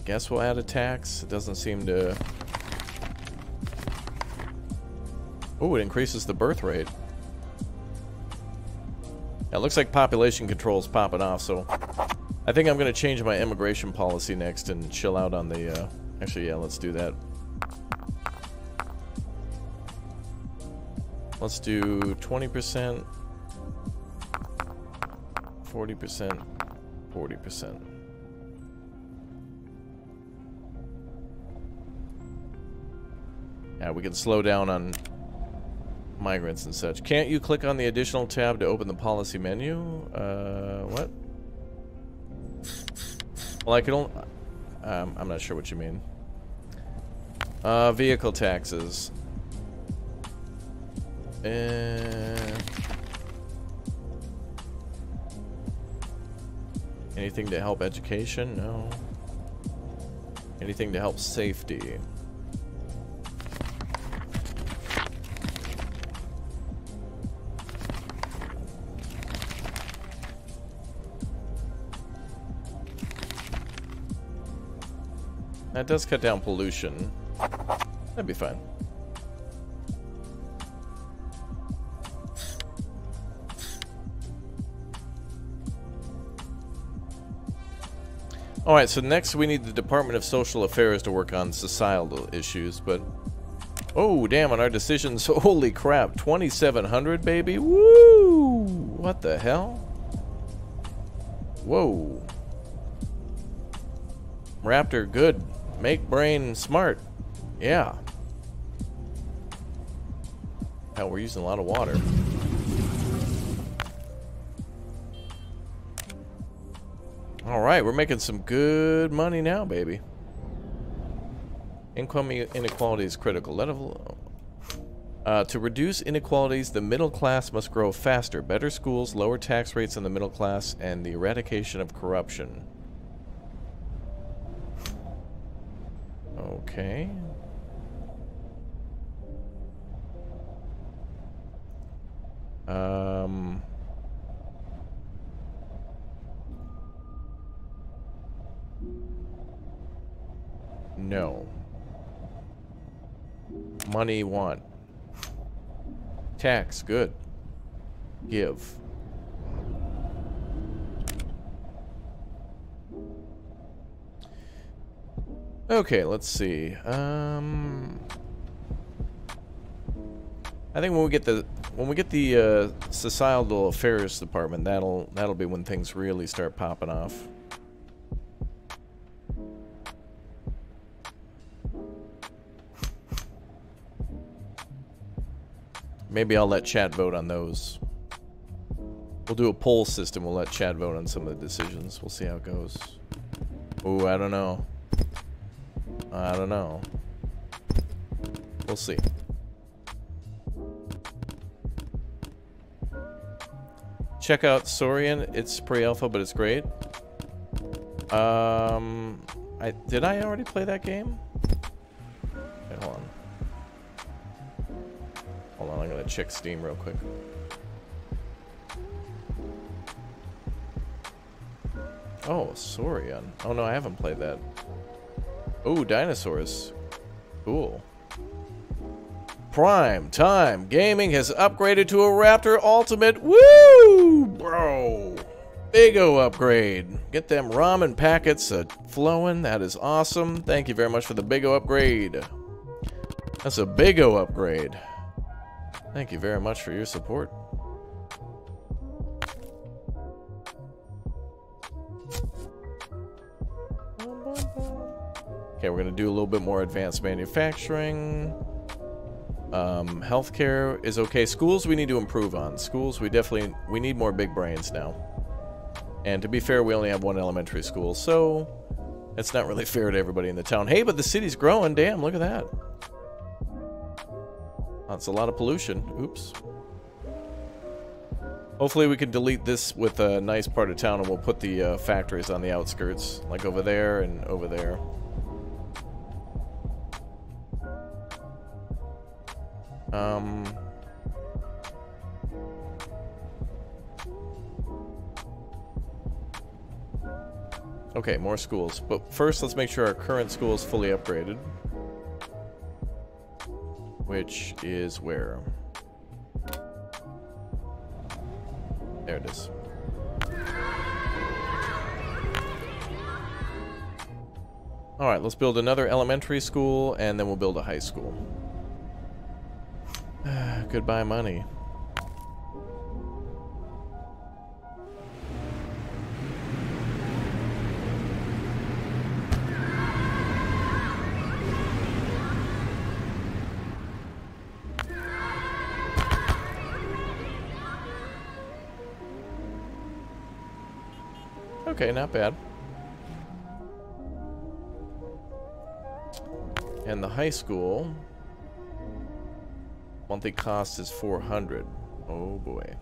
Guess we'll add a tax. It doesn't seem to... Oh, it increases the birth rate. It looks like population control is popping off, so... I think I'm going to change my immigration policy next and chill out on the... Uh... Actually, yeah, let's do that. Let's do 20%, 40%, 40%. Yeah, we can slow down on migrants and such. Can't you click on the additional tab to open the policy menu? Uh, what? Well, I can only... Um, I'm not sure what you mean. Uh, vehicle taxes. Uh, anything to help education? No. Anything to help safety? That does cut down pollution. That'd be fine. Alright, so next we need the Department of Social Affairs to work on societal issues, but... Oh, damn, on our decisions, holy crap, 2700, baby, woo! What the hell? Whoa. Raptor, good. Make brain smart. Yeah. Hell, we're using a lot of water. Alright, we're making some good money now, baby. Income inequality is critical. Let uh, to reduce inequalities, the middle class must grow faster. Better schools, lower tax rates on the middle class, and the eradication of corruption. Okay. Um... No. Money want. Tax, good. Give. Okay, let's see. Um, I think when we get the when we get the uh, societal affairs department, that'll that'll be when things really start popping off. Maybe I'll let chat vote on those. We'll do a poll system. We'll let chat vote on some of the decisions. We'll see how it goes. Ooh, I don't know. I don't know. We'll see. Check out Saurian. It's pre-alpha, but it's great. Um, I did I already play that game? Hold on. Hold on, I'm gonna check Steam real quick. Oh, Saurian. Oh no, I haven't played that. Oh, dinosaurs. Cool. Prime time. Gaming has upgraded to a Raptor Ultimate. Woo! Bro. Big O upgrade. Get them ramen packets uh, flowing. That is awesome. Thank you very much for the Big O upgrade. That's a Big O upgrade. Thank you very much for your support. Okay, we're going to do a little bit more advanced manufacturing. Um, healthcare is okay. Schools we need to improve on. Schools we definitely we need more big brains now. And to be fair, we only have one elementary school, so it's not really fair to everybody in the town. Hey, but the city's growing. Damn, look at that. That's a lot of pollution. Oops. Hopefully we can delete this with a nice part of town and we'll put the uh, factories on the outskirts, like over there and over there. Um... Okay, more schools. But first, let's make sure our current school is fully upgraded. Which is where? There it is. Alright, let's build another elementary school, and then we'll build a high school. Goodbye money. Okay, not bad. And the high school monthly cost is 400. Oh boy.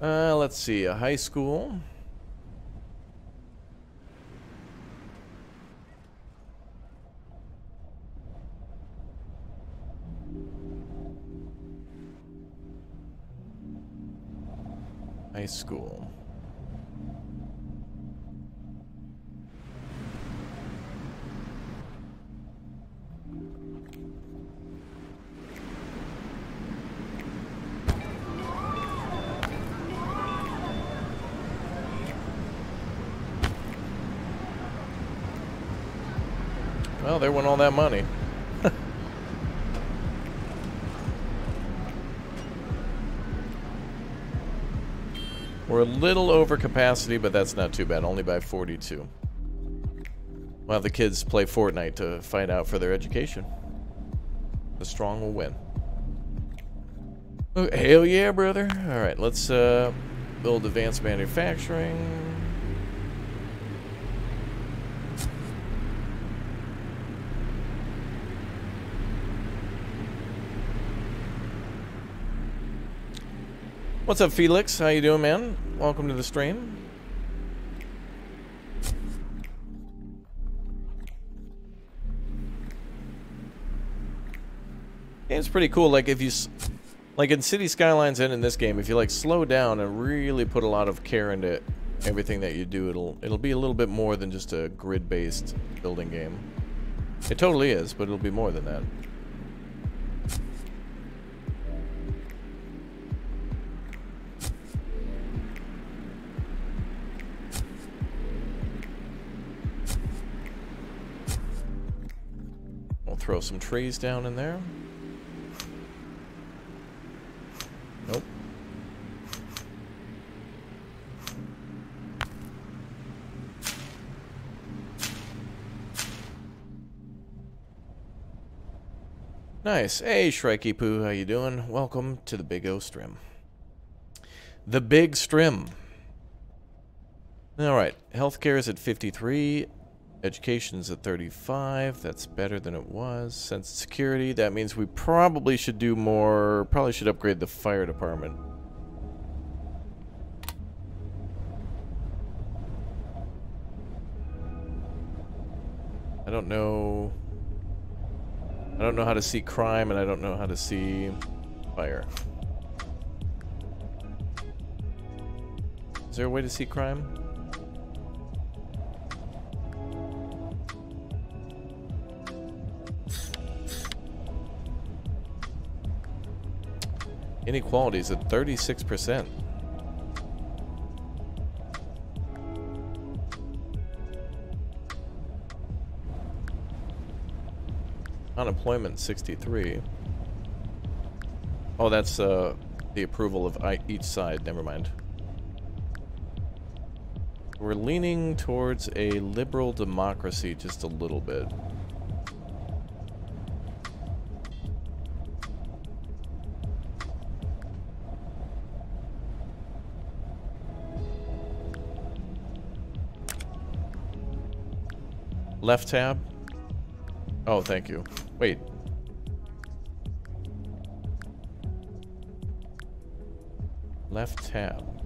Uh, let's see, a high school. High school. Well, there went all that money. We're a little over capacity, but that's not too bad. Only by 42. We'll have the kids play Fortnite to find out for their education. The strong will win. Oh, hell yeah, brother. Alright, let's uh, build advanced manufacturing. What's up, Felix? How you doing, man? Welcome to the stream. It's pretty cool. Like if you, like in City Skylines and in this game, if you like slow down and really put a lot of care into everything that you do, it'll it'll be a little bit more than just a grid-based building game. It totally is, but it'll be more than that. Throw some trees down in there. Nope. Nice. Hey, Shrikey Poo, how you doing? Welcome to the Big O Strim. The Big Strim. All right, healthcare is at 53. Education's at 35. That's better than it was. Sense of security, that means we probably should do more. Probably should upgrade the fire department. I don't know. I don't know how to see crime and I don't know how to see fire. Is there a way to see crime? Inequality is at 36%. Unemployment 63. Oh, that's uh, the approval of each side. Never mind. We're leaning towards a liberal democracy just a little bit. Left tab. Oh, thank you. Wait. Left tab.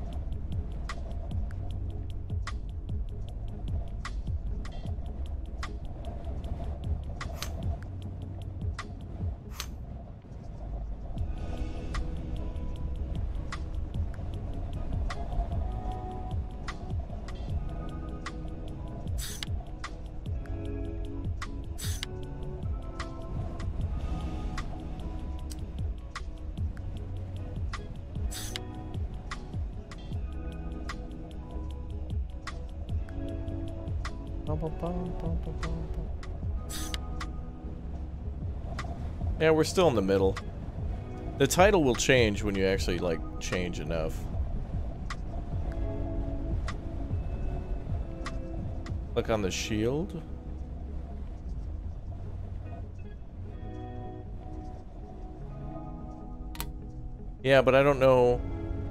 Yeah, we're still in the middle. The title will change when you actually, like, change enough. Look on the shield. Yeah, but I don't know...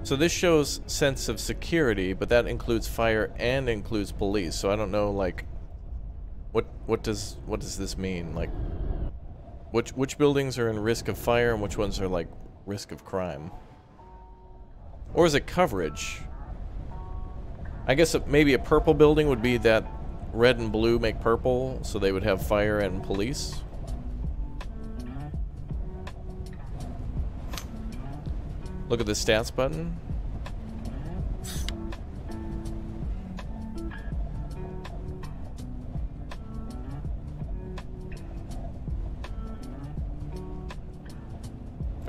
So this shows sense of security, but that includes fire and includes police. So I don't know, like, what what does what does this mean? Like, which which buildings are in risk of fire and which ones are like risk of crime? Or is it coverage? I guess maybe a purple building would be that red and blue make purple, so they would have fire and police. Look at the stats button.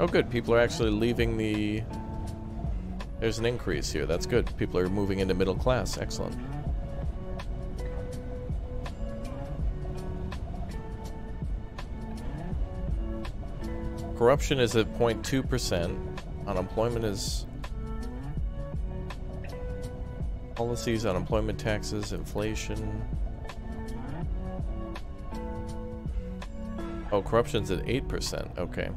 Oh good, people are actually leaving the... There's an increase here, that's good. People are moving into middle class, excellent. Corruption is at 0.2%. Unemployment is... Policies, unemployment taxes, inflation... Oh, corruption's at 8%, okay.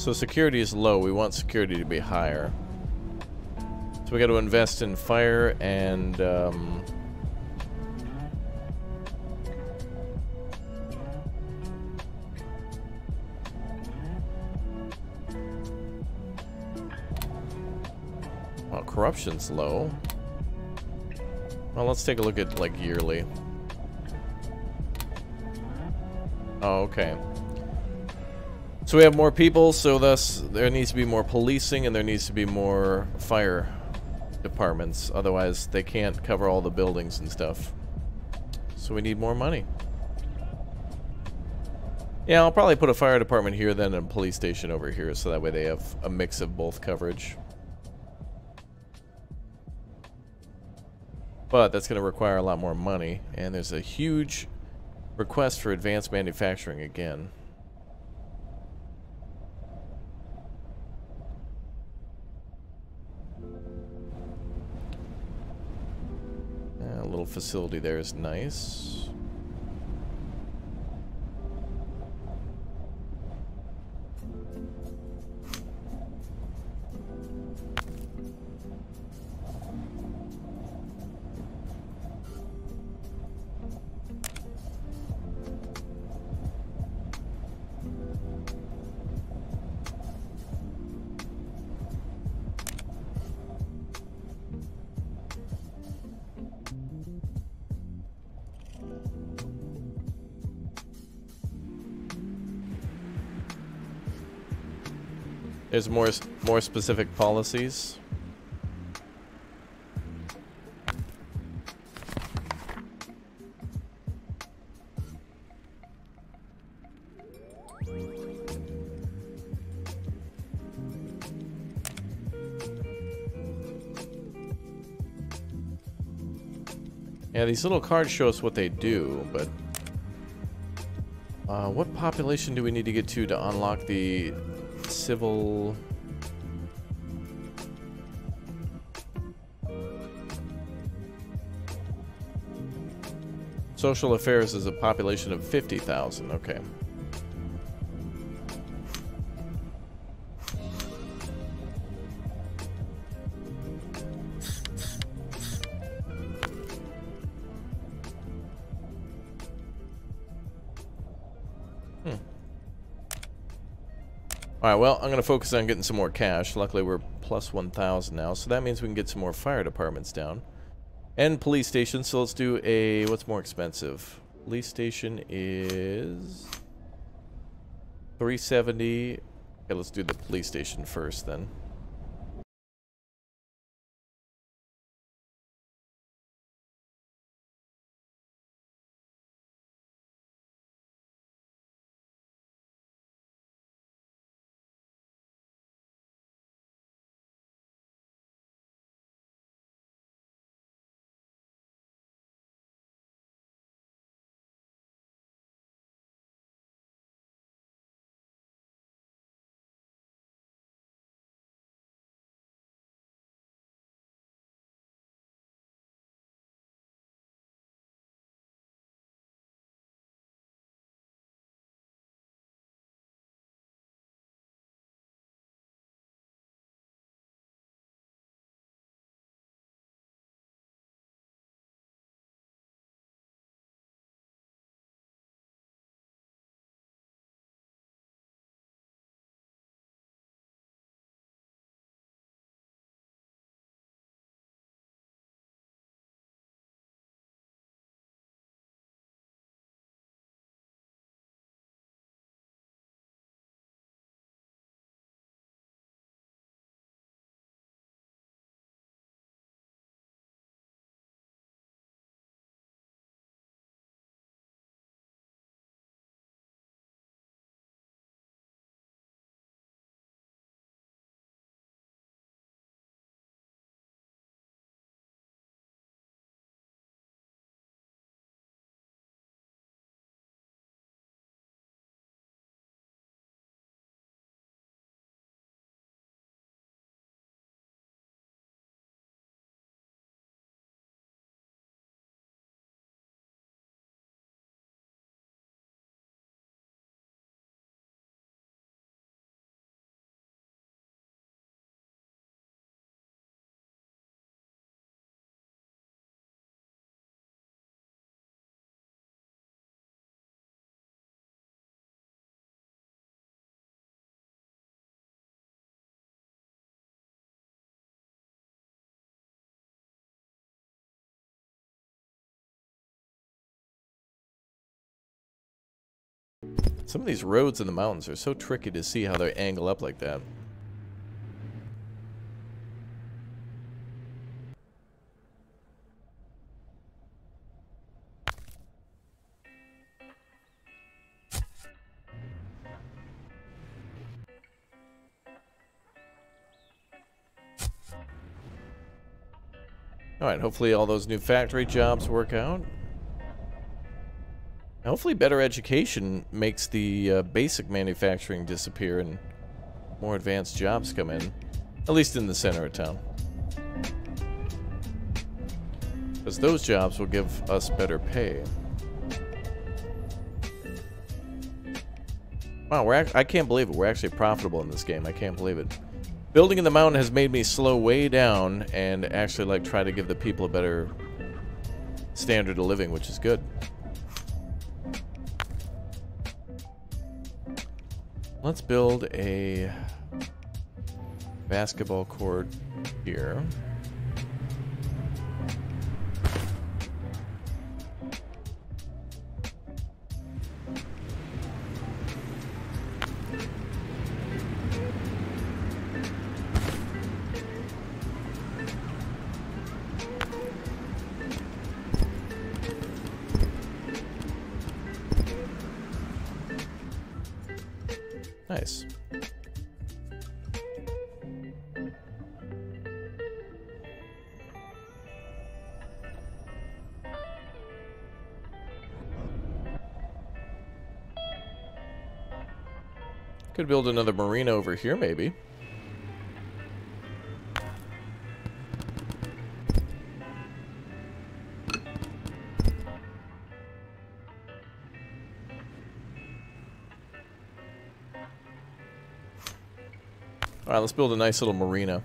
So security is low. We want security to be higher. So we got to invest in fire and um, well, corruption's low. Well, let's take a look at like yearly. Oh, okay. So we have more people, so thus there needs to be more policing and there needs to be more fire departments. Otherwise, they can't cover all the buildings and stuff. So we need more money. Yeah, I'll probably put a fire department here, then a police station over here, so that way they have a mix of both coverage. But that's going to require a lot more money, and there's a huge request for advanced manufacturing again. Facility there is nice. More more specific policies. Yeah, these little cards show us what they do, but uh, what population do we need to get to to unlock the civil... Social affairs is a population of 50,000, okay. Alright, well, I'm going to focus on getting some more cash. Luckily, we're plus 1,000 now, so that means we can get some more fire departments down. And police station, so let's do a... What's more expensive? Police station is... 370. Okay, let's do the police station first, then. Some of these roads in the mountains are so tricky to see how they angle up like that. Alright, hopefully all those new factory jobs work out. Hopefully better education makes the uh, basic manufacturing disappear and more advanced jobs come in. At least in the center of town. Because those jobs will give us better pay. Wow, we're I can't believe it. We're actually profitable in this game. I can't believe it. Building in the mountain has made me slow way down and actually like try to give the people a better standard of living, which is good. Let's build a basketball court here. Build another marina over here, maybe. Alright, let's build a nice little marina.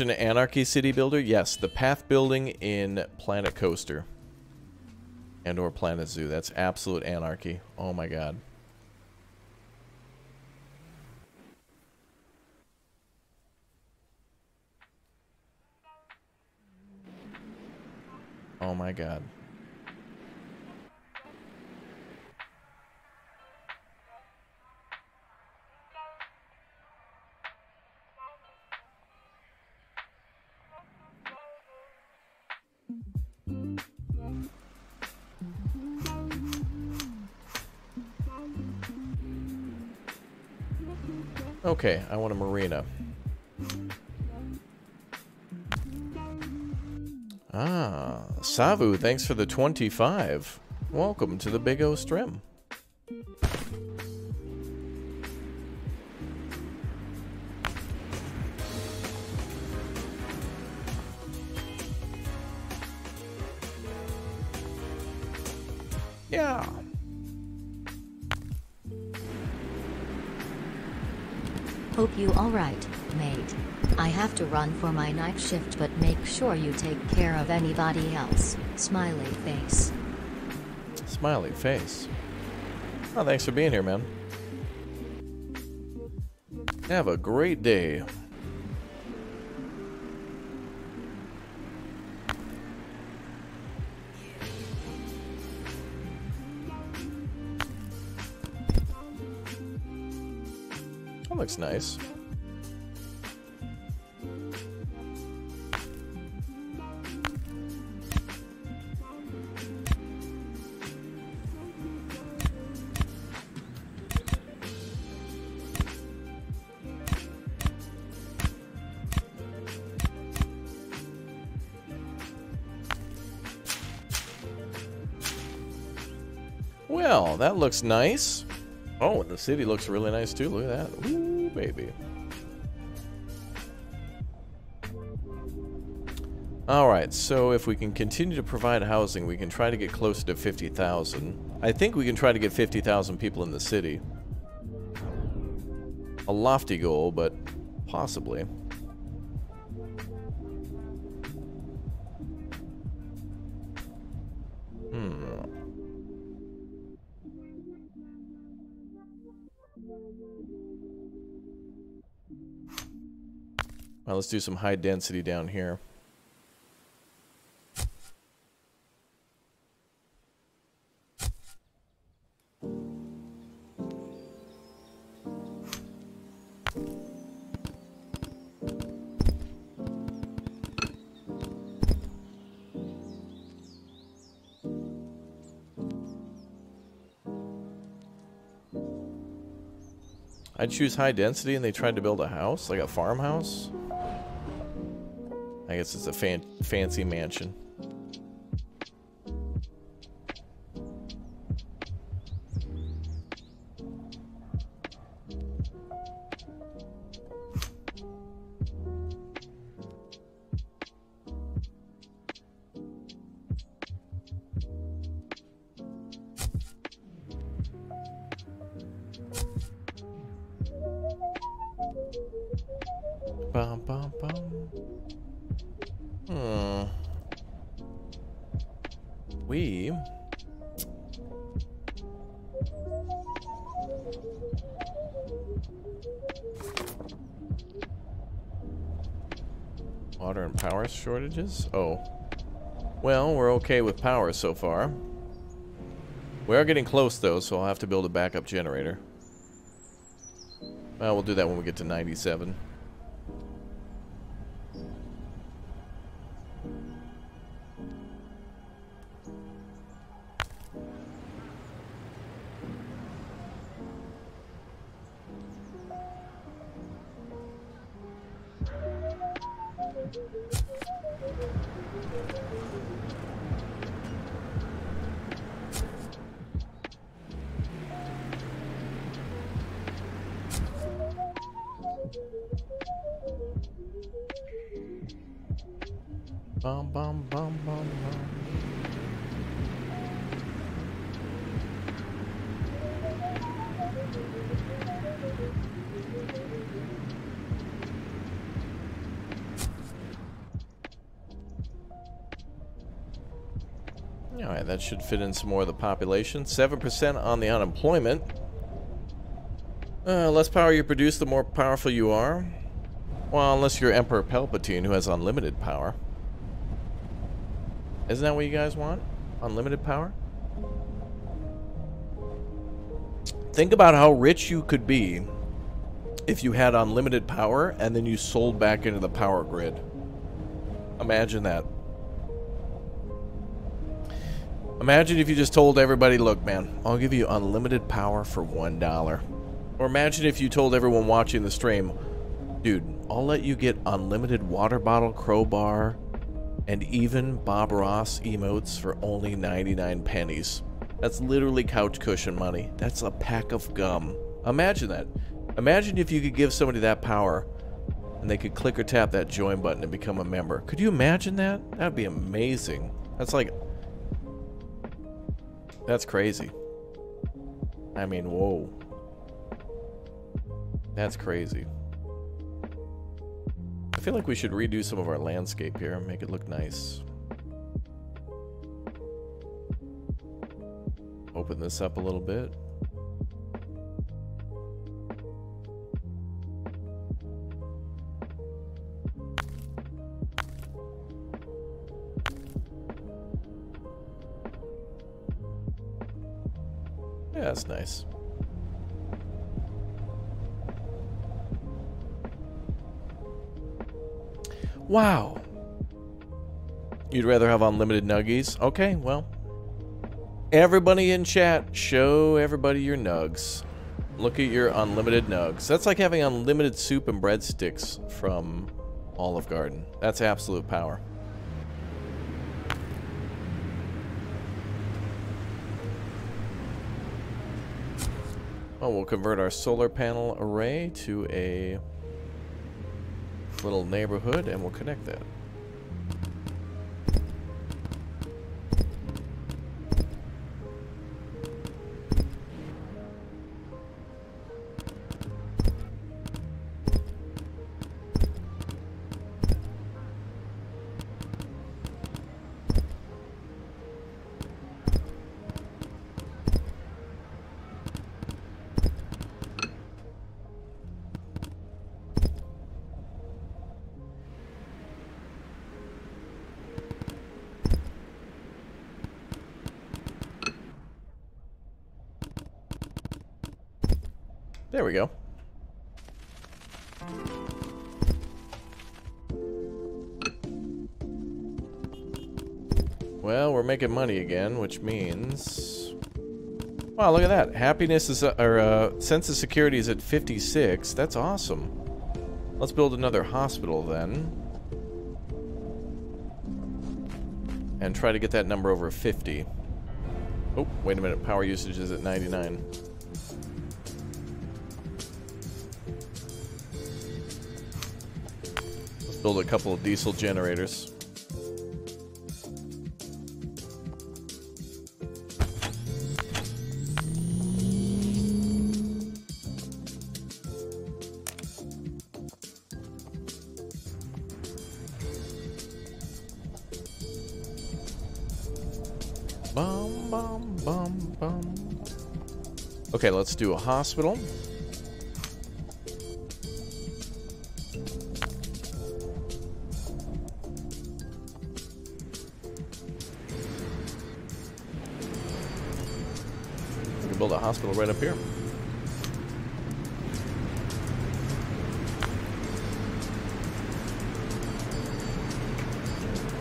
Anarchy City Builder? Yes, the path building in Planet Coaster. And or Planet Zoo. That's absolute anarchy. Oh my god. Oh my god. Okay, I want a marina. Ah, Savu, thanks for the 25. Welcome to the Big O Stream. Run for my night shift but make sure you take care of anybody else. Smiley face. Smiley face. Oh, thanks for being here, man. Have a great day. That looks nice. That looks nice. Oh, and the city looks really nice too. Look at that. Ooh, baby. Alright, so if we can continue to provide housing, we can try to get closer to 50,000. I think we can try to get 50,000 people in the city. A lofty goal, but possibly. Well, let's do some high density down here. I'd choose high density and they tried to build a house, like a farmhouse. I guess it's a fan fancy mansion. Shortages? Oh. Well, we're okay with power so far. We are getting close though, so I'll have to build a backup generator. Well, we'll do that when we get to 97. Should fit in some more of the population. 7% on the unemployment. Uh, less power you produce, the more powerful you are. Well, unless you're Emperor Palpatine, who has unlimited power. Isn't that what you guys want? Unlimited power? Think about how rich you could be if you had unlimited power and then you sold back into the power grid. Imagine that. Imagine if you just told everybody, look, man, I'll give you unlimited power for one dollar. Or imagine if you told everyone watching the stream, dude, I'll let you get unlimited water bottle, crowbar, and even Bob Ross emotes for only 99 pennies. That's literally couch cushion money. That's a pack of gum. Imagine that. Imagine if you could give somebody that power and they could click or tap that join button and become a member. Could you imagine that? That'd be amazing. That's like that's crazy. I mean, whoa. That's crazy. I feel like we should redo some of our landscape here and make it look nice. Open this up a little bit. Rather have unlimited nuggies? Okay, well. Everybody in chat, show everybody your nugs. Look at your unlimited nugs. That's like having unlimited soup and breadsticks from Olive Garden. That's absolute power. Oh, we'll convert our solar panel array to a little neighborhood and we'll connect that. Money again, which means... Wow, look at that. Happiness is, uh, or, uh, sense of security is at 56. That's awesome. Let's build another hospital then. And try to get that number over 50. Oh, wait a minute. Power usage is at 99. Let's build a couple of diesel generators. Let's do a hospital. We can build a hospital right up here.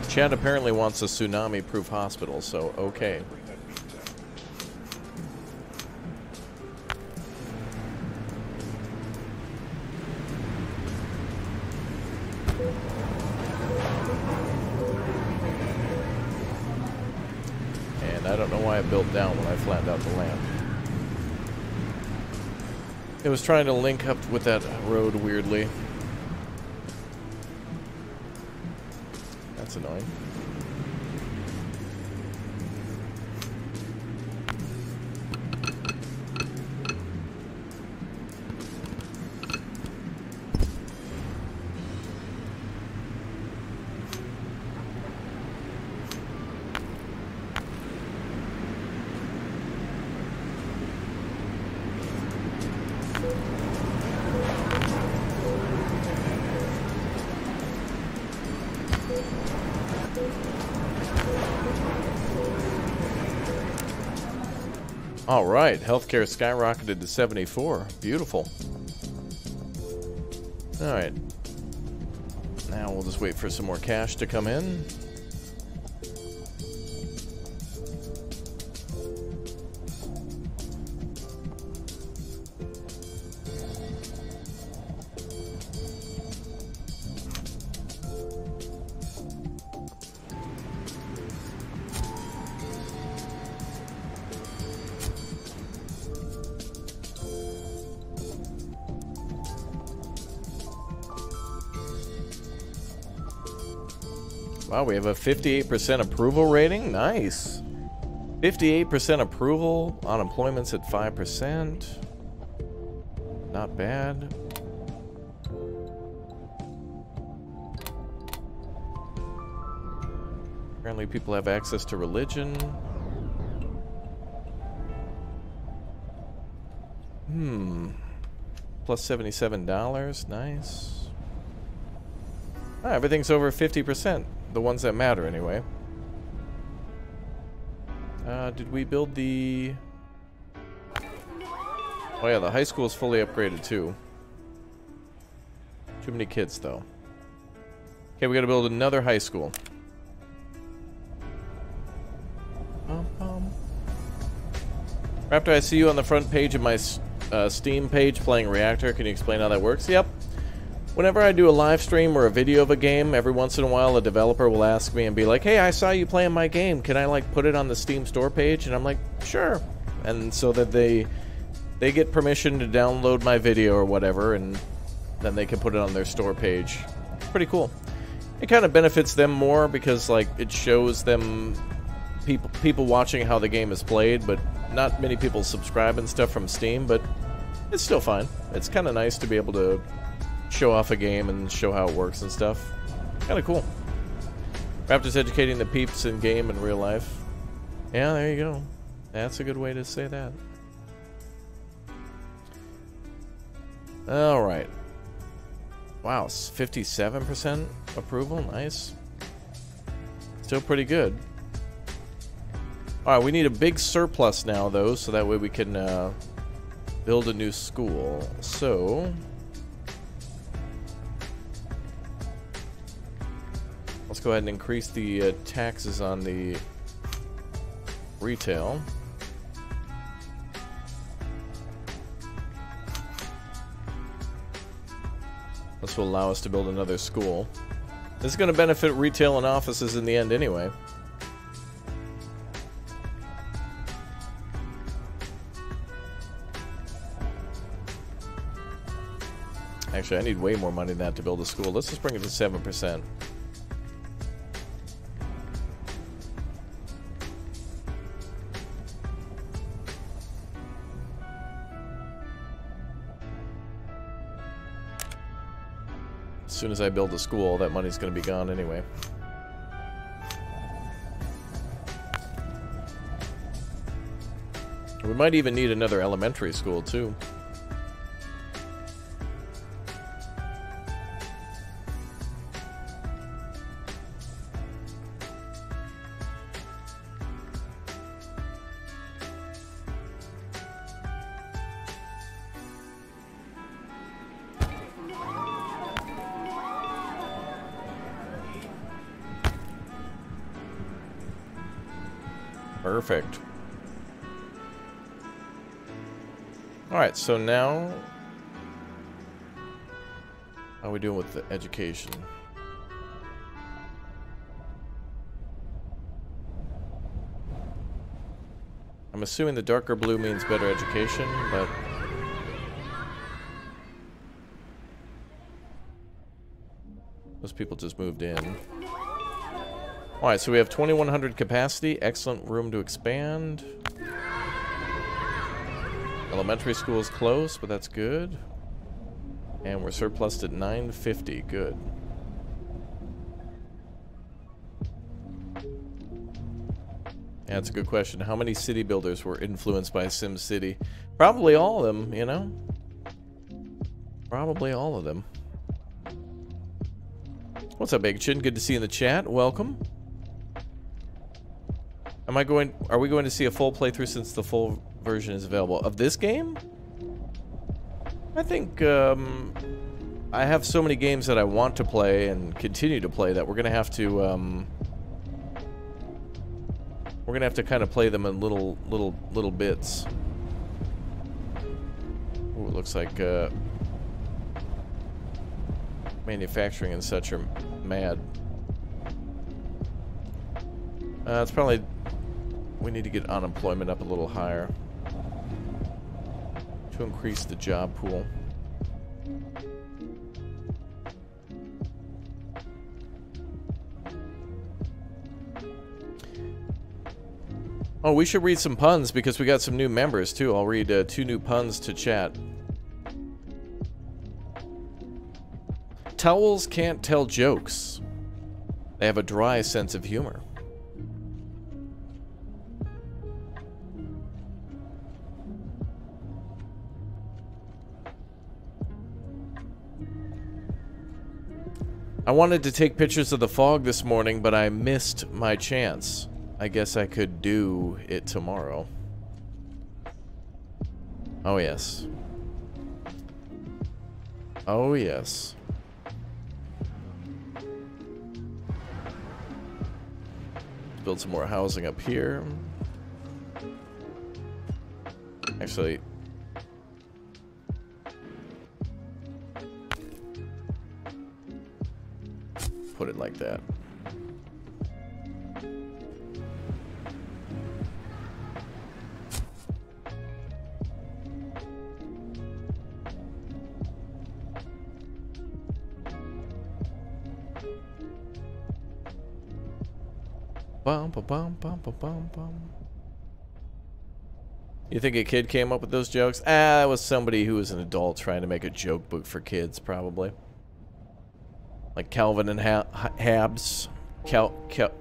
Chad apparently wants a tsunami-proof hospital, so okay. It was trying to link up with that road weirdly. That's annoying. Right, healthcare skyrocketed to 74. Beautiful. All right. Now we'll just wait for some more cash to come in. Wow, we have a 58% approval rating. Nice. 58% approval. Unemployment's at 5%. Not bad. Apparently people have access to religion. Hmm. Plus $77. Nice. Ah, everything's over 50%. The ones that matter, anyway. Uh, did we build the... Oh yeah, the high school is fully upgraded, too. Too many kids, though. Okay, we gotta build another high school. Bum, bum. Raptor, I see you on the front page of my uh, Steam page playing Reactor. Can you explain how that works? Yep. Whenever I do a live stream or a video of a game, every once in a while a developer will ask me and be like, "Hey, I saw you playing my game. Can I like put it on the Steam store page?" And I'm like, "Sure." And so that they they get permission to download my video or whatever, and then they can put it on their store page. Pretty cool. It kind of benefits them more because like it shows them people people watching how the game is played, but not many people subscribe and stuff from Steam, but it's still fine. It's kind of nice to be able to show off a game and show how it works and stuff. Kind of cool. Raptors educating the peeps in game and real life. Yeah, there you go. That's a good way to say that. All right. Wow, 57% approval. Nice. Still pretty good. All right, we need a big surplus now, though, so that way we can uh, build a new school. So, go ahead and increase the uh, taxes on the retail. This will allow us to build another school. This is going to benefit retail and offices in the end anyway. Actually, I need way more money than that to build a school. Let's just bring it to 7%. As soon as I build a school, that money's going to be gone anyway. We might even need another elementary school, too. Alright, so now... How are we doing with the education? I'm assuming the darker blue means better education, but... Those people just moved in. Alright, so we have 2100 capacity, excellent room to expand. Elementary school is close, but that's good. And we're surplused at 950, good. Yeah, that's a good question. How many city builders were influenced by SimCity? Probably all of them, you know? Probably all of them. What's up, Big Chin? Good to see you in the chat. Welcome. Am I going... Are we going to see a full playthrough since the full version is available? Of this game? I think, um... I have so many games that I want to play and continue to play that we're going to have to, um... We're going to have to kind of play them in little, little, little bits. Ooh, it looks like, uh... Manufacturing and such are mad. Uh, it's probably we need to get unemployment up a little higher to increase the job pool. Oh, we should read some puns because we got some new members too. I'll read uh, two new puns to chat. Towels can't tell jokes. They have a dry sense of humor. I wanted to take pictures of the fog this morning, but I missed my chance. I guess I could do it tomorrow. Oh, yes. Oh, yes. build some more housing up here. Actually, put it like that. Bum, bum, bum, bum, bum, bum. You think a kid came up with those jokes? Ah, it was somebody who was an adult trying to make a joke book for kids, probably. Like Calvin and ha Hobbes. Cal Cal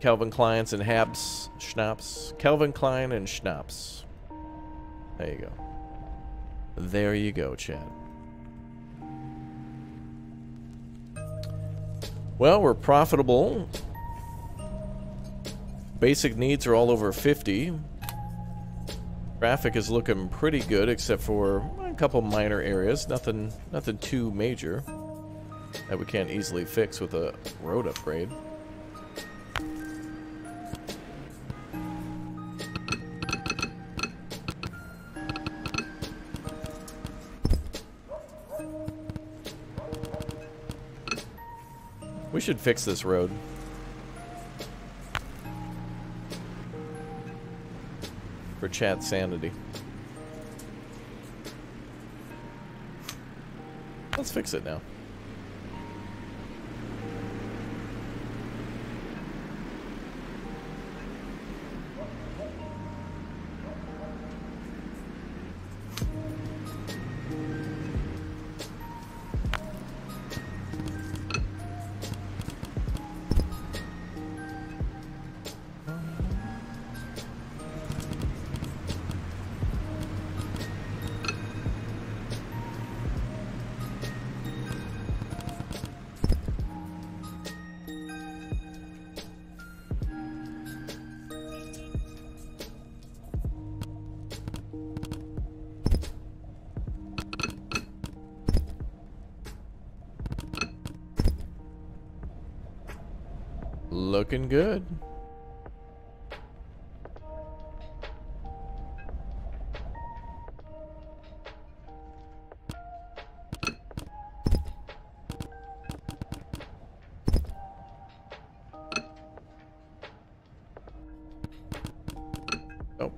Calvin Klein's and Hobbes Schnapps. Calvin Klein and Schnapps. There you go. There you go, Chad. Well, we're profitable. Basic needs are all over 50. Traffic is looking pretty good, except for a couple minor areas. Nothing, nothing too major that we can't easily fix with a road upgrade. We should fix this road. For chat sanity. Let's fix it now. Looking good. Oh.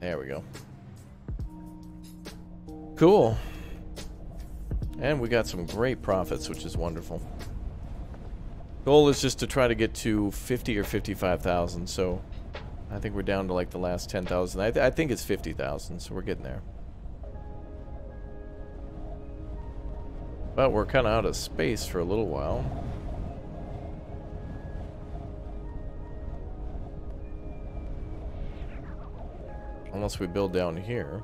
There we go. Cool. And we got some great profits, which is wonderful. Goal is just to try to get to 50 or 55,000, so I think we're down to like the last 10,000. I, th I think it's 50,000, so we're getting there. But we're kind of out of space for a little while. Unless we build down here.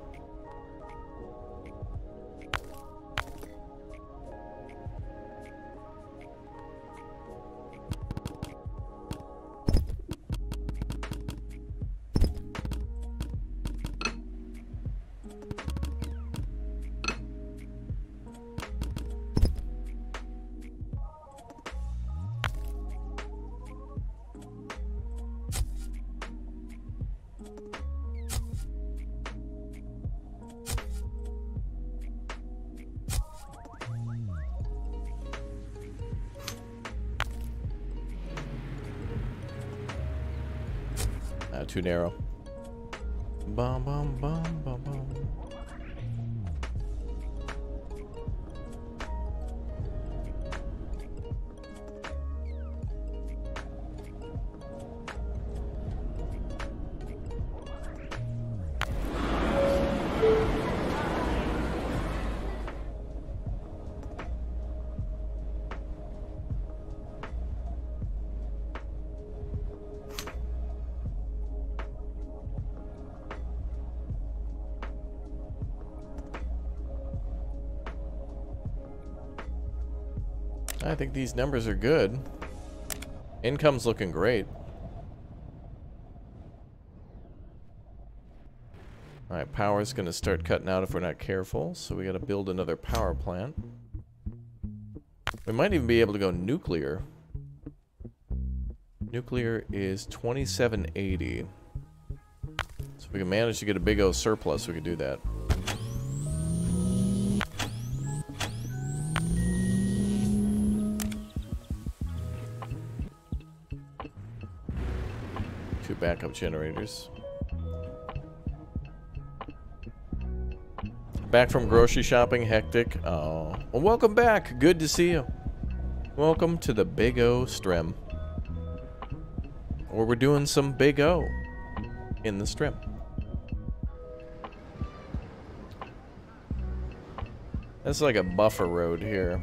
These numbers are good. Income's looking great. Alright, power's gonna start cutting out if we're not careful, so we gotta build another power plant. We might even be able to go nuclear. Nuclear is 2780. So if we can manage to get a big O surplus, we could do that. Backup generators. Back from grocery shopping, hectic. Oh, well, welcome back. Good to see you. Welcome to the Big O Strim. Or we're doing some Big O in the Strim. That's like a buffer road here.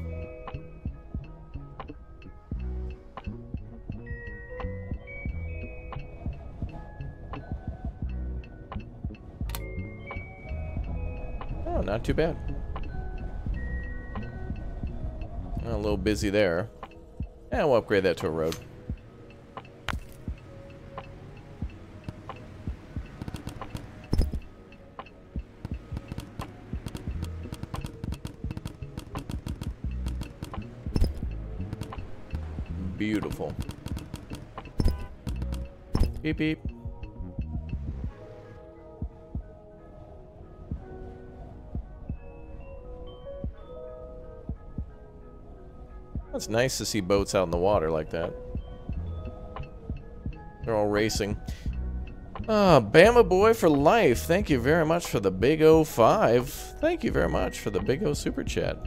Too bad. A little busy there. Yeah, we'll upgrade that to a road. Beautiful. Beep beep. Nice to see boats out in the water like that. They're all racing. Ah, Bama Boy for life. Thank you very much for the Big O 5. Thank you very much for the Big O Super Chat.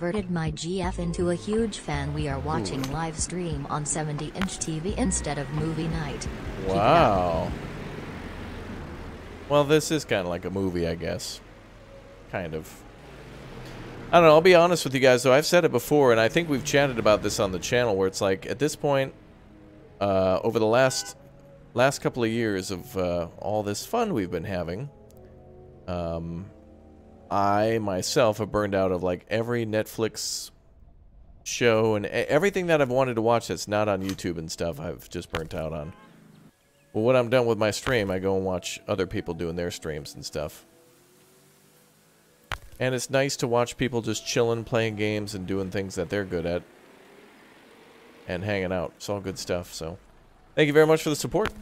Converted my GF into a huge fan. We are watching live stream on 70 inch TV instead of movie night. Keep it up. Wow. Well, this is kind of like a movie, I guess. Kind of. I don't know. I'll be honest with you guys, though. I've said it before, and I think we've chatted about this on the channel, where it's like, at this point, uh, over the last last couple of years of uh, all this fun we've been having, um, I myself have burned out of like every Netflix show and everything that I've wanted to watch that's not on YouTube and stuff. I've just burnt out on. Well, when I'm done with my stream, I go and watch other people doing their streams and stuff. And it's nice to watch people just chilling, playing games, and doing things that they're good at. And hanging out. It's all good stuff, so. Thank you very much for the support.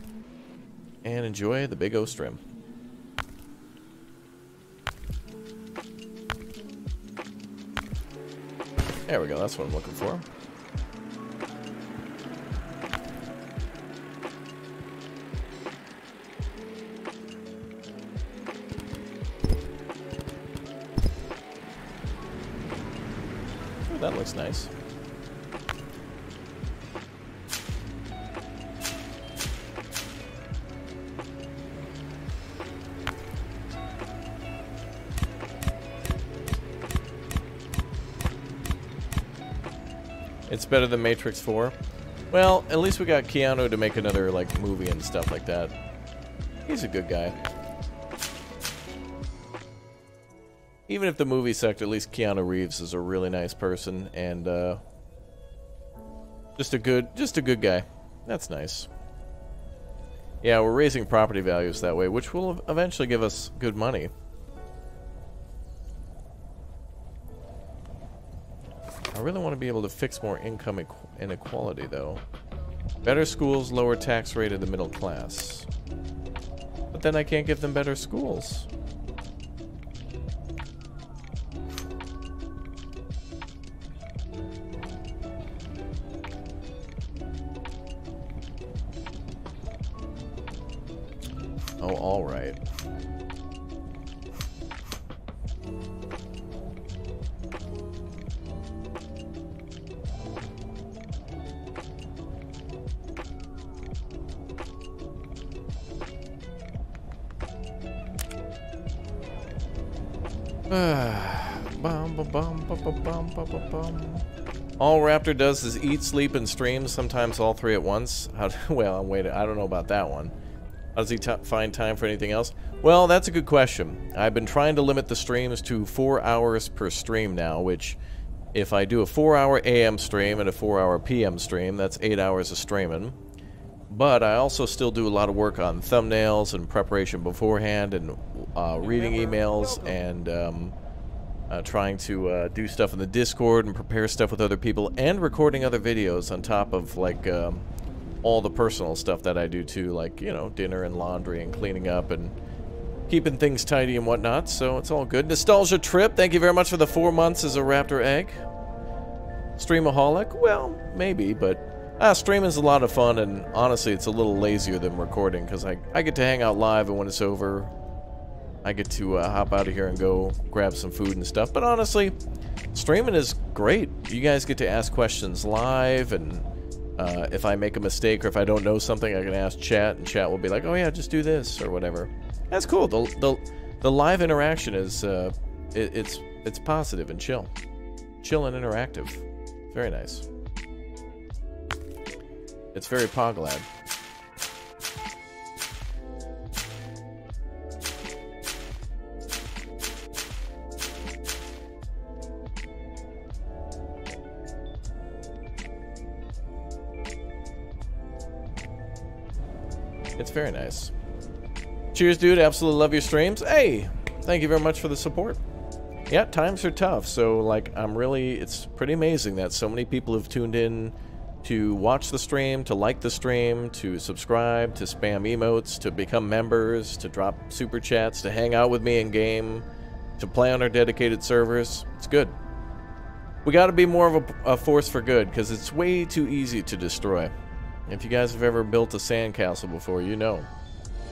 And enjoy the Big O stream. There we go, that's what I'm looking for. That looks nice. It's better than Matrix 4. Well, at least we got Keanu to make another like movie and stuff like that. He's a good guy. Even if the movie sucked, at least Keanu Reeves is a really nice person and uh, just a good, just a good guy. That's nice. Yeah, we're raising property values that way, which will eventually give us good money. I really want to be able to fix more income inequality, though. Better schools, lower tax rate of the middle class. But then I can't give them better schools. Oh, all All Raptor does is eat, sleep, and stream. Sometimes all three at once. How? Well, wait. I don't know about that one. How does he t find time for anything else? Well, that's a good question. I've been trying to limit the streams to four hours per stream now, which, if I do a four-hour AM stream and a four-hour PM stream, that's eight hours of streaming. But I also still do a lot of work on thumbnails and preparation beforehand, and uh, reading emails and um, uh, trying to uh, do stuff in the Discord and prepare stuff with other people, and recording other videos on top of like um, all the personal stuff that I do too, like you know dinner and laundry and cleaning up and keeping things tidy and whatnot. So it's all good. Nostalgia Trip, thank you very much for the four months as a Raptor egg. Streamaholic? Well, maybe, but uh, streaming's a lot of fun, and honestly, it's a little lazier than recording because I, I get to hang out live, and when it's over, I get to uh, hop out of here and go grab some food and stuff. But honestly, streaming is great. You guys get to ask questions live, and uh, if I make a mistake or if I don't know something, I can ask chat, and chat will be like, "Oh yeah, just do this" or whatever. That's cool. The the, the live interaction is uh, it, it's it's positive and chill, chill and interactive. Very nice. It's very Poglad. It's very nice. Cheers, dude. Absolutely love your streams. Hey, thank you very much for the support. Yeah, times are tough, so like I'm really it's pretty amazing that so many people have tuned in to watch the stream, to like the stream, to subscribe, to spam emotes, to become members, to drop super chats, to hang out with me in game, to play on our dedicated servers. It's good. We got to be more of a, a force for good because it's way too easy to destroy. If you guys have ever built a sandcastle before, you know.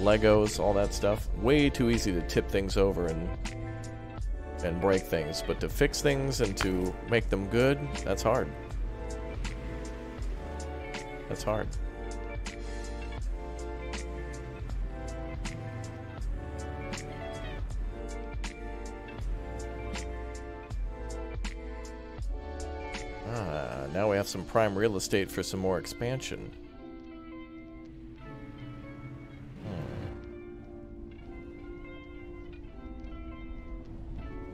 Legos, all that stuff. Way too easy to tip things over and and break things. But to fix things and to make them good, that's hard. That's hard. Ah, now we have some prime real estate for some more expansion.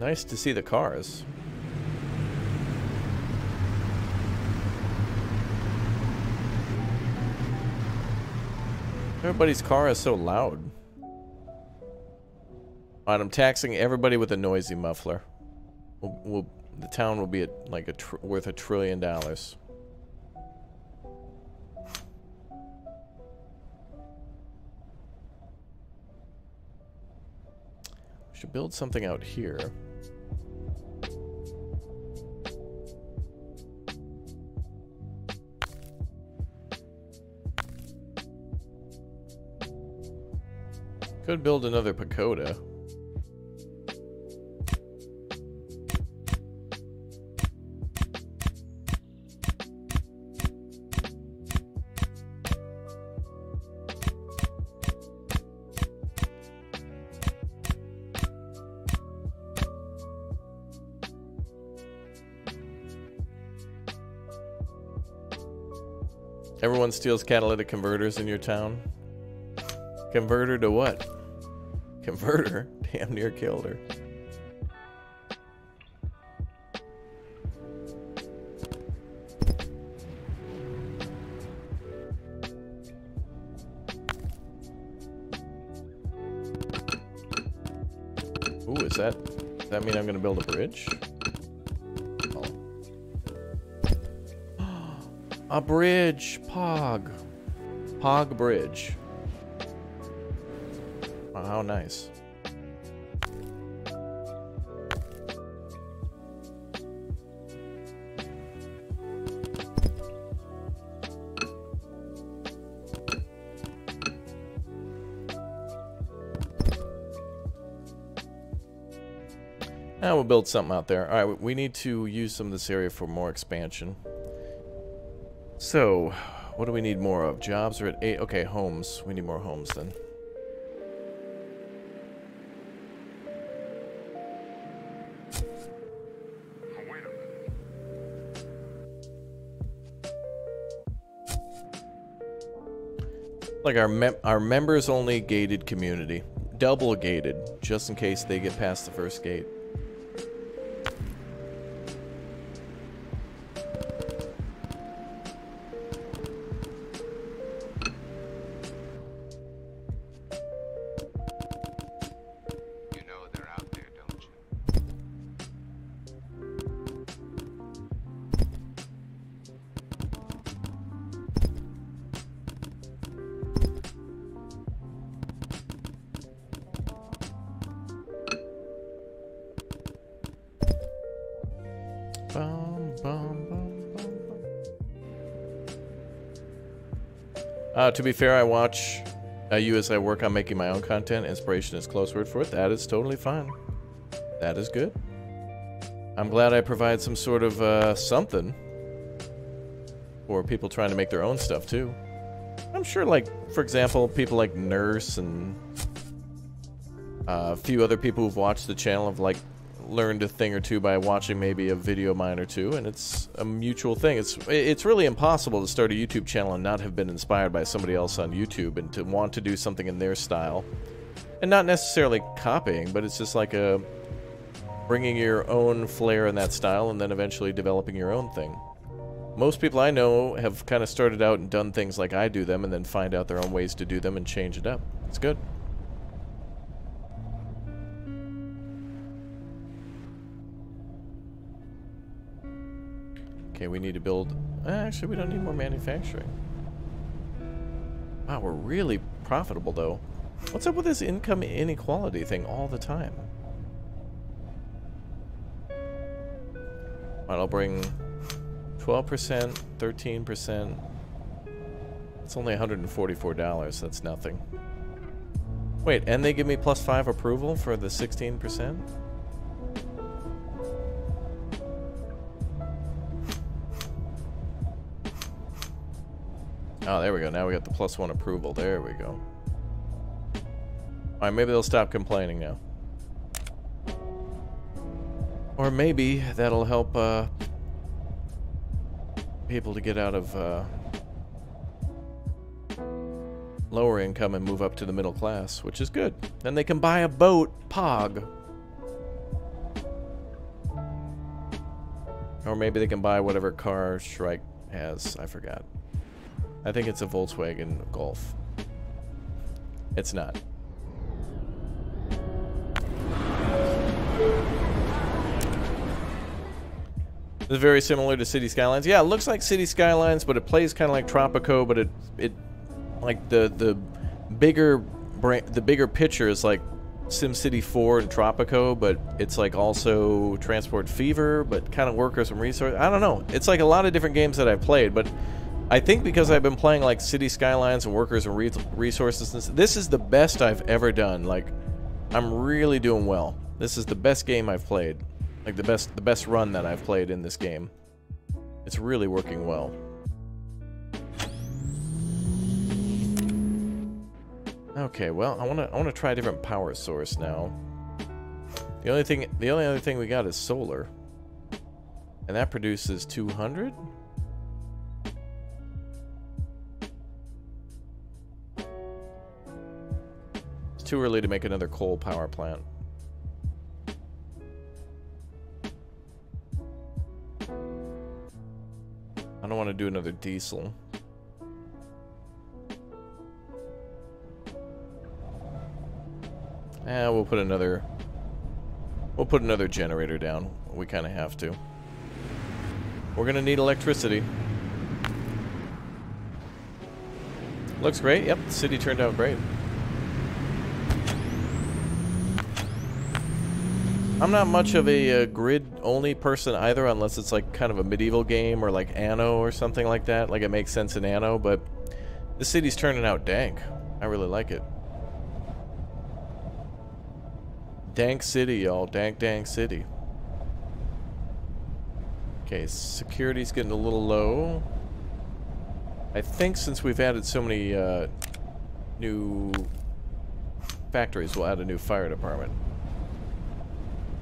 Nice to see the cars. Everybody's car is so loud. I'm taxing everybody with a noisy muffler. We'll, we'll, the town will be at, like a worth a trillion dollars. We should build something out here. Could build another pagoda. Everyone steals catalytic converters in your town? Converter to what? Converter? Damn near killed her. Ooh, is that... Does that mean I'm gonna build a bridge? Oh. a bridge! Pog. Pog Bridge. Oh, how nice. Now we'll build something out there. Alright, we need to use some of this area for more expansion. So, what do we need more of? Jobs are at 8. Okay, homes. We need more homes then. Like our mem our members only gated community. Double gated, just in case they get past the first gate. Uh, to be fair, I watch uh, you as I work on making my own content. Inspiration is close word for it. That is totally fine. That is good. I'm glad I provide some sort of uh, something for people trying to make their own stuff too. I'm sure, like, for example, people like Nurse and uh, a few other people who've watched the channel have like learned a thing or two by watching maybe a video mine or two, and it's a mutual thing. It's it's really impossible to start a YouTube channel and not have been inspired by somebody else on YouTube and to want to do something in their style, and not necessarily copying, but it's just like a bringing your own flair in that style and then eventually developing your own thing. Most people I know have kind of started out and done things like I do them and then find out their own ways to do them and change it up. It's good. Okay, we need to build... Uh, actually, we don't need more manufacturing. Wow, we're really profitable, though. What's up with this income inequality thing all the time? Right, I'll bring 12%, 13%. It's only $144. That's nothing. Wait, and they give me plus 5 approval for the 16%? Oh, there we go. Now we got the plus 1 approval. There we go. Alright, maybe they'll stop complaining now. Or maybe that'll help uh, people to get out of uh, lower income and move up to the middle class, which is good. Then they can buy a boat, Pog. Or maybe they can buy whatever car Shrike has. I forgot. I think it's a Volkswagen Golf. It's not. It's very similar to City Skylines. Yeah, it looks like City Skylines, but it plays kind of like Tropico, but it it like the the bigger the bigger picture is like SimCity 4 and Tropico, but it's like also Transport Fever, but kind of Workers and Resource. I don't know. It's like a lot of different games that I've played, but I think because I've been playing like City Skylines and Workers and Re Resources, this is the best I've ever done. Like, I'm really doing well. This is the best game I've played. Like the best the best run that I've played in this game. It's really working well. Okay, well, I want to I want to try a different power source now. The only thing the only other thing we got is solar. And that produces 200? Too early to make another coal power plant. I don't want to do another diesel. Eh, we'll put another... We'll put another generator down. We kind of have to. We're going to need electricity. Looks great. Yep, the city turned out great. I'm not much of a uh, grid-only person either, unless it's like kind of a medieval game or like Anno or something like that. Like it makes sense in Anno, but the city's turning out dank. I really like it. Dank city, y'all. Dank, dank city. Okay, security's getting a little low. I think since we've added so many uh, new factories, we'll add a new fire department.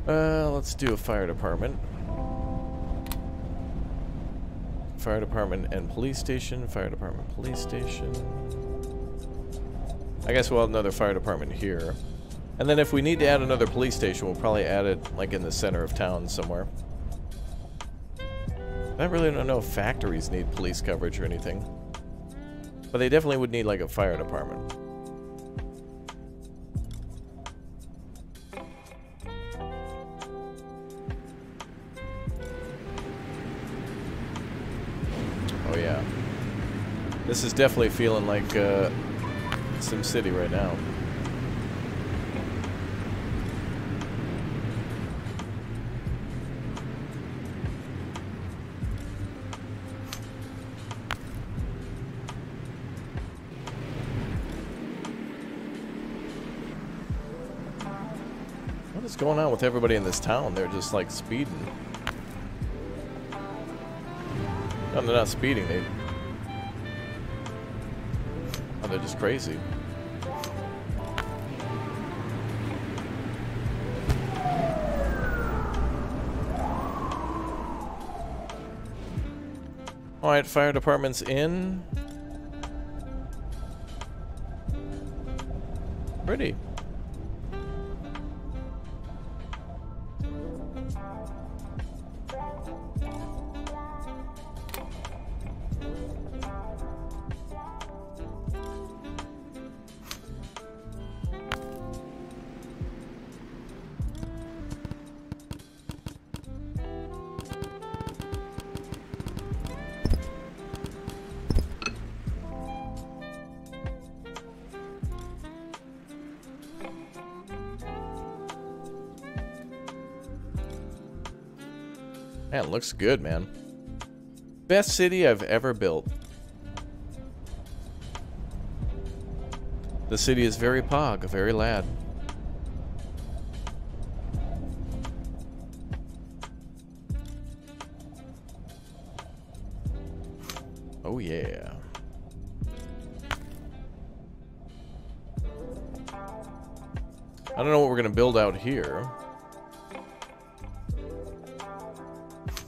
Uh, let's do a fire department. Fire department and police station. Fire department, police station. I guess we'll add another fire department here. And then if we need to add another police station, we'll probably add it like in the center of town somewhere. I really don't know if factories need police coverage or anything. But they definitely would need like a fire department. Oh yeah. This is definitely feeling like uh, Sim City right now. What is going on with everybody in this town? They're just like speeding. No, they're not speeding. They. Oh, they're just crazy. Alright, fire department's in. Pretty. Looks good, man. Best city I've ever built. The city is very pog, very lad. Oh yeah. I don't know what we're gonna build out here.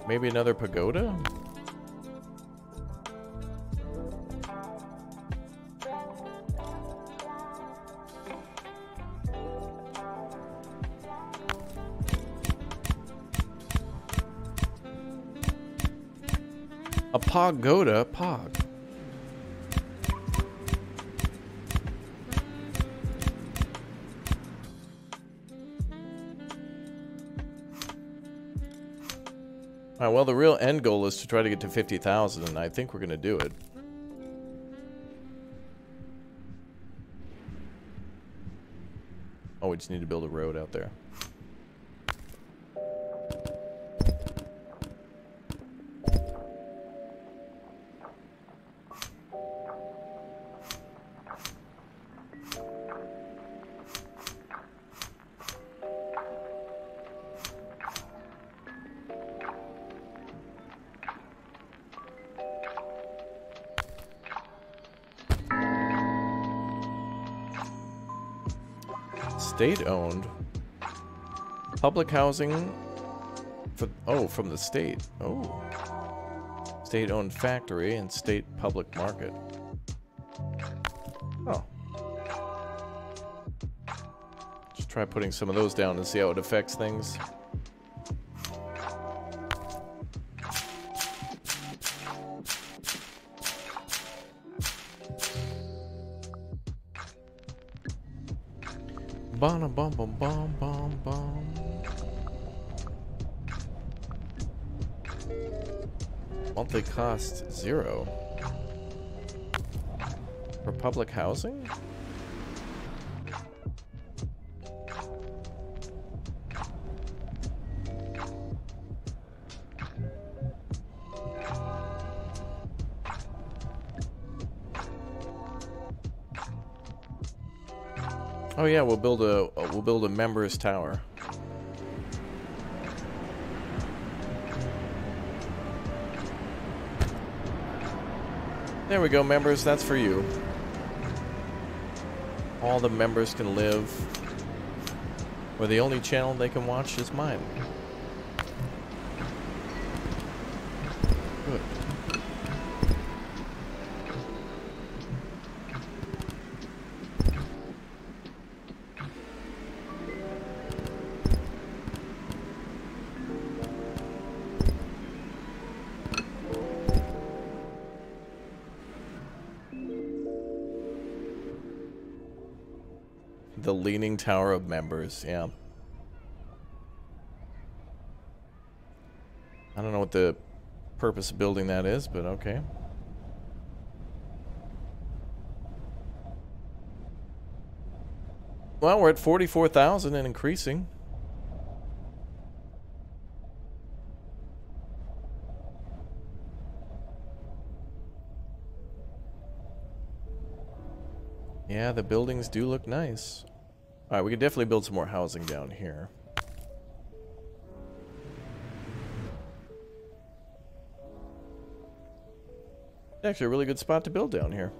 Maybe another pagoda? A pagoda? Pog. Well, the real end goal is to try to get to 50,000, and I think we're going to do it. Oh, we just need to build a road out there. State-owned. Public housing for oh, from the state. Oh. State-owned factory and state public market. Oh. Just try putting some of those down and see how it affects things. Bum bum bum bum bum bum. Monthly cost zero. For public housing? Oh yeah, we'll build a uh, we'll build a members tower. There we go, members. That's for you. All the members can live. Where the only channel they can watch is mine. The Leaning Tower of Members, yeah. I don't know what the purpose of building that is, but okay. Well, we're at 44,000 and increasing. Yeah, the buildings do look nice. Alright, we can definitely build some more housing down here. Actually, a really good spot to build down here.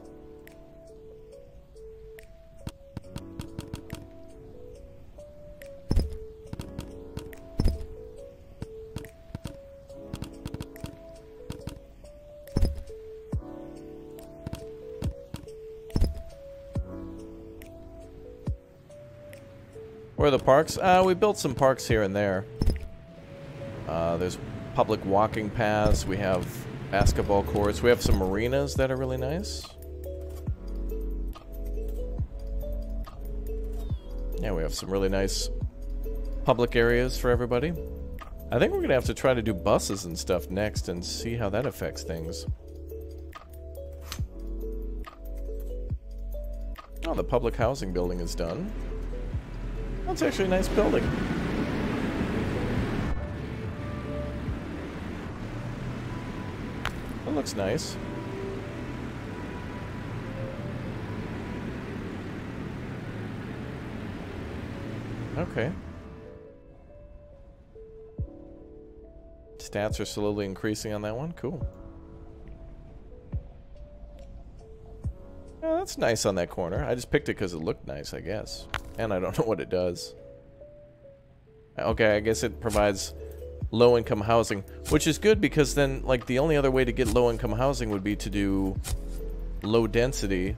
Parks? Uh, we built some parks here and there. Uh, there's public walking paths. We have basketball courts. We have some marinas that are really nice. Yeah, we have some really nice public areas for everybody. I think we're going to have to try to do buses and stuff next and see how that affects things. Oh, the public housing building is done. That's actually a nice building. That looks nice. Okay. Stats are slowly increasing on that one. Cool. Yeah, that's nice on that corner. I just picked it because it looked nice, I guess. And I don't know what it does. Okay, I guess it provides low-income housing, which is good because then, like, the only other way to get low-income housing would be to do low density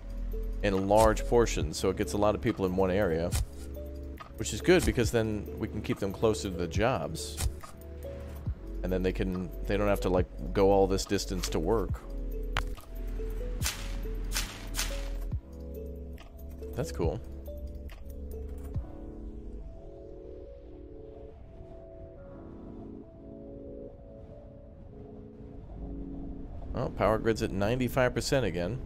in large portions, so it gets a lot of people in one area. Which is good because then we can keep them closer to the jobs. And then they can, they don't have to, like, go all this distance to work. That's cool. Oh, power grid's at 95% again.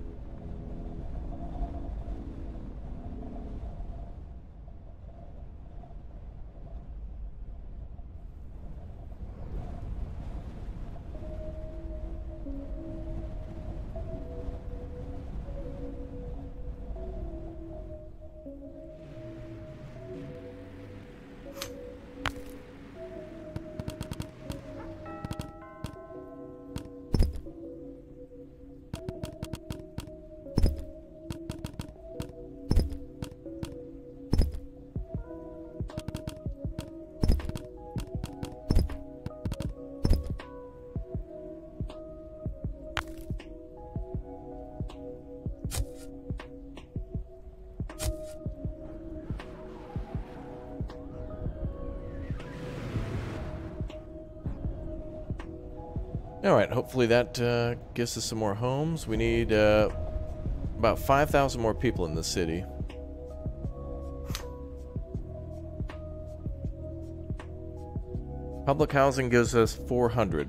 Hopefully that uh, gives us some more homes. We need uh, about 5,000 more people in the city. Public housing gives us 400.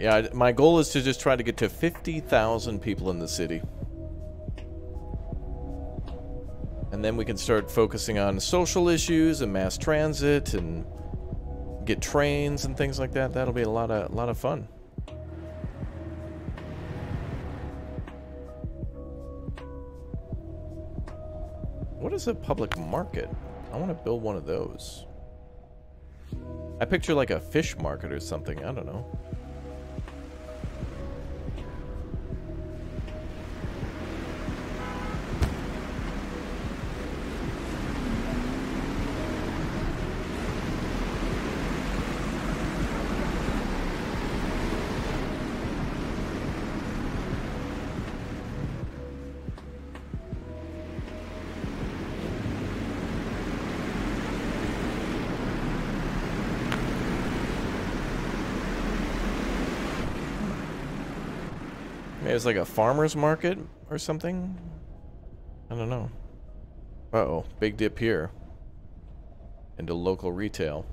Yeah, my goal is to just try to get to 50,000 people in the city. And then we can start focusing on social issues and mass transit and get trains and things like that. That'll be a lot of a lot of fun. What is a public market? I want to build one of those. I picture like a fish market or something. I don't know. Like a farmer's market or something? I don't know. Uh-oh, big dip here. Into local retail.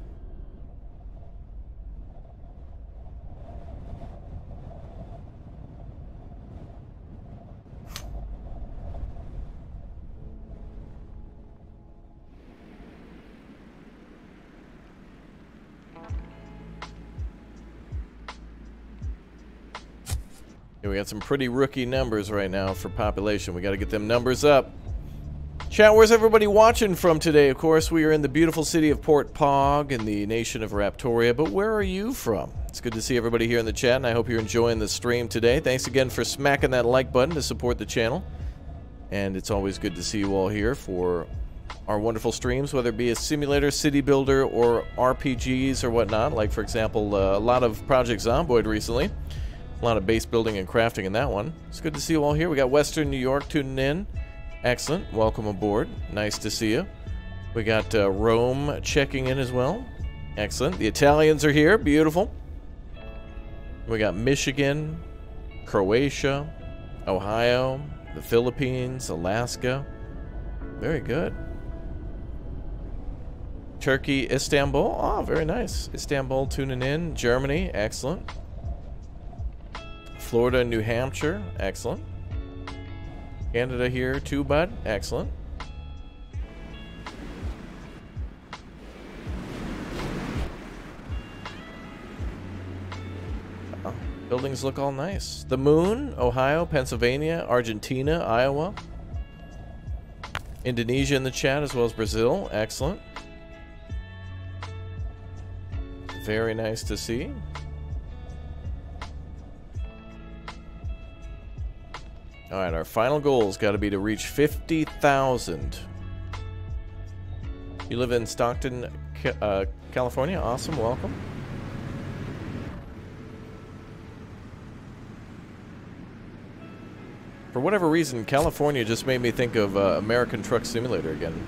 Got some pretty rookie numbers right now for population. We got to get them numbers up. Chat, where's everybody watching from today? Of course, we are in the beautiful city of Port Pog in the nation of Raptoria, but where are you from? It's good to see everybody here in the chat, and I hope you're enjoying the stream today. Thanks again for smacking that like button to support the channel. And it's always good to see you all here for our wonderful streams, whether it be a simulator, city builder, or RPGs or whatnot. Like, for example, uh, a lot of Project Zomboid recently. A lot of base building and crafting in that one. It's good to see you all here. We got Western New York tuning in. Excellent. Welcome aboard. Nice to see you. We got uh, Rome checking in as well. Excellent. The Italians are here. Beautiful. We got Michigan, Croatia, Ohio, the Philippines, Alaska. Very good. Turkey, Istanbul. Oh, very nice. Istanbul tuning in. Germany. Excellent. Florida, New Hampshire. Excellent. Canada here too, bud. Excellent. Oh, buildings look all nice. The moon, Ohio, Pennsylvania, Argentina, Iowa. Indonesia in the chat as well as Brazil. Excellent. Very nice to see. All right, our final goal's got to be to reach 50,000. You live in Stockton, uh, California? Awesome, welcome. For whatever reason, California just made me think of uh, American Truck Simulator again.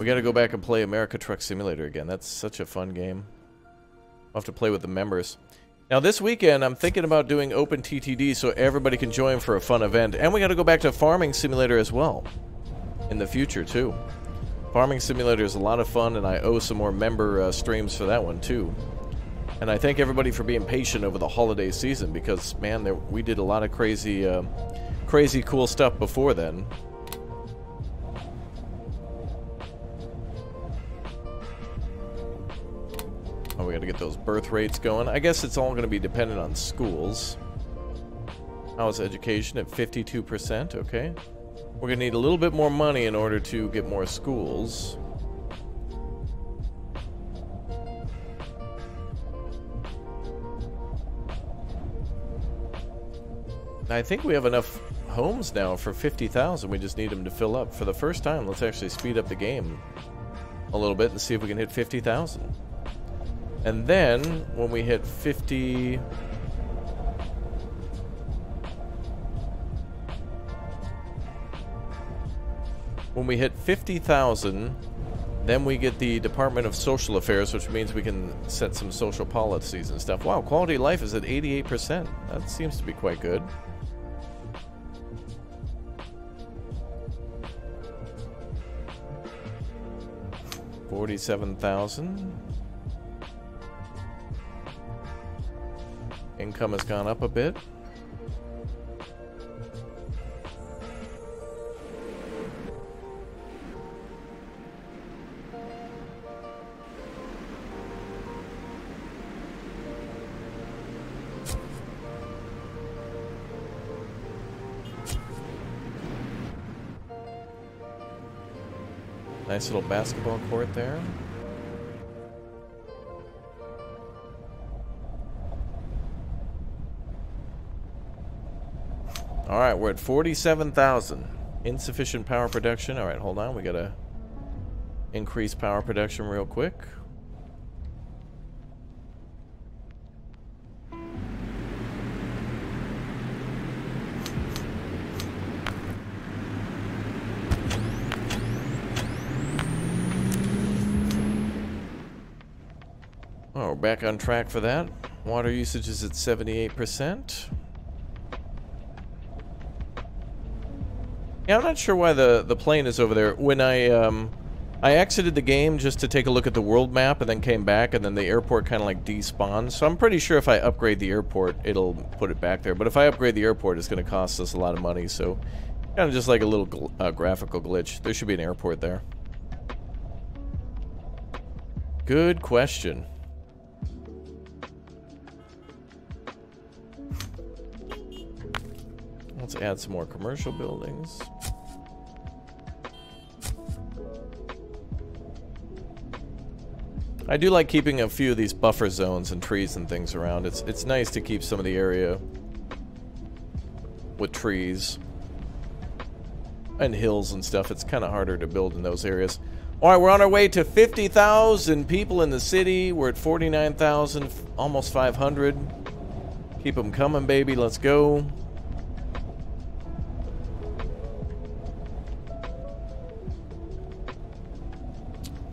We gotta go back and play America Truck Simulator again. That's such a fun game. I'll have to play with the members. Now this weekend, I'm thinking about doing OpenTTD so everybody can join for a fun event. And we gotta go back to Farming Simulator as well. In the future, too. Farming Simulator is a lot of fun, and I owe some more member uh, streams for that one, too. And I thank everybody for being patient over the holiday season because, man, there, we did a lot of crazy, uh, crazy cool stuff before then. We gotta get those birth rates going. I guess it's all gonna be dependent on schools. How's education at 52%? Okay. We're gonna need a little bit more money in order to get more schools. I think we have enough homes now for 50,000. We just need them to fill up. For the first time, let's actually speed up the game a little bit and see if we can hit 50,000. And then, when we hit 50... When we hit 50,000, then we get the Department of Social Affairs, which means we can set some social policies and stuff. Wow, quality of life is at 88%. That seems to be quite good. Forty-seven thousand. Income has gone up a bit. Nice little basketball court there. All right, we're at 47,000. Insufficient power production. All right, hold on. We got to increase power production real quick. Oh, we're back on track for that. Water usage is at 78%. Yeah, I'm not sure why the, the plane is over there. When I, um, I exited the game just to take a look at the world map and then came back and then the airport kind of like despawns. So I'm pretty sure if I upgrade the airport, it'll put it back there. But if I upgrade the airport, it's going to cost us a lot of money. So kind of just like a little uh, graphical glitch. There should be an airport there. Good question. Let's add some more commercial buildings. I do like keeping a few of these buffer zones and trees and things around. It's it's nice to keep some of the area with trees and hills and stuff. It's kind of harder to build in those areas. All right, we're on our way to 50,000 people in the city. We're at 49,000, almost 500. Keep them coming, baby. Let's go.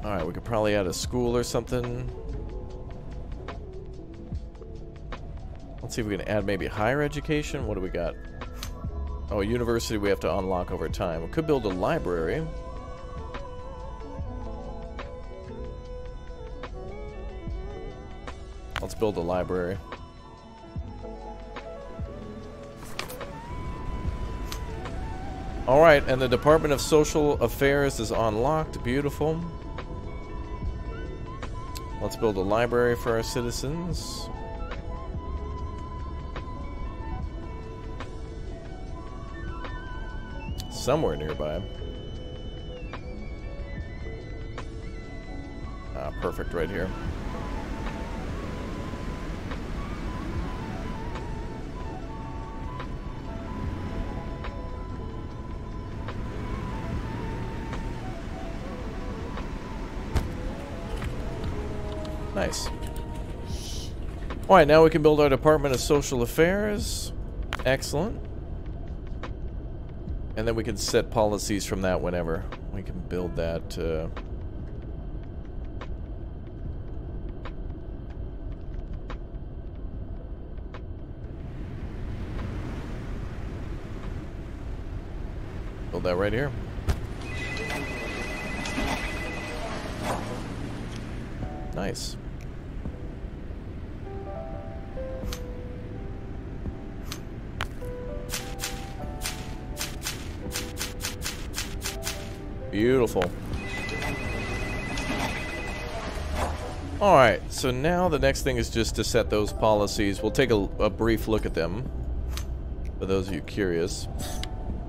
Alright, we could probably add a school or something. Let's see if we can add maybe higher education. What do we got? Oh, a university we have to unlock over time. We could build a library. Let's build a library. Alright, and the Department of Social Affairs is unlocked. Beautiful. Let's build a library for our citizens. Somewhere nearby. Ah, perfect right here. Nice. Alright, now we can build our Department of Social Affairs. Excellent. And then we can set policies from that whenever. We can build that, uh... Build that right here. Nice. Beautiful. Alright, so now the next thing is just to set those policies. We'll take a, a, brief look at them, for those of you curious.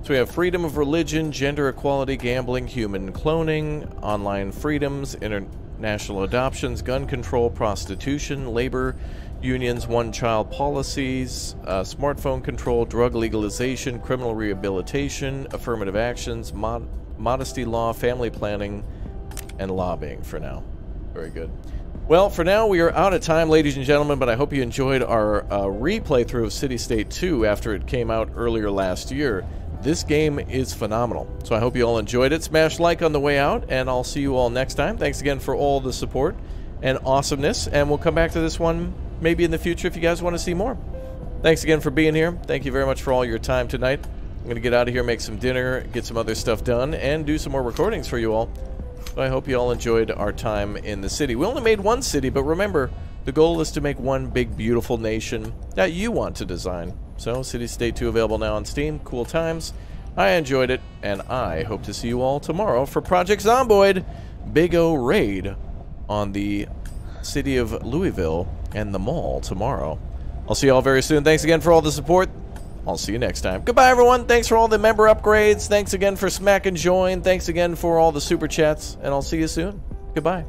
So we have freedom of religion, gender equality, gambling, human cloning, online freedoms, international adoptions, gun control, prostitution, labor, unions, one-child policies, uh, smartphone control, drug legalization, criminal rehabilitation, affirmative actions, mod modesty law, family planning, and lobbying for now. Very good. Well, for now, we are out of time, ladies and gentlemen, but I hope you enjoyed our uh, replay through of City State 2 after it came out earlier last year. This game is phenomenal, so I hope you all enjoyed it. Smash like on the way out, and I'll see you all next time. Thanks again for all the support and awesomeness, and we'll come back to this one maybe in the future if you guys want to see more. Thanks again for being here. Thank you very much for all your time tonight. I'm going to get out of here, make some dinner, get some other stuff done, and do some more recordings for you all. I hope you all enjoyed our time in the city. We only made one city, but remember, the goal is to make one big, beautiful nation that you want to design. So, City State 2 available now on Steam. Cool times. I enjoyed it, and I hope to see you all tomorrow for Project Zomboid Big O Raid on the city of Louisville and the mall tomorrow. I'll see you all very soon. Thanks again for all the support. I'll see you next time. Goodbye, everyone. Thanks for all the member upgrades. Thanks again for smack and join. Thanks again for all the super chats, and I'll see you soon. Goodbye.